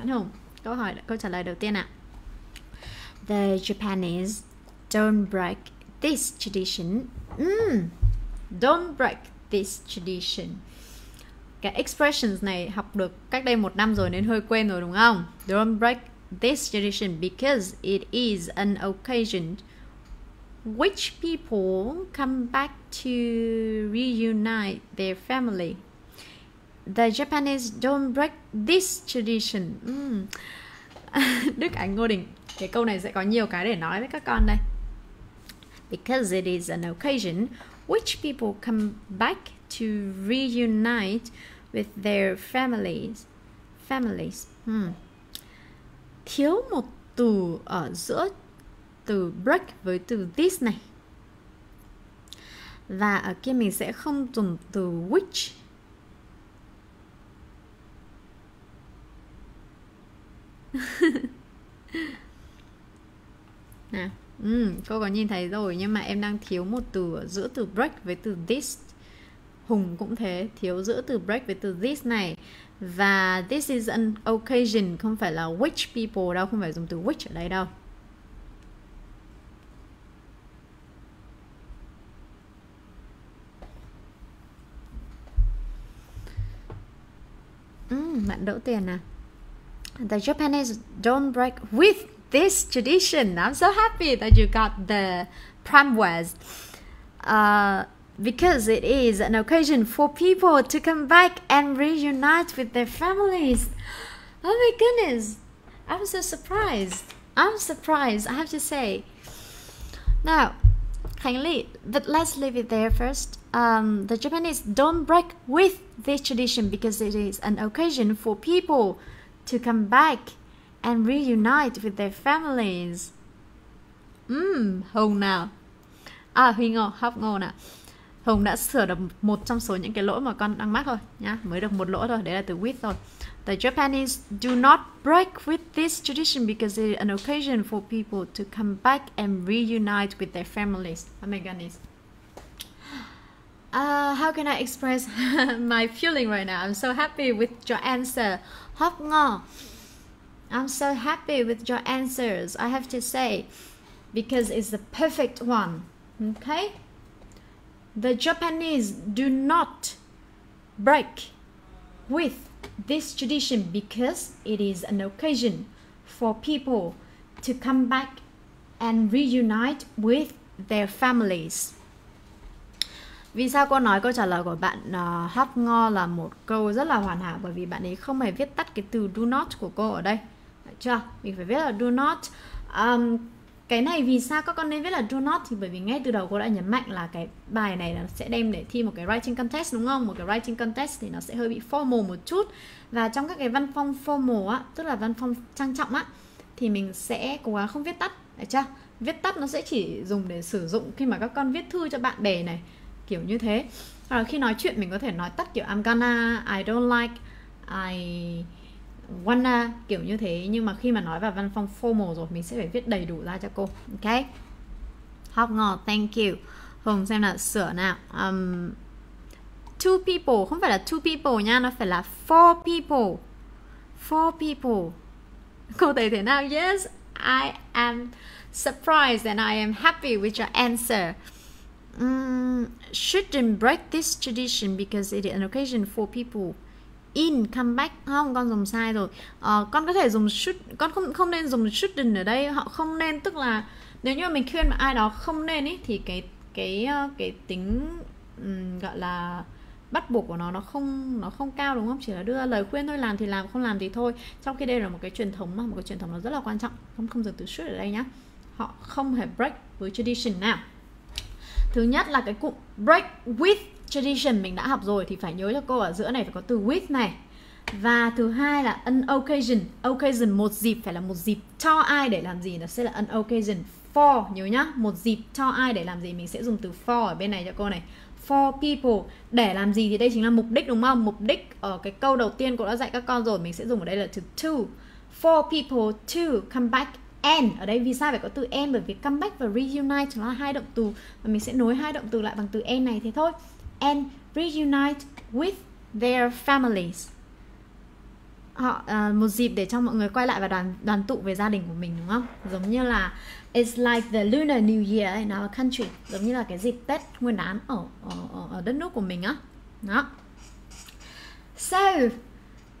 [SPEAKER 1] bạn hùng câu hỏi câu trả lời đầu tiên ạ. The japanese don't break this tradition. Mm, don't break this tradition. Cái expressions này học được cách đây một năm rồi nên hơi quên rồi đúng không? Don't break this tradition because it is an occasion which people come back to reunite their family the Japanese don't break this tradition mm. Đức Ánh Ngô Đình, cái câu này sẽ có nhiều cái để nói với các con đây because it is an occasion which people come back to reunite with their families families hmm. thiếu một từ ở giữa từ break với từ this này và ở kia mình sẽ không dùng từ which nào, ừ, cô có nhìn thấy rồi nhưng mà em đang thiếu một từ ở giữa từ break với từ this. Hùng cũng thế thiếu giữa từ break với từ this này. Và this is an occasion không phải là which people đâu không phải dùng từ which ở đây đâu. Ừ, bạn đỡ tiền à? The Japanese don't break with this tradition. I'm so happy that you got the pramwares. Uh, because it is an occasion for people to come back and reunite with their families. Oh my goodness. I'm so surprised. I'm surprised, I have to say. Now, kindly, but let's leave it there first. Um, the Japanese don't break with this tradition because it is an occasion for people to come back and reunite with their families. Hmm, Ừm, Hùng nào. À, Huy Ngô, Hóc Ngô nào. Hùng đã sửa được một trong số những cái lỗi mà con đang mắc thôi nhá, mới được một lỗi thôi, đấy là từ with thôi. The Japanese do not break with this tradition because it is an occasion for people to come back and reunite with their families. Oh my goodness. Uh, how can I express my feeling right now? I'm so happy with your answer. Hop Ngo. I'm so happy with your answers, I have to say, because it's the perfect one. Okay? The Japanese do not break with this tradition because it is an occasion for people to come back and reunite with their families. Vì sao cô nói câu trả lời của bạn ờ, uh, hot Ngo là một câu rất là hoàn hảo bởi vì bạn ấy không hề viết tắt cái từ do not của cô ở đây. Được chưa? Mình phải viết là do not. Um, cái này vì sao các con nên viết là do not thì bởi vì ngay từ đầu cô đã nhấn mạnh là cái bài này nó sẽ đem để thi một cái writing contest đúng không? Một cái writing contest thì nó sẽ hơi bị formal một chút và trong các cái văn phong formal á, tức là văn phong trang trọng á thì mình sẽ cố gắng không viết tắt, được chưa? Viết tắt nó sẽ chỉ dùng để sử dụng khi mà các con viết thư cho bạn bè này kiểu như thế. Hoặc là khi nói chuyện mình có thể nói tắt kiểu I'm gonna I don't like I wanna kiểu như thế. Nhưng mà khi mà nói vào văn phòng formal rồi mình sẽ phải viết đầy đủ ra cho cô ok? Học ngò thank you. Hùng xem là sửa nào. Um, two people không phải là two people nha nó phải là four people. Four people. Cô thấy thế nào? Yes I am surprised and I am happy with your answer um, shouldn't break this tradition because it is an occasion for people in come back. Không con dùng sai rồi. Uh, con có thể dùng should con không không nên dùng shouldn't ở đây. Họ không nên tức là nếu như mà mình khuyên mà ai đó không nên ý thì cái cái ờ, cái tính um, gọi là bắt buộc của nó nó không nó không cao đúng không? Chỉ là đưa lời khuyên thôi làm thì làm không làm thì thôi. Trong khi đây là một cái truyền thống mà một cái truyền thống nó rất là quan trọng. Không không dùng từ should ở đây nhá. Họ không hề break với tradition nào thứ nhất là cái cụm break with tradition mình đã học rồi thì phải nhớ cho cô ở giữa này phải có từ with này. Và thứ hai là an occasion. Occasion một dịp phải là một dịp cho ai để làm gì? Nó sẽ là an occasion for, nhớ nhá. Một dịp cho ai để làm gì? Mình sẽ dùng từ for ở bên này cho cô này. For people. Để làm gì thì đây chính là mục đích đúng không? Mục đích ở cái câu đầu tiên cô đã dạy các con rồi. Mình sẽ dùng ở đây là từ to. For people to come back and ở đây vì sao phải có từ and bởi vì comeback và reunite nó là hai động từ và mình sẽ nối hai động từ lại bằng từ and này thế thôi. And reunite with their families. Họ uh, một dịp để cho mọi người quay lại và đoàn đoàn tụ về gia đình của mình đúng không? Giống như là it's like the lunar new year in our country giống như là cái dịp tết nguyên đán ở ở, ở, ở đất nước của mình á. Đó. So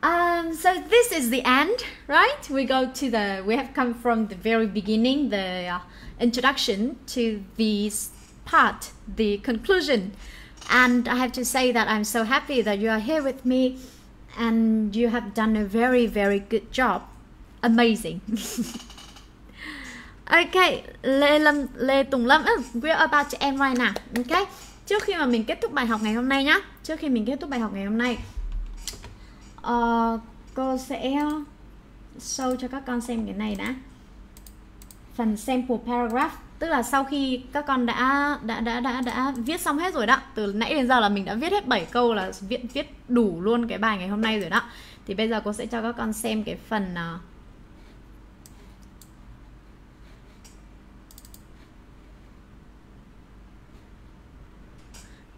[SPEAKER 1] Um, so this is the end, right? We go to the, we have come from the very beginning, the uh, introduction to this part, the conclusion. And I have to say that I'm so happy that you are here with me and you have done a very, very good job. Amazing. okay, Lê Lâm, Lê Tùng Lâm, we're about to end right now. Okay, trước khi mà mình kết thúc bài học ngày hôm nay nhá, trước khi mình kết thúc bài học ngày hôm nay, uh, cô sẽ show cho các con xem cái này đã. Phần sample paragraph tức là sau khi các con đã đã đã đã đã viết xong hết rồi đó từ nãy đến giờ là mình đã viết hết 7 câu là viết viết đủ luôn cái bài ngày hôm nay rồi đó. Thì bây giờ cô sẽ cho các con xem cái phần uh,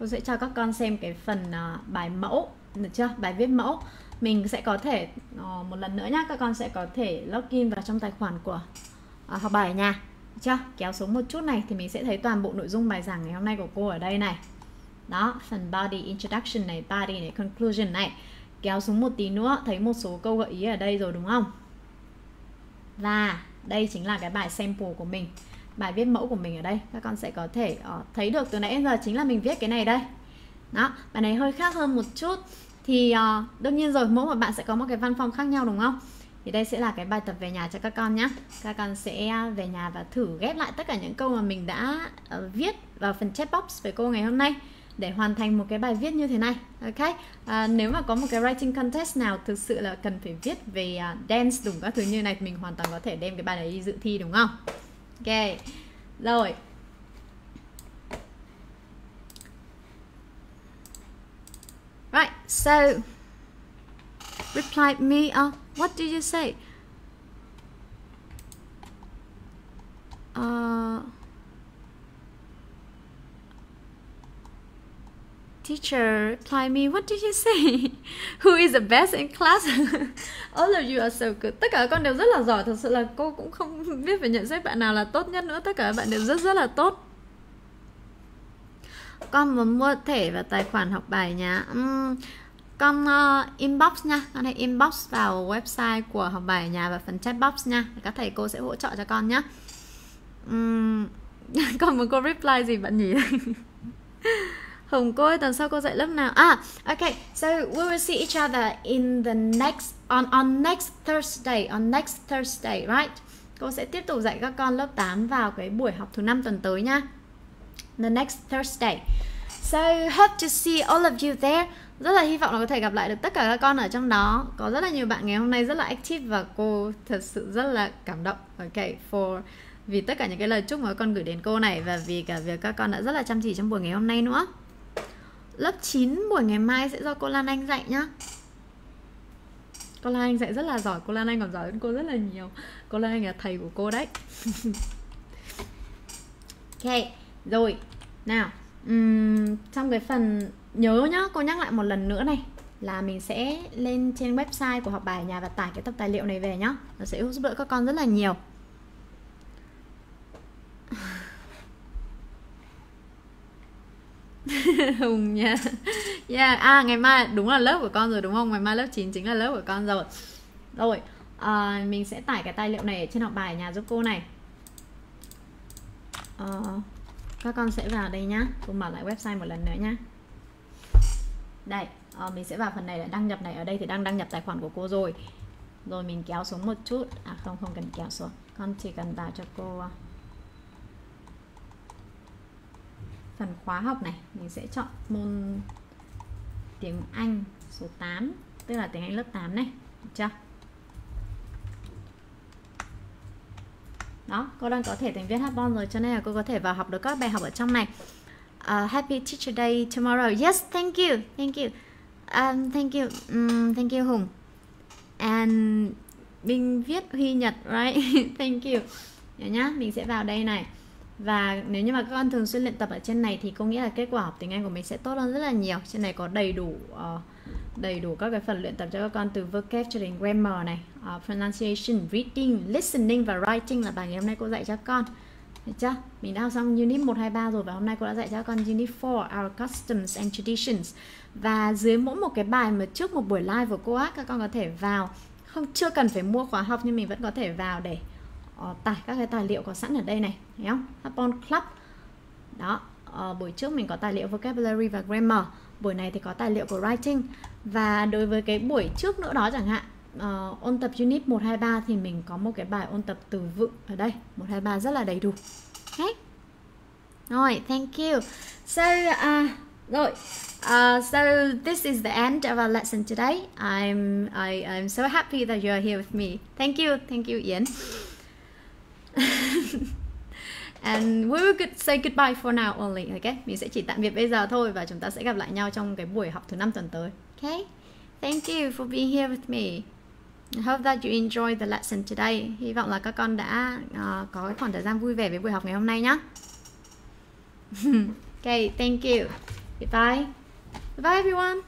[SPEAKER 1] cô sẽ cho các con xem cái phần uh, bài mẫu được chưa? Bài viết mẫu mình sẽ có thể uh, một lần nữa nhá các con sẽ có thể login vào trong tài khoản của uh, học bài ở nhà chưa? Kéo xuống một chút này thì mình sẽ thấy toàn bộ nội dung bài giảng ngày hôm nay của cô ở đây này. Đó phần body introduction này body này conclusion này. Kéo xuống một tí nữa thấy một số câu gợi ý ở đây rồi đúng không? Và đây chính là cái bài sample của mình bài viết mẫu của mình ở đây. Các con sẽ có thể uh, thấy được từ nãy đến giờ chính là mình viết cái này đây. Đó bài này hơi khác hơn một chút thì uh, đương nhiên rồi mỗi một bạn sẽ có một cái văn phòng khác nhau đúng không? Thì đây sẽ là cái bài tập về nhà cho các con nhé các con sẽ về nhà và thử ghép lại tất cả những câu mà mình đã uh, viết vào phần chat box với cô ngày hôm nay để hoàn thành một cái bài viết như thế này. Ok? À, nếu mà có một cái writing contest nào thực sự là cần phải viết về uh, dance đúng các thứ như này thì mình hoàn toàn có thể đem cái bài này đi dự thi đúng không? Ok. Rồi. Right so reply me uh, what did you say? Uh, teacher reply me what did you say? Who is the best in class? All of you are so good. Tất cả các con đều rất là giỏi thật sự là cô cũng không biết phải nhận xét bạn nào là tốt nhất nữa. Tất cả các bạn đều rất rất là tốt con muốn mua thẻ và tài khoản học bài nhá uhm, con uh, inbox nha con hãy inbox vào website của học bài nhà và phần chat box nha các thầy cô sẽ hỗ trợ cho con nhé uhm, còn một cô reply gì bạn nhỉ Hồng cô ơi, tuần sau cô dạy lớp nào? À, okay. So we will see each other in the next on on next Thursday, on next Thursday, right? Cô sẽ tiếp tục dạy các con lớp 8 vào cái buổi học thứ năm tuần tới nha. The next Thursday. So hope to see all of you there. Rất là hy vọng là có thể gặp lại được tất cả các con ở trong đó. Có rất là nhiều bạn ngày hôm nay rất là active và cô thật sự rất là cảm động. Okay, for vì tất cả những cái lời chúc mà các con gửi đến cô này và vì cả việc các con đã rất là chăm chỉ trong buổi ngày hôm nay nữa. Lớp 9 buổi ngày mai sẽ do cô Lan Anh dạy nhá Cô Lan Anh dạy rất là giỏi Cô Lan Anh còn giỏi hơn cô rất là nhiều Cô Lan Anh là thầy của cô đấy Ok rồi Nào um, Trong cái phần Nhớ nhá Cô nhắc lại một lần nữa này là mình sẽ lên trên website của học bài nhà và tải cái tập tài liệu này về nhá. Nó sẽ giúp đỡ các con rất là nhiều. Hùng nha. Yeah. À ngày mai đúng là lớp của con rồi đúng không? Ngày mai lớp 9 chính là lớp của con rồi. Rồi à, Mình sẽ tải cái tài liệu này ở trên học bài nhà giúp cô này. À, các con sẽ vào đây nhá. Cô mở lại website một lần nữa nhá. Đây à, Mình sẽ vào phần này để đăng nhập này. Ở đây thì đang đăng nhập tài khoản của cô rồi. Rồi mình kéo xuống một chút. À không không cần kéo xuống. Con chỉ cần vào cho cô ờ, phần khóa học này. Mình sẽ chọn môn tiếng Anh số 8 tức là tiếng Anh lớp 8 này. Được chưa? Đó cô đang có thể thành viên Hapon rồi cho nên là cô có thể vào học được các bài học ở trong này. Uh, happy teacher day tomorrow. Yes thank you thank you. Um, thank you um, thank you hùng. And mình viết huy nhật right? Thank you. Nhớ nhá mình sẽ vào đây này. Và nếu như mà các con thường xuyên luyện tập ở trên này thì có nghĩa là kết quả học tiếng Anh của mình sẽ tốt hơn rất là nhiều. Trên này có đầy đủ uh, đầy đủ các cái phần luyện tập cho các con từ vocab cho đến grammar này. Uh, pronunciation reading listening và writing là bài ngày hôm nay cô dạy cho con. Được chưa? Mình đã học xong Unit 1, 2, 3 rồi và hôm nay cô đã dạy cho các con Unit 4 Our Customs and Traditions. Và dưới mỗi một cái bài mà trước một buổi live của cô á Các con có thể vào. Không chưa cần phải mua khóa học nhưng mình vẫn có thể vào để uh, tải các cái tài liệu có sẵn ở đây này Thấy không? Upon Club. Đó, uh, buổi trước mình có tài liệu vocabulary và grammar. Buổi này thì có tài liệu của writing. Và đối với cái buổi trước nữa đó chẳng hạn uh, ôn tập unit 123 thì mình có một cái bài ôn tập từ vựng ở đây 123 rất là đầy đủ okay. rồi thank you so uh, rồi uh, so this is the end of our lesson today I'm I, I'm so happy that you are here with me thank you thank you Ian And we will good, say goodbye for now only, okay? Mình sẽ chỉ tạm biệt bây giờ thôi và chúng ta sẽ gặp lại nhau trong cái buổi học thứ năm tuần tới. Okay? Thank you for being here with me. I hope that you enjoyed the lesson today. Hy vọng là các con đã uh, có cái khoảng thời gian vui vẻ với buổi học ngày hôm nay nhé. okay, thank you. Goodbye. Bye everyone.